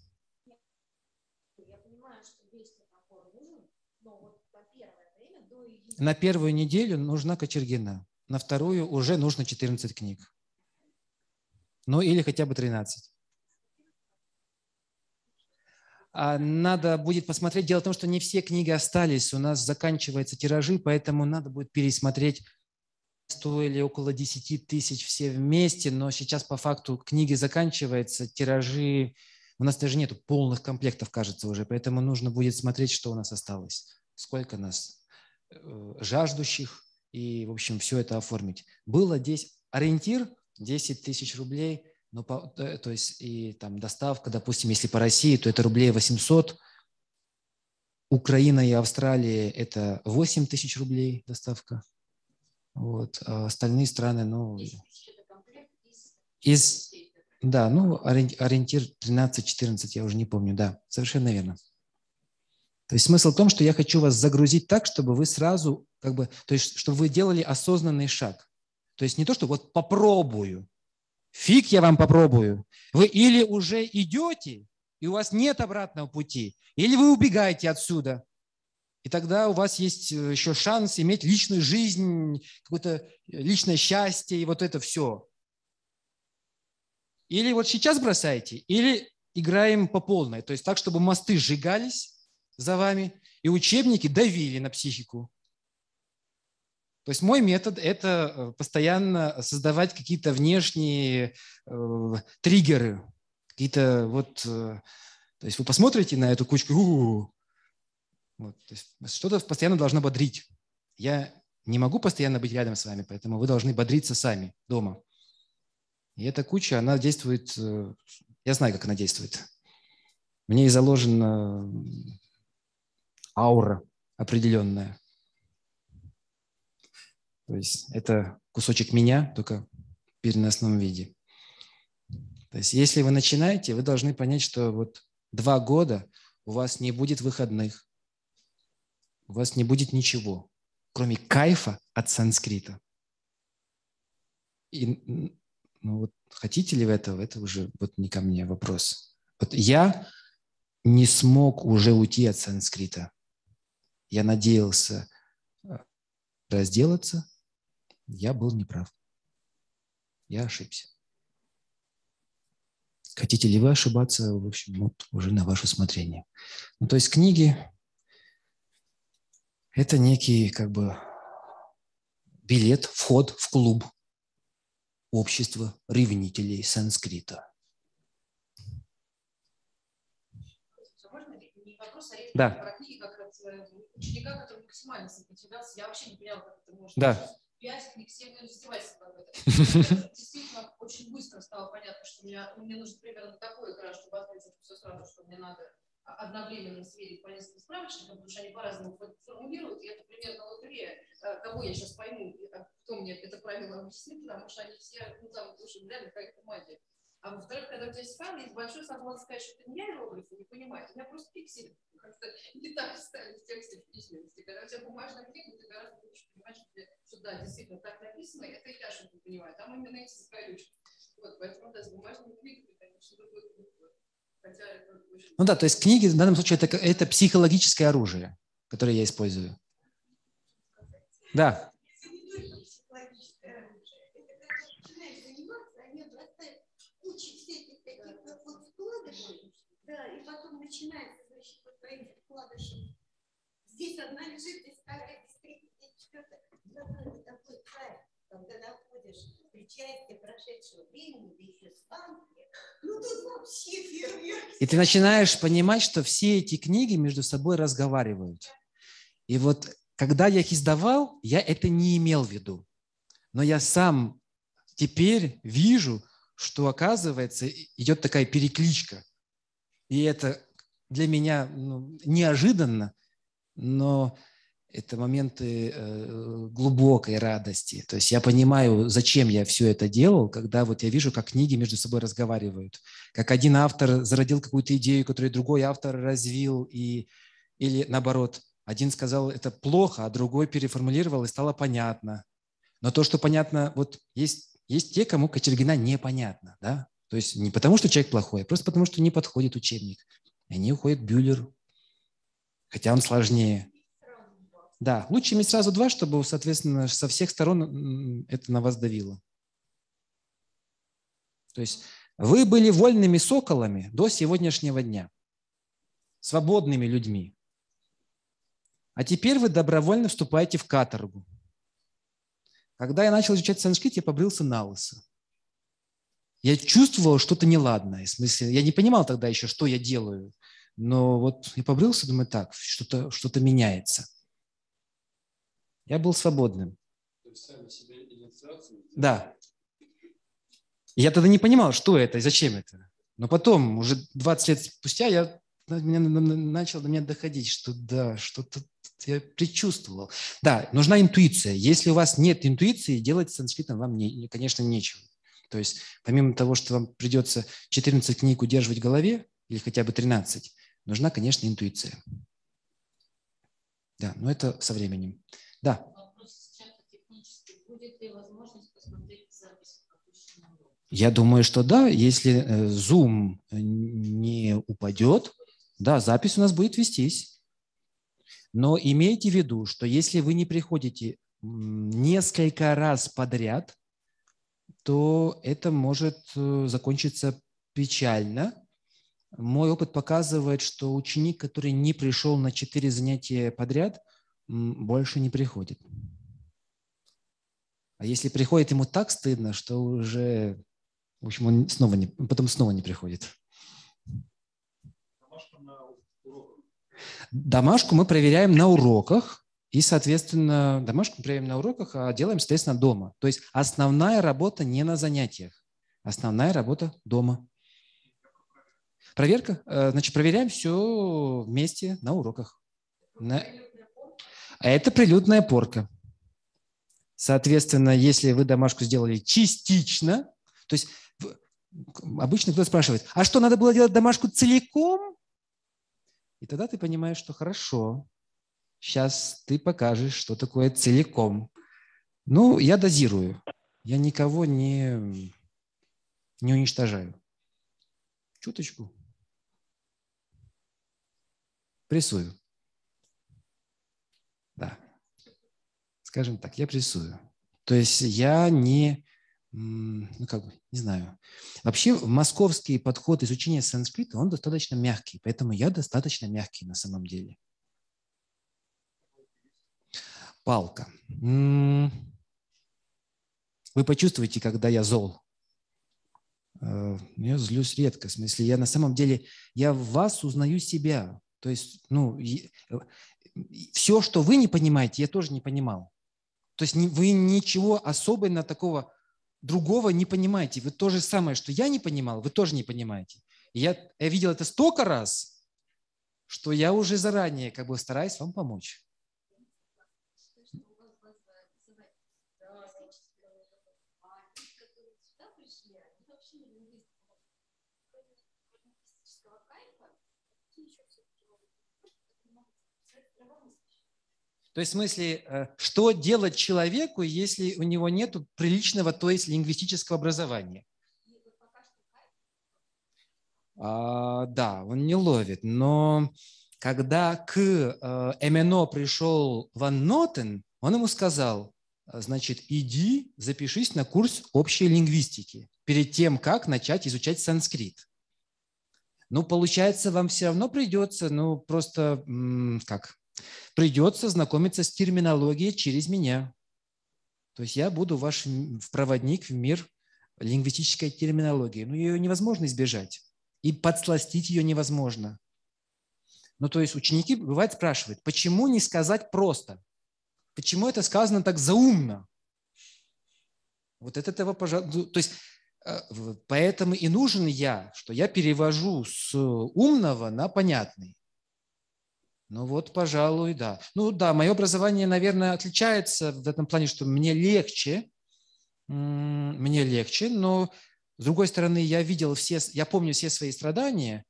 На первую неделю нужна Кочергина, на вторую уже нужно 14 книг. Ну или хотя бы 13. А надо будет посмотреть. Дело в том, что не все книги остались. У нас заканчиваются тиражи, поэтому надо будет пересмотреть стоили около 10 тысяч все вместе, но сейчас по факту книги заканчиваются, тиражи, у нас даже нету полных комплектов, кажется, уже, поэтому нужно будет смотреть, что у нас осталось, сколько нас э, жаждущих, и, в общем, все это оформить. Было здесь ориентир 10 тысяч рублей, но по, э, то есть и там доставка, допустим, если по России, то это рублей 800, Украина и Австралия – это 8 тысяч рублей доставка. Вот. А остальные страны, ну, из, да, ну, ориен- ориентир 13-14, я уже не помню, да, совершенно верно. То есть смысл в том, что я хочу вас загрузить так, чтобы вы сразу, как бы, то есть, чтобы вы делали осознанный шаг. То есть не то, что вот попробую, фиг я вам попробую. Вы или уже идете, и у вас нет обратного пути, или вы убегаете отсюда. И тогда у вас есть э, еще шанс иметь личную жизнь, какое-то личное счастье и вот это все. Или вот сейчас бросаете, или играем по полной. То есть так, чтобы мосты сжигались за вами, и учебники давили на психику. То есть мой метод – это э, постоянно создавать какие-то внешние э, триггеры, какие-то вот… Э, то есть вы посмотрите на эту кучку, у-у-у, вот, то есть что-то постоянно должно бодрить. Я не могу постоянно быть рядом с вами, поэтому вы должны бодриться сами дома. И эта куча, она действует, э, я знаю, как она действует. В ней заложена аура определенная. То есть это кусочек меня, только в переносном виде. То есть если вы начинаете, вы должны понять, что вот два года у вас не будет выходных, у вас не будет ничего, кроме кайфа от санскрита. И ну вот хотите ли вы этого, это уже вот не ко мне вопрос. Вот я не смог уже уйти от санскрита. Я надеялся э, разделаться, я был неправ. Я ошибся. Хотите ли вы ошибаться, в общем, вот уже на ваше усмотрение. Ну, то есть книги – это некий как бы билет, вход в клуб общества ревнителей санскрита. А речь Да. э, ученика, который максимально сопротивлялся. Я вообще не поняла, как это можно. Да. Пять книг, семь издевайся об этом. Действительно, очень быстро стало понятно, что ну, мне нужно примерно такой экран, чтобы ответить все сразу, что мне надо одновременно сверить по нескольким справочникам, потому что они по-разному формулируют, и это примерно лотерея, э, кого я сейчас пойму, а кто мне это правило объяснит, потому что они все, ну там, слушай, реально какая-то магия. А во-вторых, когда у тебя есть файл, есть большой соблазн сказать, что это не я иероглифы, не понимаете, у меня просто пиксели как-то не так встали в тексте в письменности. Когда у тебя бумажная книга, ты гораздо лучше понимаешь, что, да, действительно так написано, это я что-то понимаю. Там именно эти закорючки. Вот, поэтому, да, с бумажной книгой, конечно, другой подход. Ну да, то есть книги в данном случае это, это психологическое оружие, которое я использую. Да. Да, и потом начинается, значит, вот по этим вкладышам. Здесь одна лежит, здесь вторая, здесь третья, здесь четвертая. Зато это такой кайф, когда находишь причастие прошедшего времени, да еще с вами. Ну. И ты начинаешь понимать, что все эти книги между собой разговаривают. И вот когда я их издавал, я это не имел в виду. Но я сам теперь вижу, что, оказывается, идет такая перекличка. И это для меня ну, неожиданно, но это моменты э, глубокой радости. То есть я понимаю, зачем я все это делал, когда вот я вижу, как книги между собой разговаривают, как один автор зародил какую-то идею, которую другой автор развил, и, или наоборот, один сказал, это плохо, а другой переформулировал, и стало понятно. Но то, что понятно, вот есть, есть те, кому Кочергина непонятно, да? То есть не потому, что человек плохой, а просто потому, что не подходит учебник. И они уходят к Бюллеру, хотя он сложнее. Да, лучше иметь сразу два, чтобы, соответственно, со всех сторон это на вас давило. То есть вы были вольными соколами до сегодняшнего дня, свободными людьми. А теперь вы добровольно вступаете в каторгу. Когда я начал изучать санскрит, я побрился на лысо. Я чувствовал что-то неладное. В смысле, я не понимал тогда еще, что я делаю. Но вот я побрился, думаю, так, что-то что меняется. Я был свободным. Да. Я тогда не понимал, что это и зачем это. Но потом, уже 20 лет спустя, я, меня, начал до меня доходить, что да, что-то я предчувствовал. Да, нужна интуиция. Если у вас нет интуиции, делать с санскритом вам, не, конечно, нечего. То есть помимо того, что вам придется 14 книг удерживать в голове, или хотя бы 13, нужна, конечно, интуиция. Да, но это со временем. Да. Будет ли возможность посмотреть запись Я думаю, что да, если э, Zoom не упадет, да, запись у нас будет вестись. Но имейте в виду, что если вы не приходите несколько раз подряд, то это может э, закончиться печально. Мой опыт показывает, что ученик, который не пришел на четыре занятия подряд, больше не приходит. А если приходит, ему так стыдно, что уже, в общем, он снова не, потом снова не приходит. Домашку мы проверяем на уроках, и, соответственно, домашку мы проверяем на уроках, а делаем, соответственно, дома. То есть основная работа не на занятиях, основная работа дома. Проверка, э, значит, проверяем все вместе на уроках. На... Это прилюдная порка. Соответственно, если вы домашку сделали частично, то есть обычно кто спрашивает, а что, надо было делать домашку целиком? И тогда ты понимаешь, что хорошо, сейчас ты покажешь, что такое целиком. Ну, я дозирую. Я никого не, не уничтожаю. Чуточку. Прессую. Скажем так, я прессую. То есть я не, ну как бы, не знаю. Вообще московский подход изучения санскрита, он достаточно мягкий, поэтому я достаточно мягкий на самом деле. Палка. Вы почувствуете, когда я зол. Э, я злюсь редко. В смысле, я на самом деле, я в вас узнаю себя. То есть, ну, все, что вы не понимаете, я тоже не понимал. То есть вы ничего особенно такого другого не понимаете. Вы то же самое, что я не понимал, вы тоже не понимаете. Я, я видел это столько раз, что я уже заранее как бы стараюсь вам помочь. То есть в смысле, э, что делать человеку, если у него нет приличного, то есть лингвистического образования? А, да, он не ловит, но когда к э, МНО пришел Ван Нотен, он ему сказал, значит, иди запишись на курс общей лингвистики перед тем, как начать изучать санскрит. Ну, получается, вам все равно придется, ну, просто, как, Придется знакомиться с терминологией через меня. То есть я буду ваш проводник в мир лингвистической терминологии. Но ее невозможно избежать. И подсластить ее невозможно. Ну, то есть ученики, бывает, спрашивают, почему не сказать просто? Почему это сказано так заумно? Вот от этого, пожалуй, ну, то есть э, поэтому и нужен я, что я перевожу с умного на понятный. Ну вот, пожалуй, да. Ну да, мое образование, наверное, отличается в этом плане, что мне легче, мне легче, но с другой стороны, я видел все, я помню все свои страдания,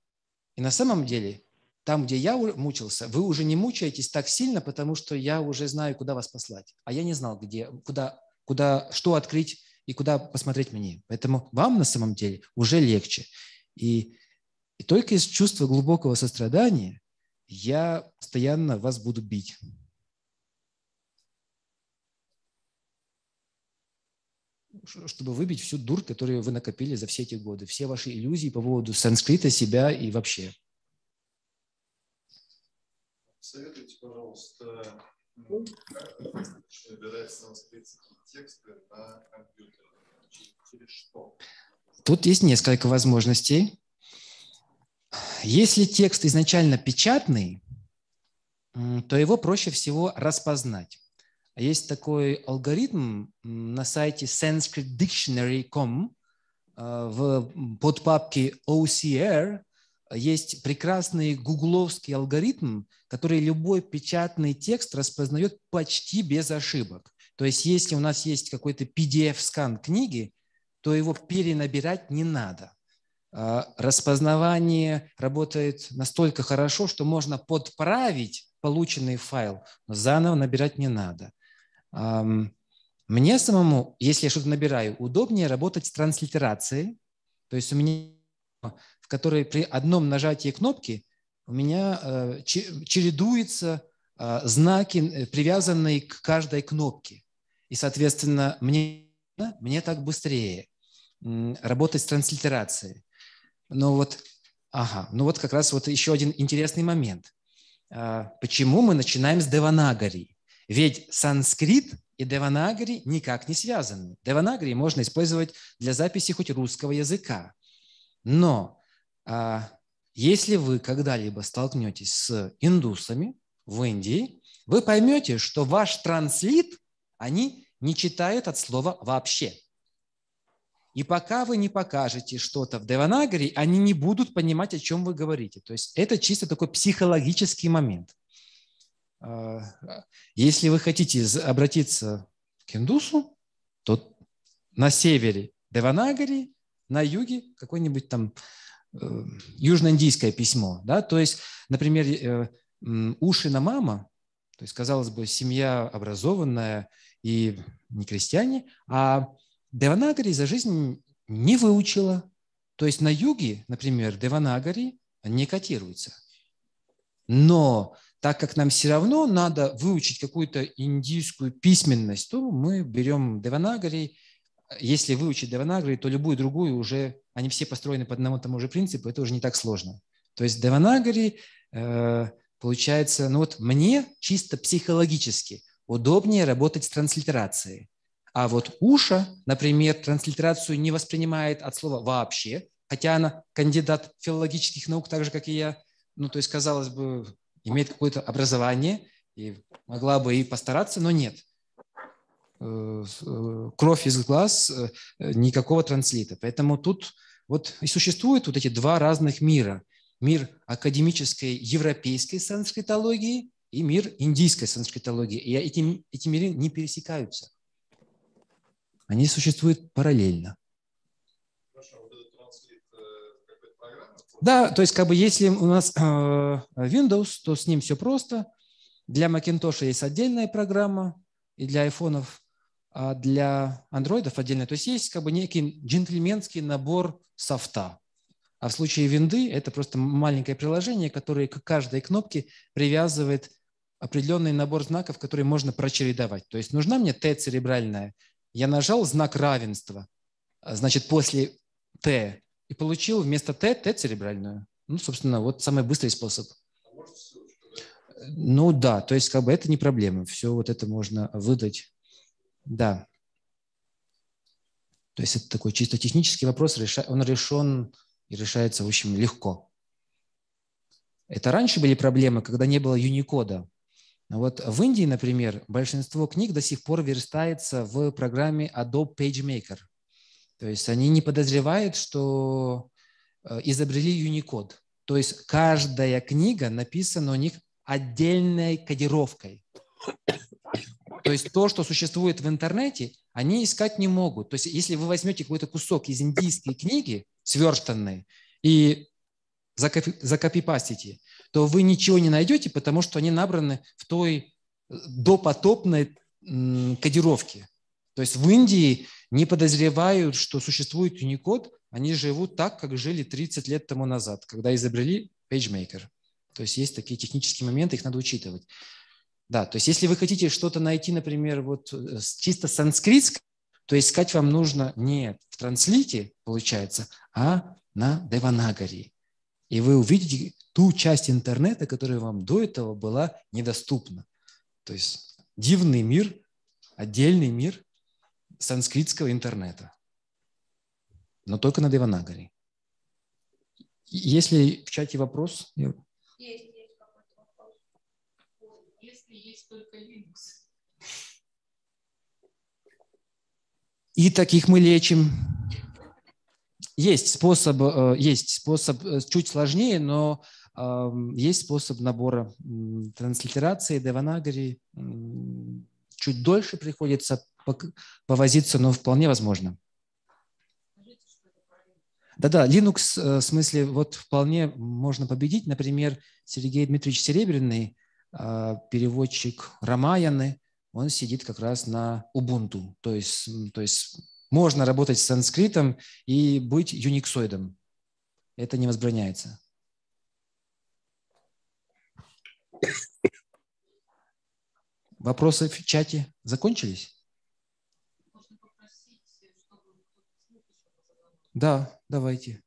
и на самом деле, там, где я мучился, вы уже не мучаетесь так сильно, потому что я уже знаю, куда вас послать. А я не знал, где, куда, куда, что открыть и куда посмотреть мне. Поэтому вам на самом деле уже легче. И, и только из чувства глубокого сострадания я постоянно вас буду бить. чтобы выбить всю дурь, которую вы накопили за все эти годы, все ваши иллюзии по поводу санскрита, себя и вообще. Советуйте, пожалуйста, как набирать санскритские тексты на компьютере? Через что? Тут есть несколько возможностей. Если текст изначально печатный, то его проще всего распознать. Есть такой алгоритм на сайте sanskritdictionary.com э, в подпапке OCR есть прекрасный гугловский алгоритм, который любой печатный текст распознает почти без ошибок. То есть если у нас есть какой-то PDF-скан книги, то его перенабирать не надо. А, распознавание работает настолько хорошо, что можно подправить полученный файл, но заново набирать не надо. Мне самому, если я что-то набираю, удобнее работать с транслитерацией. То есть у меня, в которой при одном нажатии кнопки у меня э, чередуются э, знаки, э, привязанные к каждой кнопке. И, соответственно, мне, мне так быстрее работать с транслитерацией. Но вот, ага, ну вот как раз вот еще один интересный момент. А, почему мы начинаем с Деванагари? Ведь санскрит и Деванагари никак не связаны. Деванагари можно использовать для записи хоть русского языка. Но а, если вы когда-либо столкнетесь с индусами в Индии, вы поймете, что ваш транслит они не читают от слова вообще. И пока вы не покажете что-то в Деванагари, они не будут понимать, о чем вы говорите. То есть это чисто такой психологический момент. А, если вы хотите обратиться к индусу, то на севере Деванагари, на юге какое-нибудь там э, южноиндийское письмо. Да? То есть, например, э, Ушина мама, то есть, казалось бы, семья образованная и не крестьяне, а Деванагари за жизнь не выучила. То есть на юге, например, Деванагари не котируется. Но так как нам все равно надо выучить какую-то индийскую письменность, то мы берем Деванагари. Если выучить Деванагари, то любую другую уже, они все построены по одному тому же принципу, это уже не так сложно. То есть Деванагари э, получается, ну вот мне чисто психологически удобнее работать с транслитерацией. А вот Уша, например, транслитерацию не воспринимает от слова вообще, хотя она кандидат филологических наук, так же, как и я. Ну, то есть, казалось бы, имеет какое-то образование и могла бы и постараться, но нет. Э, э, кровь из глаз, э, никакого транслита. Поэтому тут вот и существуют вот эти два разных мира. Мир академической европейской санскритологии и мир индийской санскритологии. И эти, эти миры не пересекаются. Они существуют параллельно. Да, то есть как бы если у нас э, Windows, то с ним все просто. Для Macintosh есть отдельная программа, и для айфонов, а для андроидов отдельная. То есть есть как бы некий джентльменский набор софта. А в случае винды это просто маленькое приложение, которое к каждой кнопке привязывает определенный набор знаков, которые можно прочередовать. То есть нужна мне Т церебральная, я нажал знак равенства, а, значит, после Т, и получил вместо Т Т церебральную. Ну, собственно, вот самый быстрый способ. Ну да, то есть как бы это не проблема. Все вот это можно выдать. Да. То есть это такой чисто технический вопрос, он решен и решается, в общем, легко. Это раньше были проблемы, когда не было Юникода. Вот в Индии, например, большинство книг до сих пор верстается в программе Adobe PageMaker. То есть они не подозревают, что э, изобрели Unicode. То есть каждая книга написана у них отдельной кодировкой. То есть то, что существует в интернете, они искать не могут. То есть если вы возьмете какой-то кусок из индийской книги, сверстанной, и закопипастите, то вы ничего не найдете, потому что они набраны в той э, допотопной кодировке. То есть в Индии не подозревают, что существует Unicode, они живут так, как жили 30 лет тому назад, когда изобрели PageMaker. То есть есть такие технические моменты, их надо учитывать. Да, то есть если вы хотите что-то найти, например, вот э, чисто санскритское, то искать вам нужно не в транслите, получается, а на Деванагари и вы увидите ту часть интернета, которая вам до этого была недоступна. То есть дивный мир, отдельный мир санскритского интернета. Но только на Деванагаре. Если в чате вопрос... Есть, есть какой-то вопрос. Если есть только Linux. И таких мы лечим. Есть способ, э, есть способ э, чуть сложнее, но ам, есть способ набора транслитерации Деванагари. Чуть дольше приходится повозиться, но вполне возможно. Да-да, Linux, э, в смысле, вот вполне можно победить. Например, Сергей Дмитриевич Серебряный, переводчик Рамаяны, он сидит как раз на Ubuntu. То есть, то есть можно работать с санскритом и быть юниксоидом. Это не возбраняется. Вопросы в чате закончились? Да, давайте.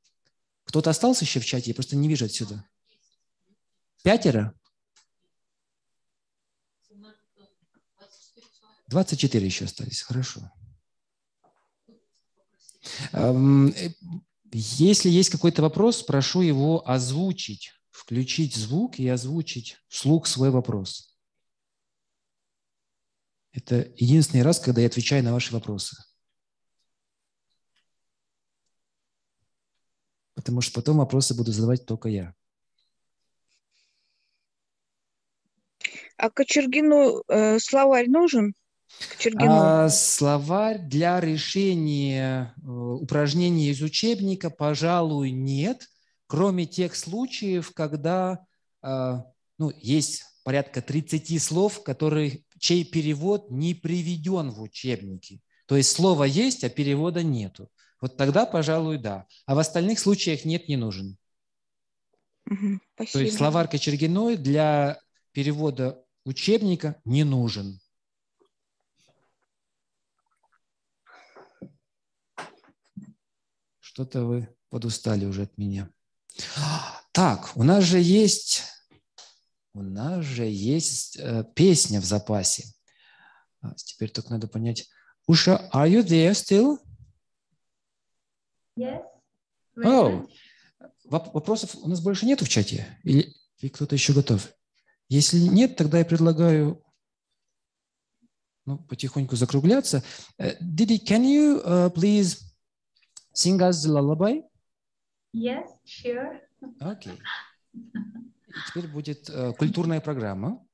Кто-то остался еще в чате? Я просто не вижу отсюда. Пятеро? 24 еще остались. Хорошо. Эм, э, Если есть какой-то вопрос, прошу его озвучить, включить звук и озвучить вслух свой вопрос. Это единственный раз, когда я отвечаю на ваши вопросы. Потому что потом вопросы буду задавать только я. А Кочергину э, словарь нужен? А словарь для решения э, упражнений из учебника, пожалуй, нет, кроме тех случаев, когда э, ну, есть порядка 30 слов, которые, чей перевод не приведен в учебнике. То есть слово есть, а перевода нету. Вот тогда, пожалуй, да. А в остальных случаях нет, не нужен. Мгм, То есть словарь Кочергиной для перевода учебника не нужен. Что-то вы подустали уже от меня. Так, у нас же есть, у нас же есть э, песня в запасе. А, Теперь только надо понять. Уша, are you there still? Yes. Воп- вопросов у нас больше нету в чате? Или, или кто-то еще готов? Если нет, тогда я предлагаю ну, потихоньку закругляться. Didi, can you uh, please sing us lullaby? Yes, sure. Окей. И Теперь будет э, культурная программа.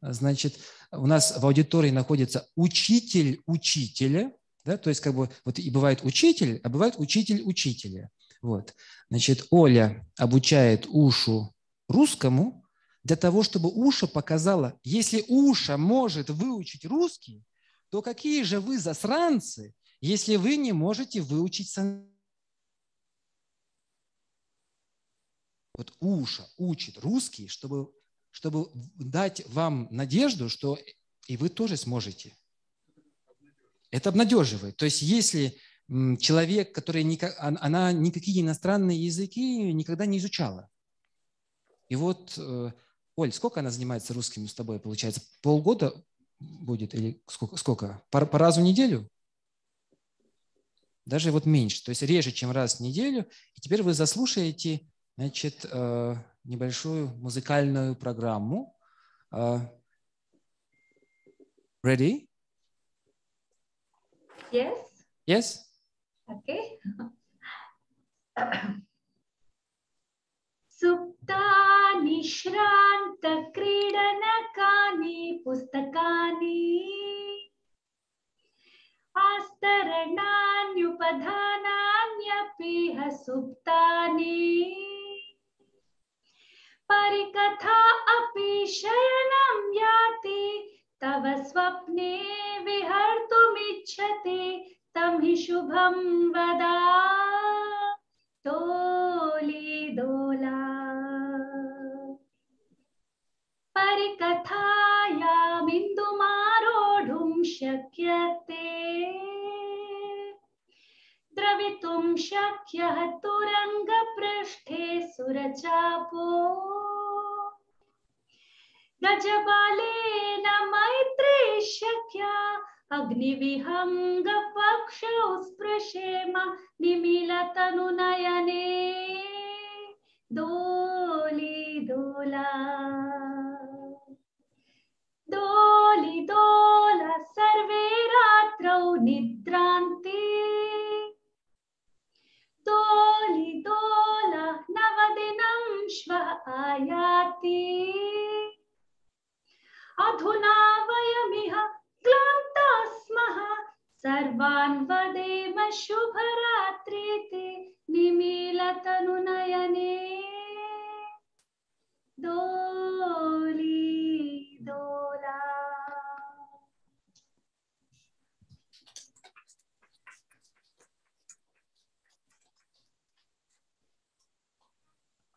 Значит, у нас в аудитории находится учитель учителя, да, то есть как бы вот и бывает учитель, а бывает учитель учителя. Вот. Значит, Оля обучает Ушу русскому для того, чтобы Уша показала, если Уша может выучить русский, то какие же вы засранцы, если вы не можете выучить сан... Вот Уша учит русский, чтобы, чтобы дать вам надежду, что и вы тоже сможете. Это обнадеживает. То есть если человек, который она никакие иностранные языки никогда не изучала. И вот, э, Оль, сколько она занимается русским с тобой, получается? Полгода будет или сколько? сколько? По, по разу в неделю? Даже вот меньше, то есть реже, чем раз в неделю. И теперь вы заслушаете значит, э, небольшую музыкальную программу. Э, Ready? Yes. Yes? Okay. सुप्तानि श्रान्तक्रीडनकानि पुस्तकानि आस्तरणान्युपधानान्यपि ह सुप्तानि परिकथा अपि शयनं याति, तव स्वप्ने विहर्तुमिच्छति, तं हि शुभं वदा। दोला परिकथायामिन्दुमारोढुं शक्यते। द्रवितुं शक्यः तुरङ्गपृष्ठे सुरचापो गजबालेन मैत्री शक्या अग्निविहङ्गपक्षौ स्पृशेम निमिलतनुनयने। दोली दोला। दोली दोला। सर्वे रात्रौ निद्रान्ति दोलिदोलः नवदिनं श्व आयाति। अधुना वयमिह क्लांता स्मः सर्वान् वदेम शुभरात्रीति निमीलतनुनयने। दोली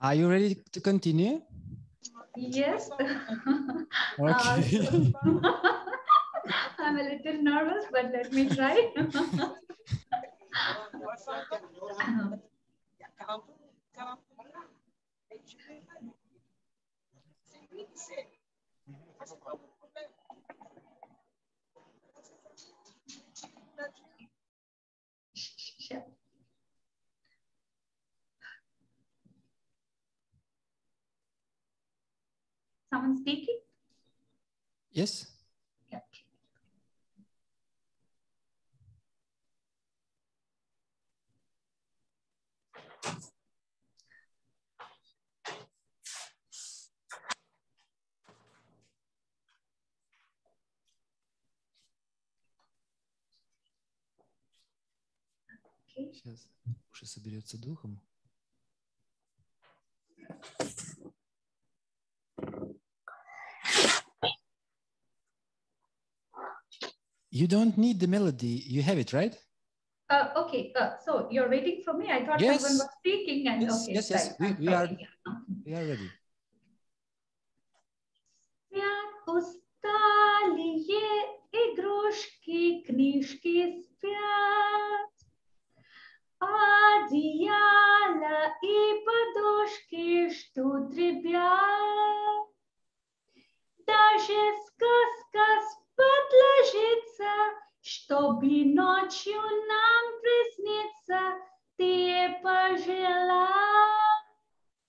Are you ready to continue? Yes. Okay. Uh, I'm a little nervous, but let me try. Someone speaking? Yes. Сейчас уже соберется духом. You don't need the melody. You have it, right? Uh, okay, uh, so you're waiting for me? I thought Yes. someone was speaking and Yes, okay. yes, yes. right, We, I'm we are sorry. we are ready. Спят усталые игрушки, книжки спят. Одеяло и подушки ждут ребят. Даже сказка спать Ложится, чтобы ночью нам приснится. Ты пожелай,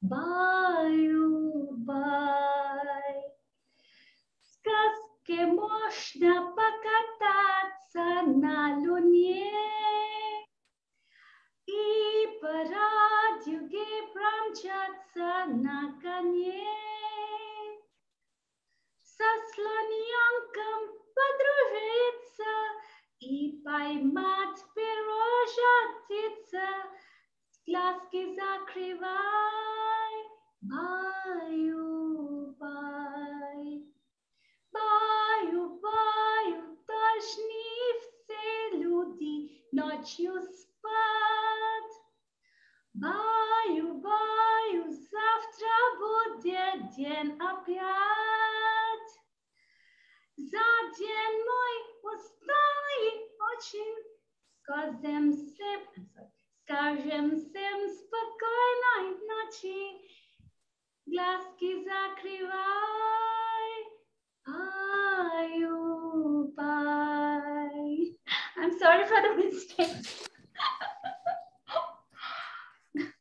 баю-бай. В сказке можно покататься на луне и по радуге промчаться на коне. Со слоненком подружиться и поймать перо птица. Глазки закрывай, баю-бай. Баю-баю, должны все люди ночью спать. Баю-баю, завтра будет день опять. За день мой усталый очень, скажем всем, скажем всем спокойной ночи. Глазки закрывай. Аю, bye. I'm sorry for the mistake.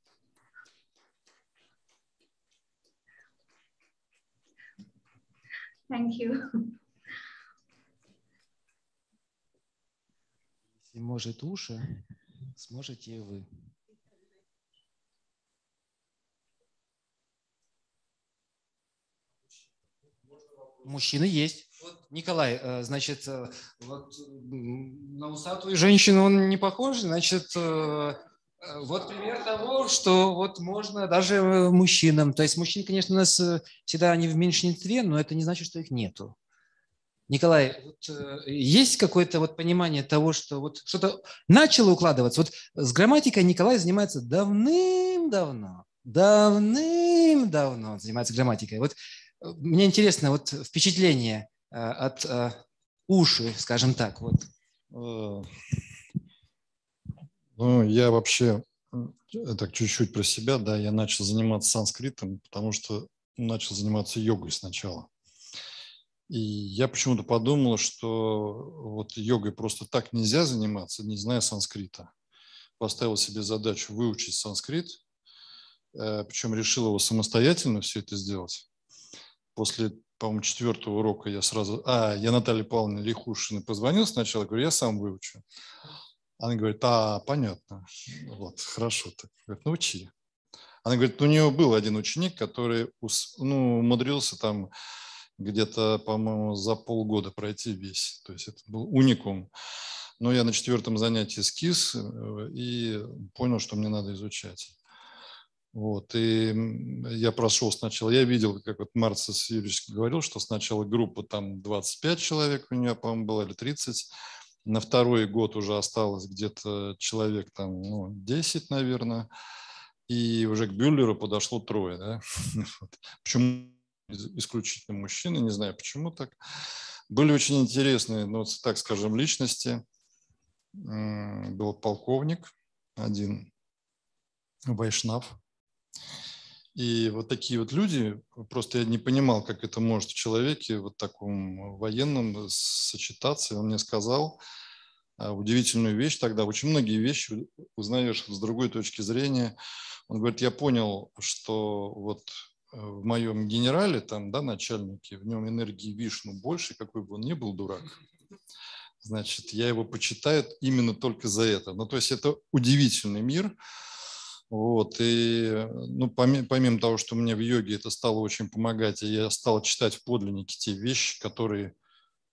Thank you. Если может уши, сможете и вы. Мужчины есть. Вот Николай, э, значит, э, вот на усатую женщину он не похож, значит, э, вот пример того, что вот можно даже мужчинам, то есть мужчин, конечно, у нас всегда они в меньшинстве, но это не значит, что их нету. Николай, вот, э, есть какое-то вот понимание того, что вот что-то начало укладываться? Вот с грамматикой Николай занимается давным-давно, давным-давно он занимается грамматикой. Вот э, мне интересно вот впечатление э, от уши, скажем так. Вот. Ну, я вообще, так чуть-чуть про себя, да, я начал заниматься санскритом, потому что начал заниматься йогой сначала. И я почему-то подумал, что вот йогой просто так нельзя заниматься, не зная санскрита. Поставил себе задачу выучить санскрит, э, причем решил его самостоятельно все это сделать. После, по-моему, четвертого урока я сразу... А, я Наталье Павловне Лихушиной позвонил сначала, говорю, я сам выучу. Она говорит, а, понятно, вот, хорошо так. Говорит, научи. Она говорит, у нее был один ученик, который ну, умудрился там где-то, по-моему, за полгода пройти весь. То есть это был уникум. но я на четвертом занятии скис э, и понял, что мне надо изучать. Вот, и я прошел сначала, я видел, как вот Марцис Юрьевич говорил, что сначала группа там 25 человек у нее, по-моему, было, или 30. На второй год уже осталось где-то человек там, ну, 10, наверное. И уже к Бюллеру подошло трое, да. Почему исключительно мужчины, не знаю, почему так. Были очень интересные, ну, так скажем, личности. Был полковник один, Вайшнав, и вот такие вот люди, просто я не понимал, как это может в человеке вот таком военном сочетаться. Он мне сказал а, удивительную вещь тогда. Очень многие вещи узнаешь с другой точки зрения. Он говорит, я понял, что вот в моем генерале, там, да, начальнике, в нем энергии Вишну больше, какой бы он ни был дурак. Значит, я его почитаю именно только за это. Ну, то есть это удивительный мир. Вот, и ну, помимо, помимо того, что мне в йоге это стало очень помогать, и я стал читать в подлиннике те вещи, которые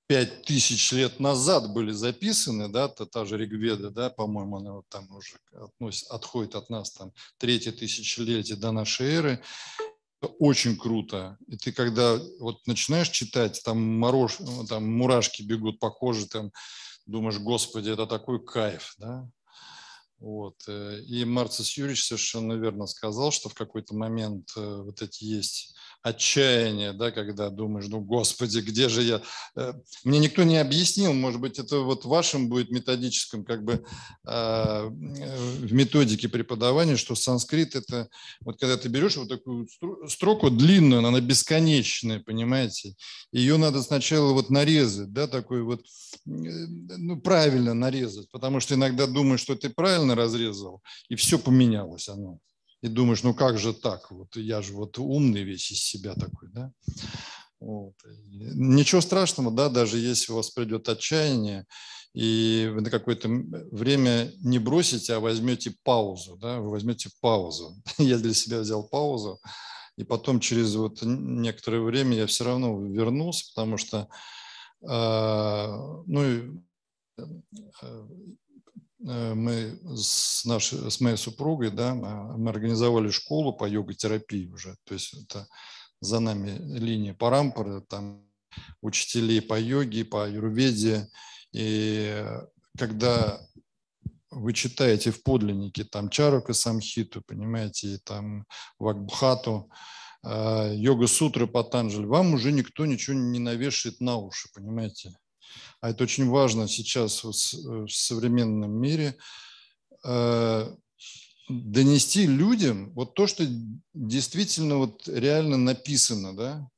пять тысяч лет назад были записаны, да, та, та же Ригведа, да, по-моему, она вот там уже относит, отходит от нас там третье тысячелетие до нашей эры. Очень круто. И ты когда вот начинаешь читать, там, мороз, там мурашки бегут по коже, там думаешь, господи, это такой кайф, да, вот. Э, и Марцис Юрьевич совершенно верно сказал, что в какой-то момент э, вот эти есть отчаяние, да, когда думаешь, ну, господи, где же я? Э, мне никто не объяснил, может быть, это вот вашим будет методическом, как бы а, в методике преподавания, что санскрит это, вот когда ты берешь вот такую строку длинную, она бесконечная, понимаете, ее надо сначала вот нарезать, да, такой вот, ну, правильно нарезать, потому что иногда думаешь, что ты правильно разрезал, и все поменялось оно и думаешь, ну как же так, вот я же вот умный весь из себя такой, да. Вот. Ничего страшного, да, даже если у вас придет отчаяние, и вы на какое-то время не бросите, а возьмете паузу, да, вы возьмете паузу. Я для себя взял паузу, и потом через вот некоторое время я все равно вернулся, потому что, э, ну, э, Э, мы с, нашей, с моей супругой, да, мы организовали школу по йога-терапии уже. То есть это за нами линия Парампары, там учителей по йоге, по аюрведе. И когда вы читаете в подлиннике там Чарука Самхиту, понимаете, и там Вакбхату, э, йога-сутры Патанджаль, вам уже никто ничего не навешает на уши, понимаете. А это очень важно сейчас в э, современном мире, э, донести людям вот то, что действительно вот реально написано, да,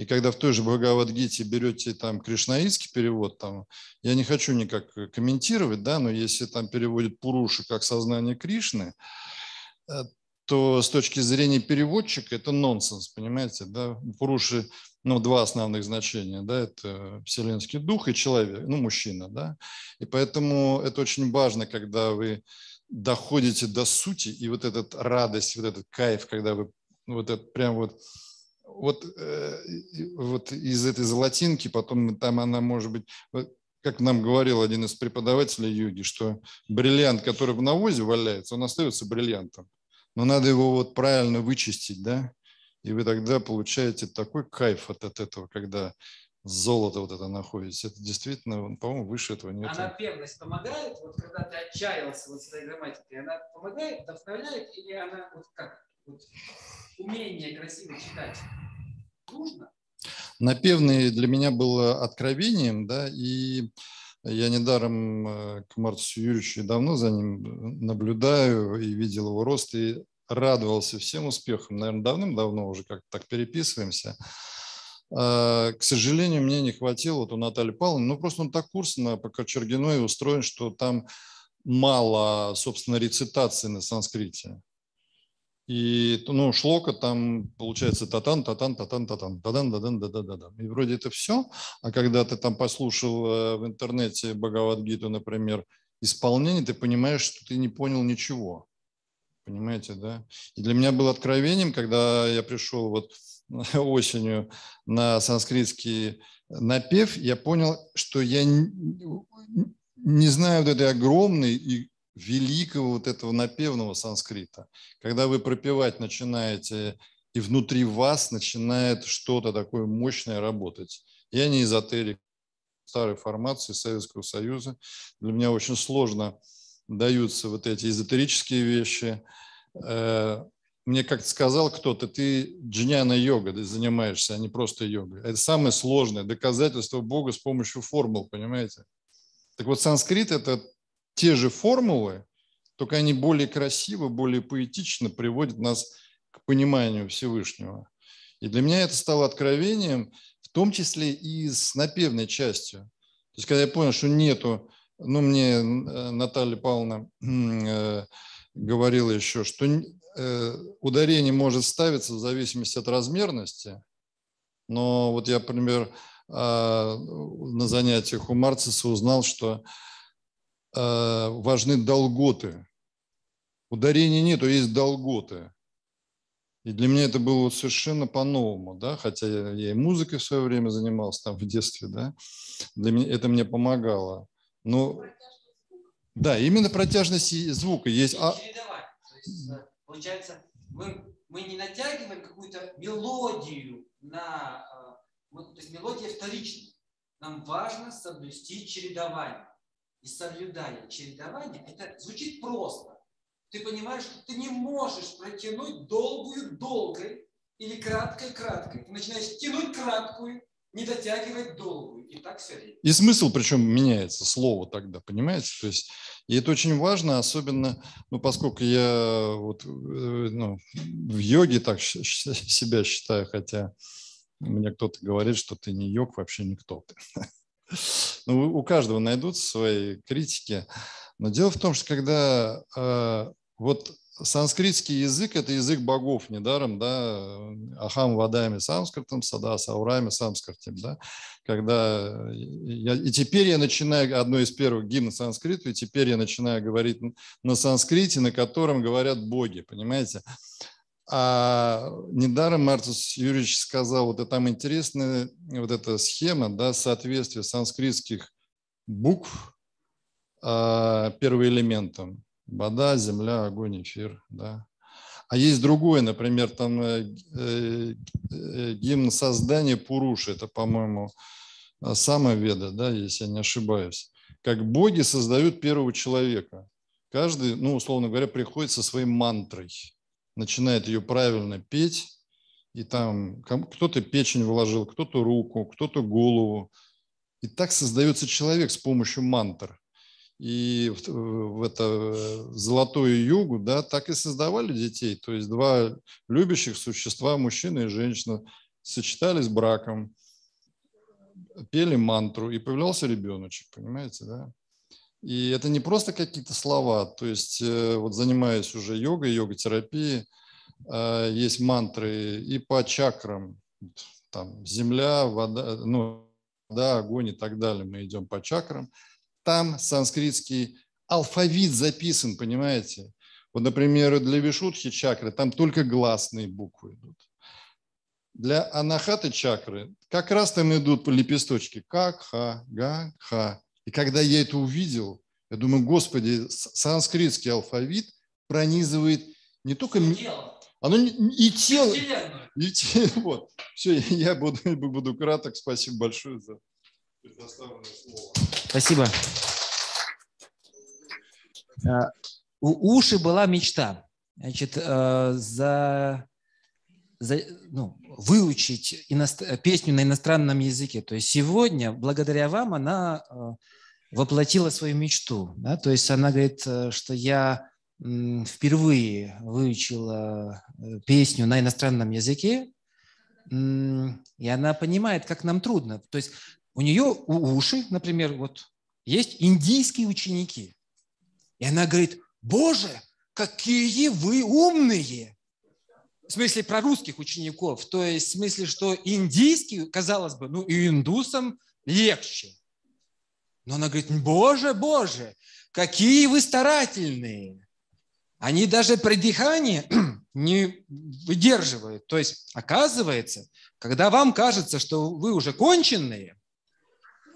и когда в той же Бхагавадгите берете там кришнаитский перевод, там, я не хочу никак комментировать, да, но если там переводит Пуруши как сознание Кришны, э, то с точки зрения переводчика это нонсенс, понимаете, да, Пуруши ну, два основных значения, да, это вселенский дух и человек, ну, мужчина, да, и поэтому это очень важно, когда вы доходите до сути, и вот эта радость, вот этот кайф, когда вы ну, вот это прям вот вот, э, вот из этой золотинки, потом там она может быть, как нам говорил один из преподавателей йоги, что бриллиант, который в навозе валяется, он остается бриллиантом. Но надо его вот правильно вычистить, да, и вы тогда получаете такой кайф от, от этого, когда золото вот это находится. Это действительно, по-моему, выше этого нет. А напевность помогает? Вот когда ты отчаялся вот с этой грамматикой, она помогает, вдохновляет или она вот как? Вот, умение красиво читать нужно? Напевный для меня было откровением, да, и я недаром э, к Мартусу Юрьевичу давно за ним наблюдаю и видел его рост, и радовался всем успехам, наверное, давным-давно уже как так переписываемся. А, к сожалению, мне не хватило, вот у Натальи Павловны, ну просто он так курс на по Кочергиной устроен, что там мало, собственно, рецитации на санскрите. И, ну, шлока там получается татан, татан, татан, татан, тадан, дадан, да, да, да, да. И вроде это все. А когда ты там послушал э, в интернете Бхагавадгиту, например, исполнение, ты понимаешь, что ты не понял ничего понимаете, да? И для меня было откровением, когда я пришел вот осенью на санскритский напев, я понял, что я не знаю вот этой огромной и великого вот этого напевного санскрита. Когда вы пропевать начинаете, и внутри вас начинает что-то такое мощное работать. Я не эзотерик старой формации Советского Союза. Для меня очень сложно даются вот эти эзотерические вещи. Э, мне как-то сказал кто-то, ты джняна йога занимаешься, а не просто йогой. Это самое сложное доказательство Бога с помощью формул, понимаете? Так вот, санскрит – это те же формулы, только они более красиво, более поэтично приводят нас к пониманию Всевышнего. И для меня это стало откровением, в том числе и с напевной частью. То есть, когда я понял, что нету, ну, мне э, Наталья Павловна э, говорила еще, что э, ударение может ставиться в зависимости от размерности, но вот я, например, а, на занятиях у Марциса узнал, что важны долготы. Ударения нету, есть долготы. И для меня это было совершенно по-новому, да, хотя я, я и музыкой в свое время занимался там в детстве, да, для меня это мне помогало. Но да, именно протяжность звука есть. А... Э, получается, мы, мы не натягиваем какую-то мелодию на, э, то есть мелодия вторична. Нам важно соблюсти чередование. И соблюдая чередование, это звучит просто ты понимаешь, что ты не можешь протянуть долгую долгой или краткой краткой. Ты начинаешь тянуть краткую, не дотягивать долгую. И так все время. И смысл причем меняется, слово тогда, понимаете? То есть, и это очень важно, особенно, ну, поскольку я вот, э, ну, в йоге так себя считаю, хотя мне кто-то говорит, что ты не йог, вообще никто ты. Ну, у каждого найдутся свои критики. Но дело в том, что когда э, вот санскритский язык – это язык богов, недаром, да, ахам вадами санскритом, сада саурами санскритом, да, когда я, и теперь я начинаю, одно из первых гимн санскриту, и теперь я начинаю говорить на санскрите, на котором говорят боги, понимаете? А недаром Мартус Юрьевич сказал, вот там интересная вот эта схема, да, соответствие санскритских букв а, первоэлементам вода, земля, огонь, эфир, да. А есть другое, например, там э, э, э, гимн создания Пуруши, это, по-моему, Самоведа, да, если я не ошибаюсь. Как боги создают первого человека. Каждый, ну, условно говоря, приходит со своей мантрой, начинает ее правильно петь, и там кто-то печень вложил, кто-то руку, кто-то голову. И так создается человек с помощью мантр и в, в это золотую югу, да, так и создавали детей. То есть два любящих существа, мужчина и женщина, сочетались браком, пели мантру, и появлялся ребеночек, понимаете, да? И это не просто какие-то слова, то есть э, вот занимаясь уже йогой, йога-терапией, э, есть мантры и по чакрам, там земля, вода, ну, вода, огонь и так далее. Мы идем по чакрам – там санскритский алфавит записан, понимаете? Вот, например, для Вишудхи чакры там только гласные буквы идут. Для анахаты чакры как раз там идут по лепесточке как, ха, га, ха. И когда я это увидел, я думаю, господи, санскритский алфавит пронизывает не только... Оно и тело, и тело. Вот. Все, я буду, буду краток. Спасибо большое за предоставленное слово. Спасибо. А, у Уши была мечта. Значит, э, за, за, ну, выучить иностр... песню на иностранном языке. То есть сегодня, благодаря вам, она э, воплотила свою мечту. Да? То есть она говорит, э, что я впервые выучила песню на иностранном языке, и она понимает, как нам трудно. То есть у нее, у уши, например, вот есть индийские ученики. И она говорит, Боже, какие вы умные! В смысле про русских учеников. То есть в смысле, что индийский, казалось бы, ну и индусам легче. Но она говорит, Боже, Боже, какие вы старательные! Они даже при дыхании не выдерживают. То есть, оказывается, когда вам кажется, что вы уже конченные,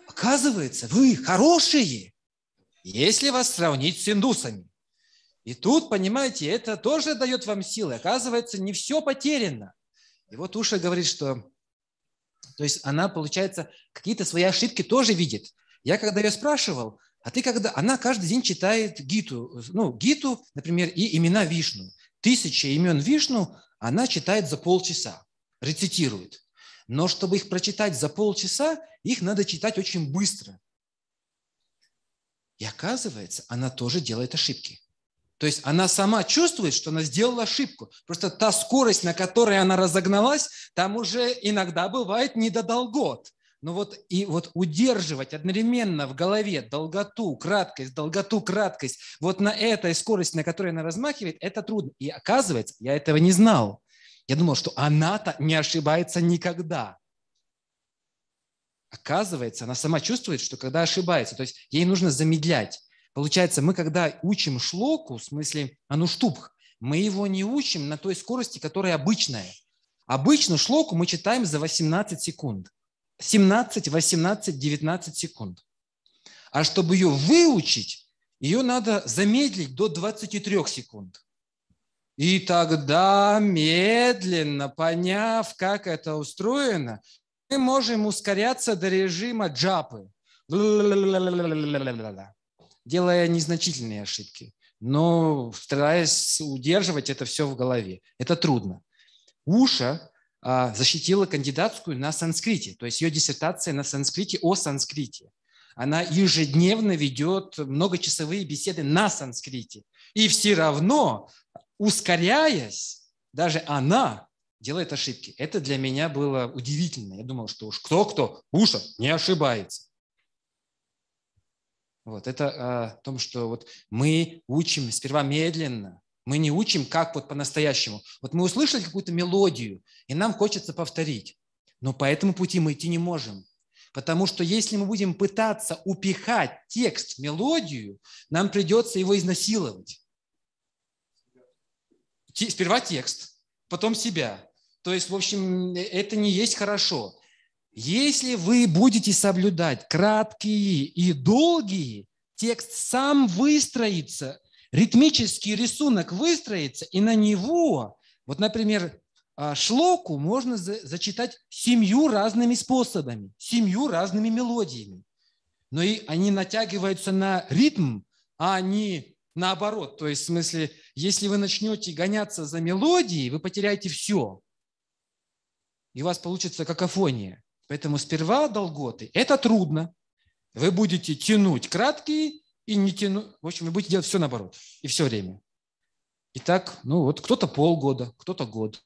Оказывается, вы хорошие. если вас сравнить с индусами. И тут, понимаете, это тоже дает вам силы. Оказывается, не все потеряно. И вот Уша говорит, что то есть она, получается, какие-то свои ошибки тоже видит. Я когда ее спрашивал, а ты когда... Она каждый день читает Гиту. Ну, Гиту, например, и имена Вишну. Тысяча имен Вишну она читает за полчаса, рецитирует. Но чтобы их прочитать за полчаса, их надо читать очень быстро. И оказывается, она тоже делает ошибки. То есть она сама чувствует, что она сделала ошибку. Просто та скорость, на которой она разогналась, там уже иногда бывает не до долгот. Но вот и вот удерживать одновременно в голове долготу, краткость, долготу, краткость, вот на этой скорости, на которой она размахивает, это трудно. И оказывается, я этого не знал. Я думал, что она-то не ошибается никогда. Оказывается, она сама чувствует, что когда ошибается, то есть ей нужно замедлять. Получается, мы когда учим шлоку, в смысле ануштубх, мы его не учим на той скорости, которая обычная. Обычно шлоку мы читаем за 18 секунд. 17, 18, 19 секунд. А чтобы ее выучить, ее надо замедлить до 23 секунд. И тогда, медленно поняв, как это устроено, мы можем ускоряться до режима джапы, делая незначительные ошибки, но стараясь удерживать это все в голове. Это трудно. Уша защитила кандидатскую на санскрите, то есть ее диссертация на санскрите о санскрите. Она ежедневно ведет многочасовые беседы на санскрите. И все равно, ускоряясь, даже она делает ошибки. Это для меня было удивительно. Я думал, что уж кто-кто, Уша не ошибается. Вот, это о том, что вот мы учим сперва медленно, мы не учим, как вот по-настоящему. Вот мы услышали какую-то мелодию, и нам хочется повторить. Но по этому пути мы идти не можем. Потому что если мы будем пытаться упихать текст в мелодию, нам придется его изнасиловать. Сперва текст, потом себя. То есть, в общем, это не есть хорошо. Если вы будете соблюдать краткие и долгие, текст сам выстроится ритмический рисунок выстроится, и на него, вот, например, а, шлоку можно зачитать семью разными способами, семью разными мелодиями. Но и они натягиваются на ритм, а не наоборот. То есть, в смысле, если вы начнете гоняться за мелодией, вы потеряете все. И у вас получится какофония. Поэтому сперва долготы. Это трудно. Вы будете тянуть краткие и не тяну. В общем, вы будете делать все наоборот. И все время. Итак, ну вот кто-то полгода, кто-то год.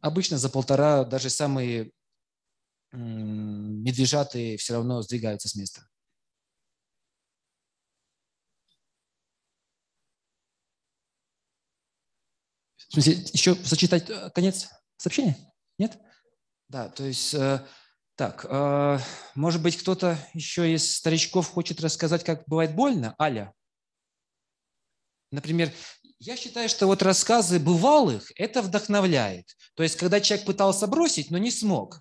Обычно за полтора даже самые медвежатые все равно сдвигаются с места. В смысле, еще зачитать э, конец сообщения? Нет? Да, то есть э, так, э, может быть, кто-то еще из старичков хочет рассказать, как бывает больно? Аля? Например, я считаю, что вот рассказы бывалых – это вдохновляет. То есть, когда человек пытался бросить, но не смог.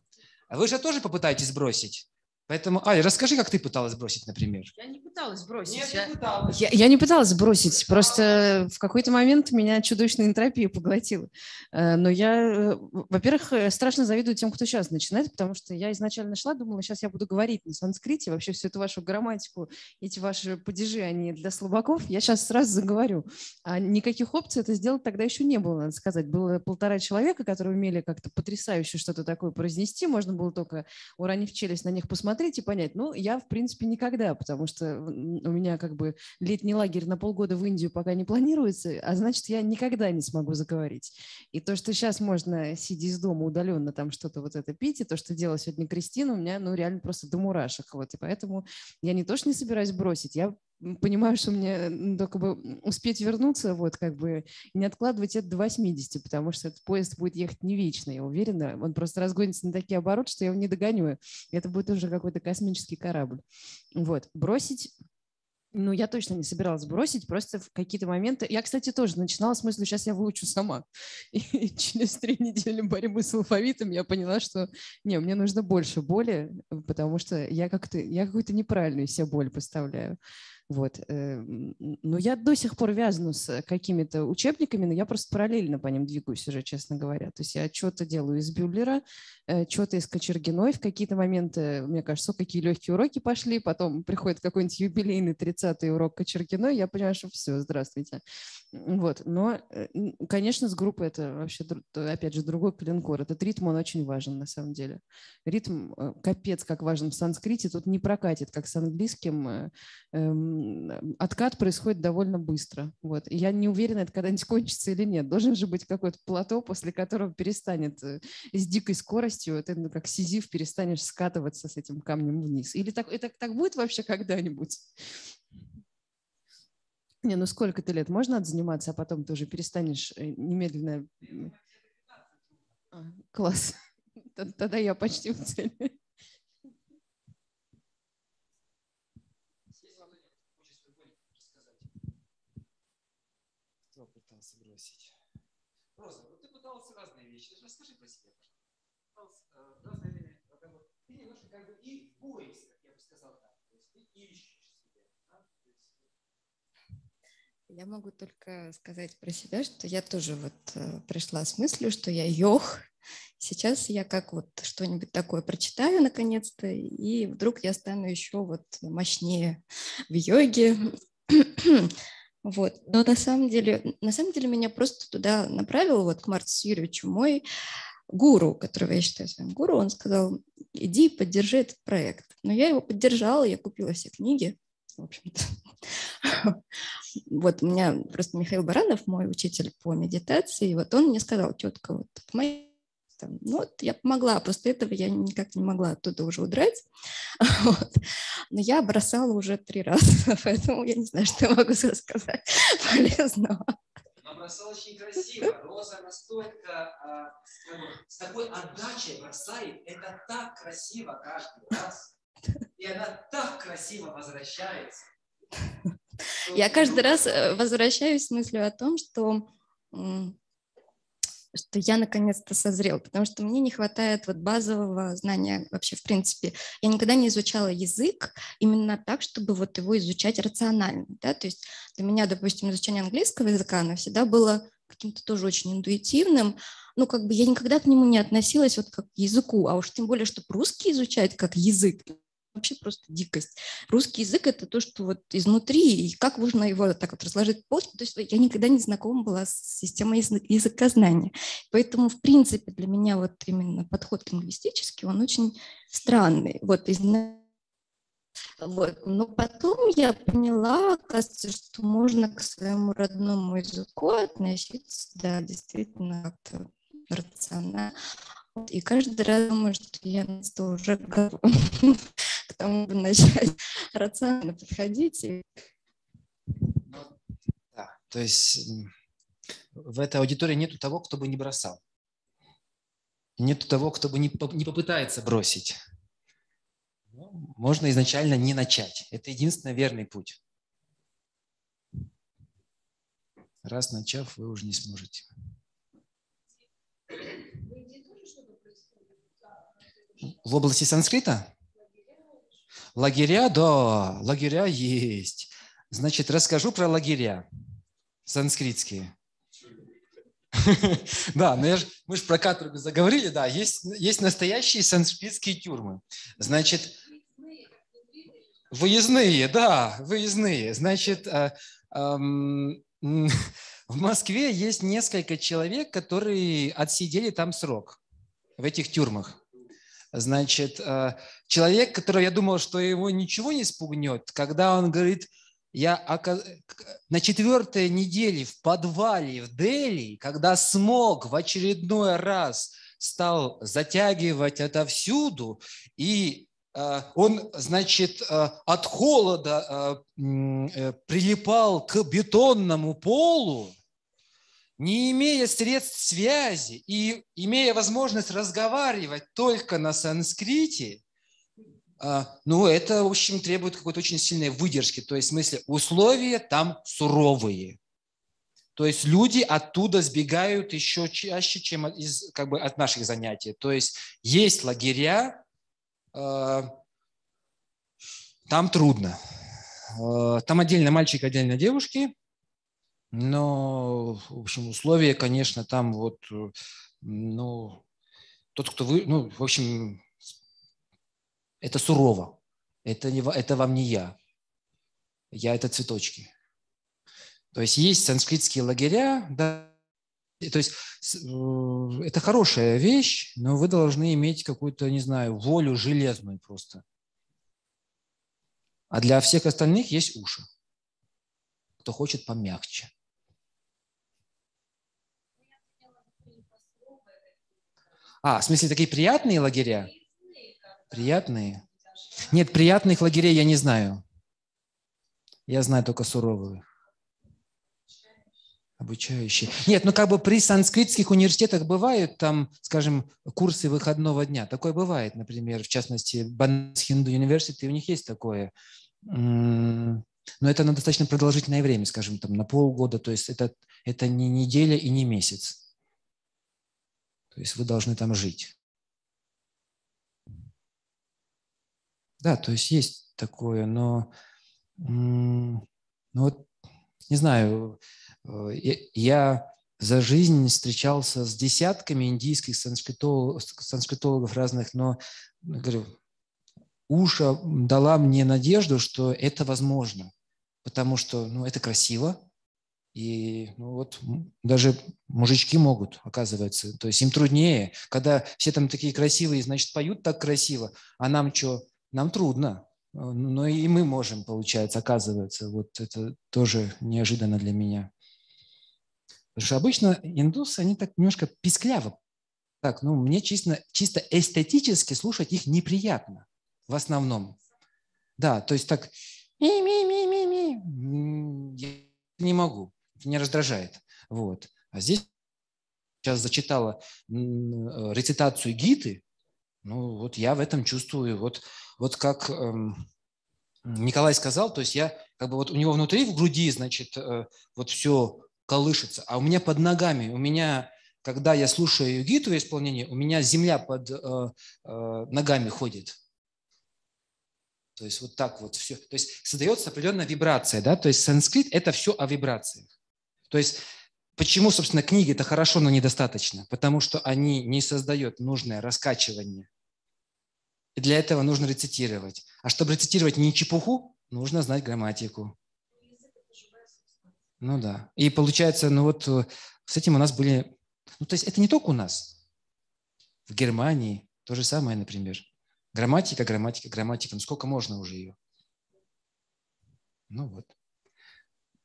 А вы же тоже попытаетесь бросить? Поэтому, Аля, расскажи, как ты пыталась бросить, например. Я не пыталась бросить. Нет, я... не пыталась. Я, я не пыталась бросить, просто в какой-то момент меня чудовищная энтропия поглотила. Э, но я, э, во-первых, э, страшно завидую тем, кто сейчас начинает, потому что я изначально шла, думала, сейчас я буду говорить на санскрите, вообще всю эту вашу грамматику, эти ваши падежи, они для слабаков, я сейчас сразу заговорю. А никаких опций это сделать тогда еще не было, надо сказать. Было полтора человека, которые умели как-то потрясающе что-то такое произнести, можно было только уронив челюсть на них посмотреть, посмотреть и понять. Ну, я, в принципе, никогда, потому что у меня как бы летний лагерь на полгода в Индию пока не планируется, а значит, я никогда не смогу заговорить. И то, что сейчас можно, сидя из дома удаленно, там что-то вот это пить, и то, что делала сегодня Кристина, у меня, ну, реально просто до мурашек. Вот, и поэтому я не то, что не собираюсь бросить, я понимаю, что мне только бы успеть вернуться, вот как бы не откладывать это до 80, потому что этот поезд будет ехать не вечно, я уверена. Он просто разгонится на такие обороты, что я его не догоню. Это будет уже какой-то космический корабль. Вот. Бросить ну, я точно не собиралась бросить, просто в какие-то моменты... Я, кстати, тоже начинала с мысли, сейчас я выучу сама. И через три недели борьбы с алфавитом я поняла, что не, мне нужно больше боли, потому что я как-то я какую-то неправильную себе боль поставляю. Вот. э, Но я до сих пор вязану с какими-то учебниками, но я просто параллельно по ним двигаюсь уже, честно говоря. То есть я что-то делаю из Бюллера, что-то из Кочергиной. В какие-то моменты, мне кажется, какие легкие уроки пошли, потом приходит какой-нибудь юбилейный 30-й урок Кочергиной, я понимаю, что все, здравствуйте. Вот. Но, э, конечно, с группой это вообще, опять же, другой клинкор. Этот ритм, он очень важен на самом деле. Ритм э, капец как важен в санскрите, тут не прокатит, как с английским. э, эм, Откат происходит довольно быстро. Вот. И я не уверена, это когда-нибудь кончится или нет. Должен же быть какой-то плато, после которого перестанет э, с дикой скоростью, ты ну, как сизиф перестанешь скатываться с этим камнем вниз. Или так, это так будет вообще когда-нибудь? Не, ну сколько ты лет? Можно отзаниматься, а потом ты уже перестанешь э, немедленно... А, Класс. Тогда я почти в цели. Кто пытался бросить? Роза, вот ты пытался разные вещи. Даже расскажи про себя, пожалуйста. Пытался, э, разное время, вот как бы, ты немножко как бы и поиске, я бы сказал так. То есть ты ищешь себя. да? Я могу только сказать про себя, что я тоже вот э, пришла с мыслью, что я йог. Сейчас я как вот что-нибудь такое прочитаю наконец-то, и вдруг я стану еще вот мощнее в йоге. Вот. Но на самом деле, на самом деле меня просто туда направил вот к Марту Юрьевичу мой гуру, которого я считаю своим гуру, он сказал, иди поддержи этот проект. Но я его поддержала, я купила все книги, в общем-то. Вот у меня просто Михаил Баранов, мой учитель по медитации, вот он мне сказал четко, вот помоги ну, вот я помогла, после этого я никак не могла оттуда уже удрать. Вот. Но я бросала уже три раза, поэтому я не знаю, что я могу сказать полезного. Бросал очень красиво. Роза настолько а, с такой отдачей бросает. Это так красиво каждый раз. И она так красиво возвращается. Я каждый раз э, возвращаюсь с мыслью о том, что что я наконец-то созрел, потому что мне не хватает вот базового знания вообще в принципе. Я никогда не изучала язык именно так, чтобы вот его изучать рационально, да, то есть для меня, допустим, изучение английского языка, оно всегда было каким-то тоже очень интуитивным, ну, как бы я никогда к нему не относилась вот как к языку, а уж тем более, чтобы русский изучать как язык, вообще просто дикость. Русский язык — это то, что вот изнутри, и как можно его так вот разложить по. То есть я никогда не знакома была с системой язы- языкознания. Поэтому, в принципе, для меня вот именно подход лингвистический, он очень странный. Вот из вот. Но потом я поняла, оказывается, что можно к своему родному языку относиться, да, действительно, как-то рационально. И каждый раз думаю, что я уже готова к тому, чтобы начать рационально подходить. Да, то есть в этой аудитории нету того, кто бы не бросал. Нету того, кто бы не, не попытается бросить. Ну, Можно изначально не начать. Это единственно верный путь. Раз начав, вы уже не сможете. В области санскрита? Лагеря, да, лагеря есть. Значит, расскажу про лагеря санскритские. Да, но ж- мы же про каторгу заговорили, да, есть, есть настоящие санскритские тюрьмы. Значит, выездные, да, выездные. Значит, ам, м, в Москве есть несколько человек, которые отсидели там срок в этих тюрьмах. Значит, э, человек, которого я думал, что его ничего не спугнет, когда он говорит, я на четвертой неделе в подвале в Дели, когда смог в очередной раз стал затягивать отовсюду, и э, он, значит, э, от холода прилипал к бетонному полу, не имея средств связи и имея возможность разговаривать только на санскрите, а, ну, это, в общем, требует какой-то очень сильной выдержки. То есть, в смысле, условия там суровые. То есть люди оттуда сбегают еще чаще, чем из, как бы, от наших занятий. То есть есть лагеря, а, там трудно. Э, Там отдельно мальчик, отдельно девушки. Но, в общем, условия, конечно, там вот, э, ну, тот, кто вы, ну, в общем, это сурово. Это, не, это вам не я. Я – это цветочки. То есть есть санскритские лагеря, да, то есть э, это хорошая вещь, но вы должны иметь какую-то, не знаю, волю железную просто. А для всех остальных есть уши. Кто хочет помягче. А, в смысле, такие приятные лагеря? Приятные? Нет, приятных лагерей я не знаю. Я знаю только суровые. Обучающие. Нет, ну как бы при санскритских университетах бывают там, скажем, курсы выходного дня. Такое бывает, например, в частности, Банс Хинду университет, у них есть такое. Но это на достаточно продолжительное время, скажем, там на полгода. То есть это, это не неделя и не месяц. То есть вы должны там жить. Да, то есть есть такое, но м, ну вот, не знаю, э, я- за жизнь встречался с десятками индийских санскритол- санскритологов разных, но, говорю, Уша дала мне надежду, что это возможно, потому что ну, это красиво, и ну, вот даже мужички могут, оказывается. То есть им труднее, когда все там такие красивые, значит, поют так красиво, а нам что? Нам трудно. Э, Но и мы можем, получается, оказывается. Вот это тоже неожиданно для меня. Потому что обычно индусы, они так немножко пискляво. Так, ну, мне чисто, чисто эстетически слушать их неприятно в основном. Да, то есть так ми-ми-ми-ми-ми. Я не могу, меня раздражает. Вот. А здесь сейчас зачитала рецитацию Гиты, ну вот я в этом чувствую, вот, вот как эм, Николай сказал, то есть я как бы вот у него внутри в груди, значит, э, вот все колышется, а у меня под ногами, у меня, когда я слушаю Гиту в исполнении, у меня земля под э, э, ногами ходит. То есть вот так вот все. То есть создается определенная вибрация, да, то есть санскрит – это все о вибрациях. То есть почему, собственно, книги это хорошо, но недостаточно? Потому что они не создают нужное раскачивание. И для этого нужно рецитировать. А чтобы рецитировать не чепуху, нужно знать грамматику. Ну да. И получается, ну вот э, с этим у нас были... Ну то есть это не только у нас. В Германии то же самое, например. Грамматика, грамматика, грамматика. Ну сколько можно уже ее? Ну вот.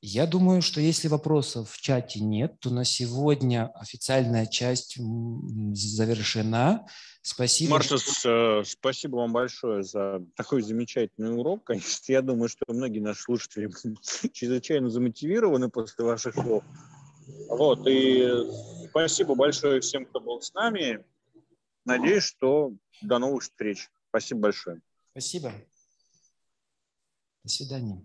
Я думаю, что если вопросов в чате нет, то на сегодня официальная часть завершена. Спасибо. Марта, с- э, спасибо вам большое за такой замечательный урок. Конечно, я думаю, что многие наши слушатели чрезвычайно замотивированы после ваших слов. Вот, и спасибо большое всем, кто был с нами. Надеюсь, что до новых встреч. Спасибо большое. Спасибо. До свидания.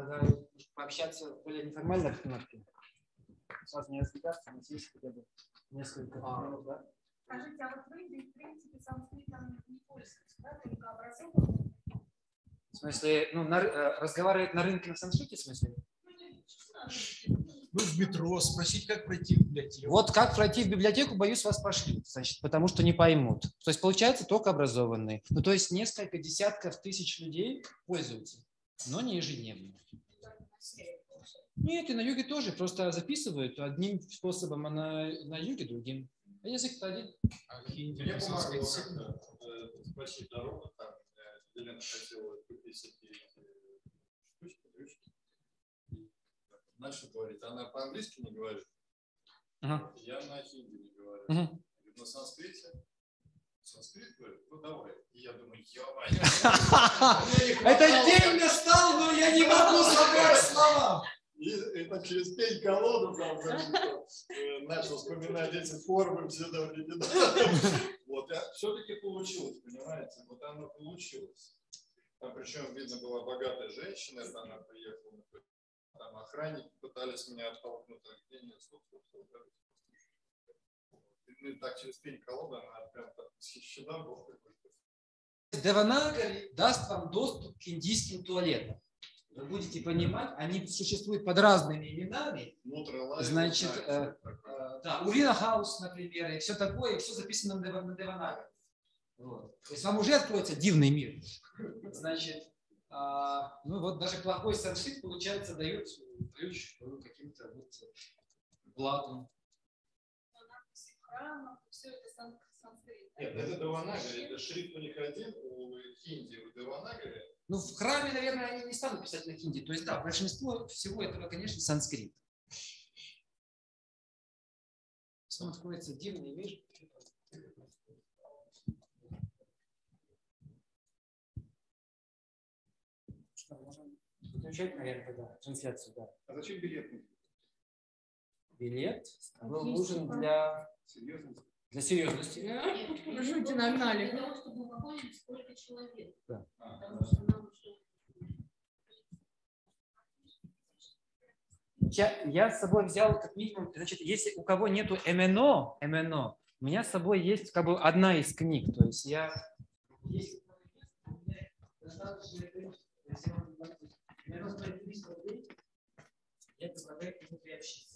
Предлагаю пообщаться более неформальной обстановке. Сразу не развлекаться, у нас есть хотя бы несколько минут, да? Скажите, а вот вы, в принципе, санскритом не пользуетесь, да, только образованным? В смысле, ну, на э, разговаривать на рынке на санскрите, в смысле? Ну, в метро, спросить, как пройти в библиотеку. Вот как пройти в библиотеку, боюсь, вас пошлют, значит, потому что не поймут. То есть получается только образованные. Ну, то есть несколько десятков тысяч людей пользуются, но не ежедневно. Нет, и на юге тоже, просто записывают одним способом, а на, на юге другим. А язык-то один. Помогло как-то э, спросить дорогу, там э, Елена хотела купить эти штучки, дрючки. И Начал говорить, она по-английски не говорит. Ага. Я на хинди не говорю. Говорит, на санскрите. Это день настал, но я не могу собрать слова. И это через пень колоду там, значит, э, начал вспоминать эти формы, все там. Вот, все-таки получилось, понимаете? Вот оно получилось. Там причем, видно, была богатая женщина, это она приехала на Там охранники пытались меня оттолкнуть, а где нет, мы так через пень колоды, она прям так восхищена была. Деванагари даст вам доступ к индийским туалетам. Вы будете понимать, они существуют под разными именами. Значит, э, э, да, Урина Хаус, например, и все такое, и все записано на Дева- на Деванагари. Вот. То есть вам уже откроется дивный мир. Значит, а, ну вот даже плохой санскрит, получается, дает ключ к каким-то вот блатам. Все это сан- санскрит. Нет, это Деванагари, это шрифт у них один, у хинди, у Деванагари. Ну, в храме, наверное, они не станут писать на хинди. То есть, да, большинство всего этого, конечно, санскрит. Там откроется дивный мир. Что, можем выключать, наверное, тогда трансляцию, да. А зачем билет? Билет был нужен для, для серьезности. Покажите, нагнали. Для того, чтобы выполнить сколько человек. Да. Потому что нам уже Я, я с собой взял как минимум, значит, если у кого нету МНО, МНО, у меня с собой есть как бы одна из книг, то есть я есть достаточное количество, если вам, наверное, стоит 300 рублей, я предлагаю приобщиться.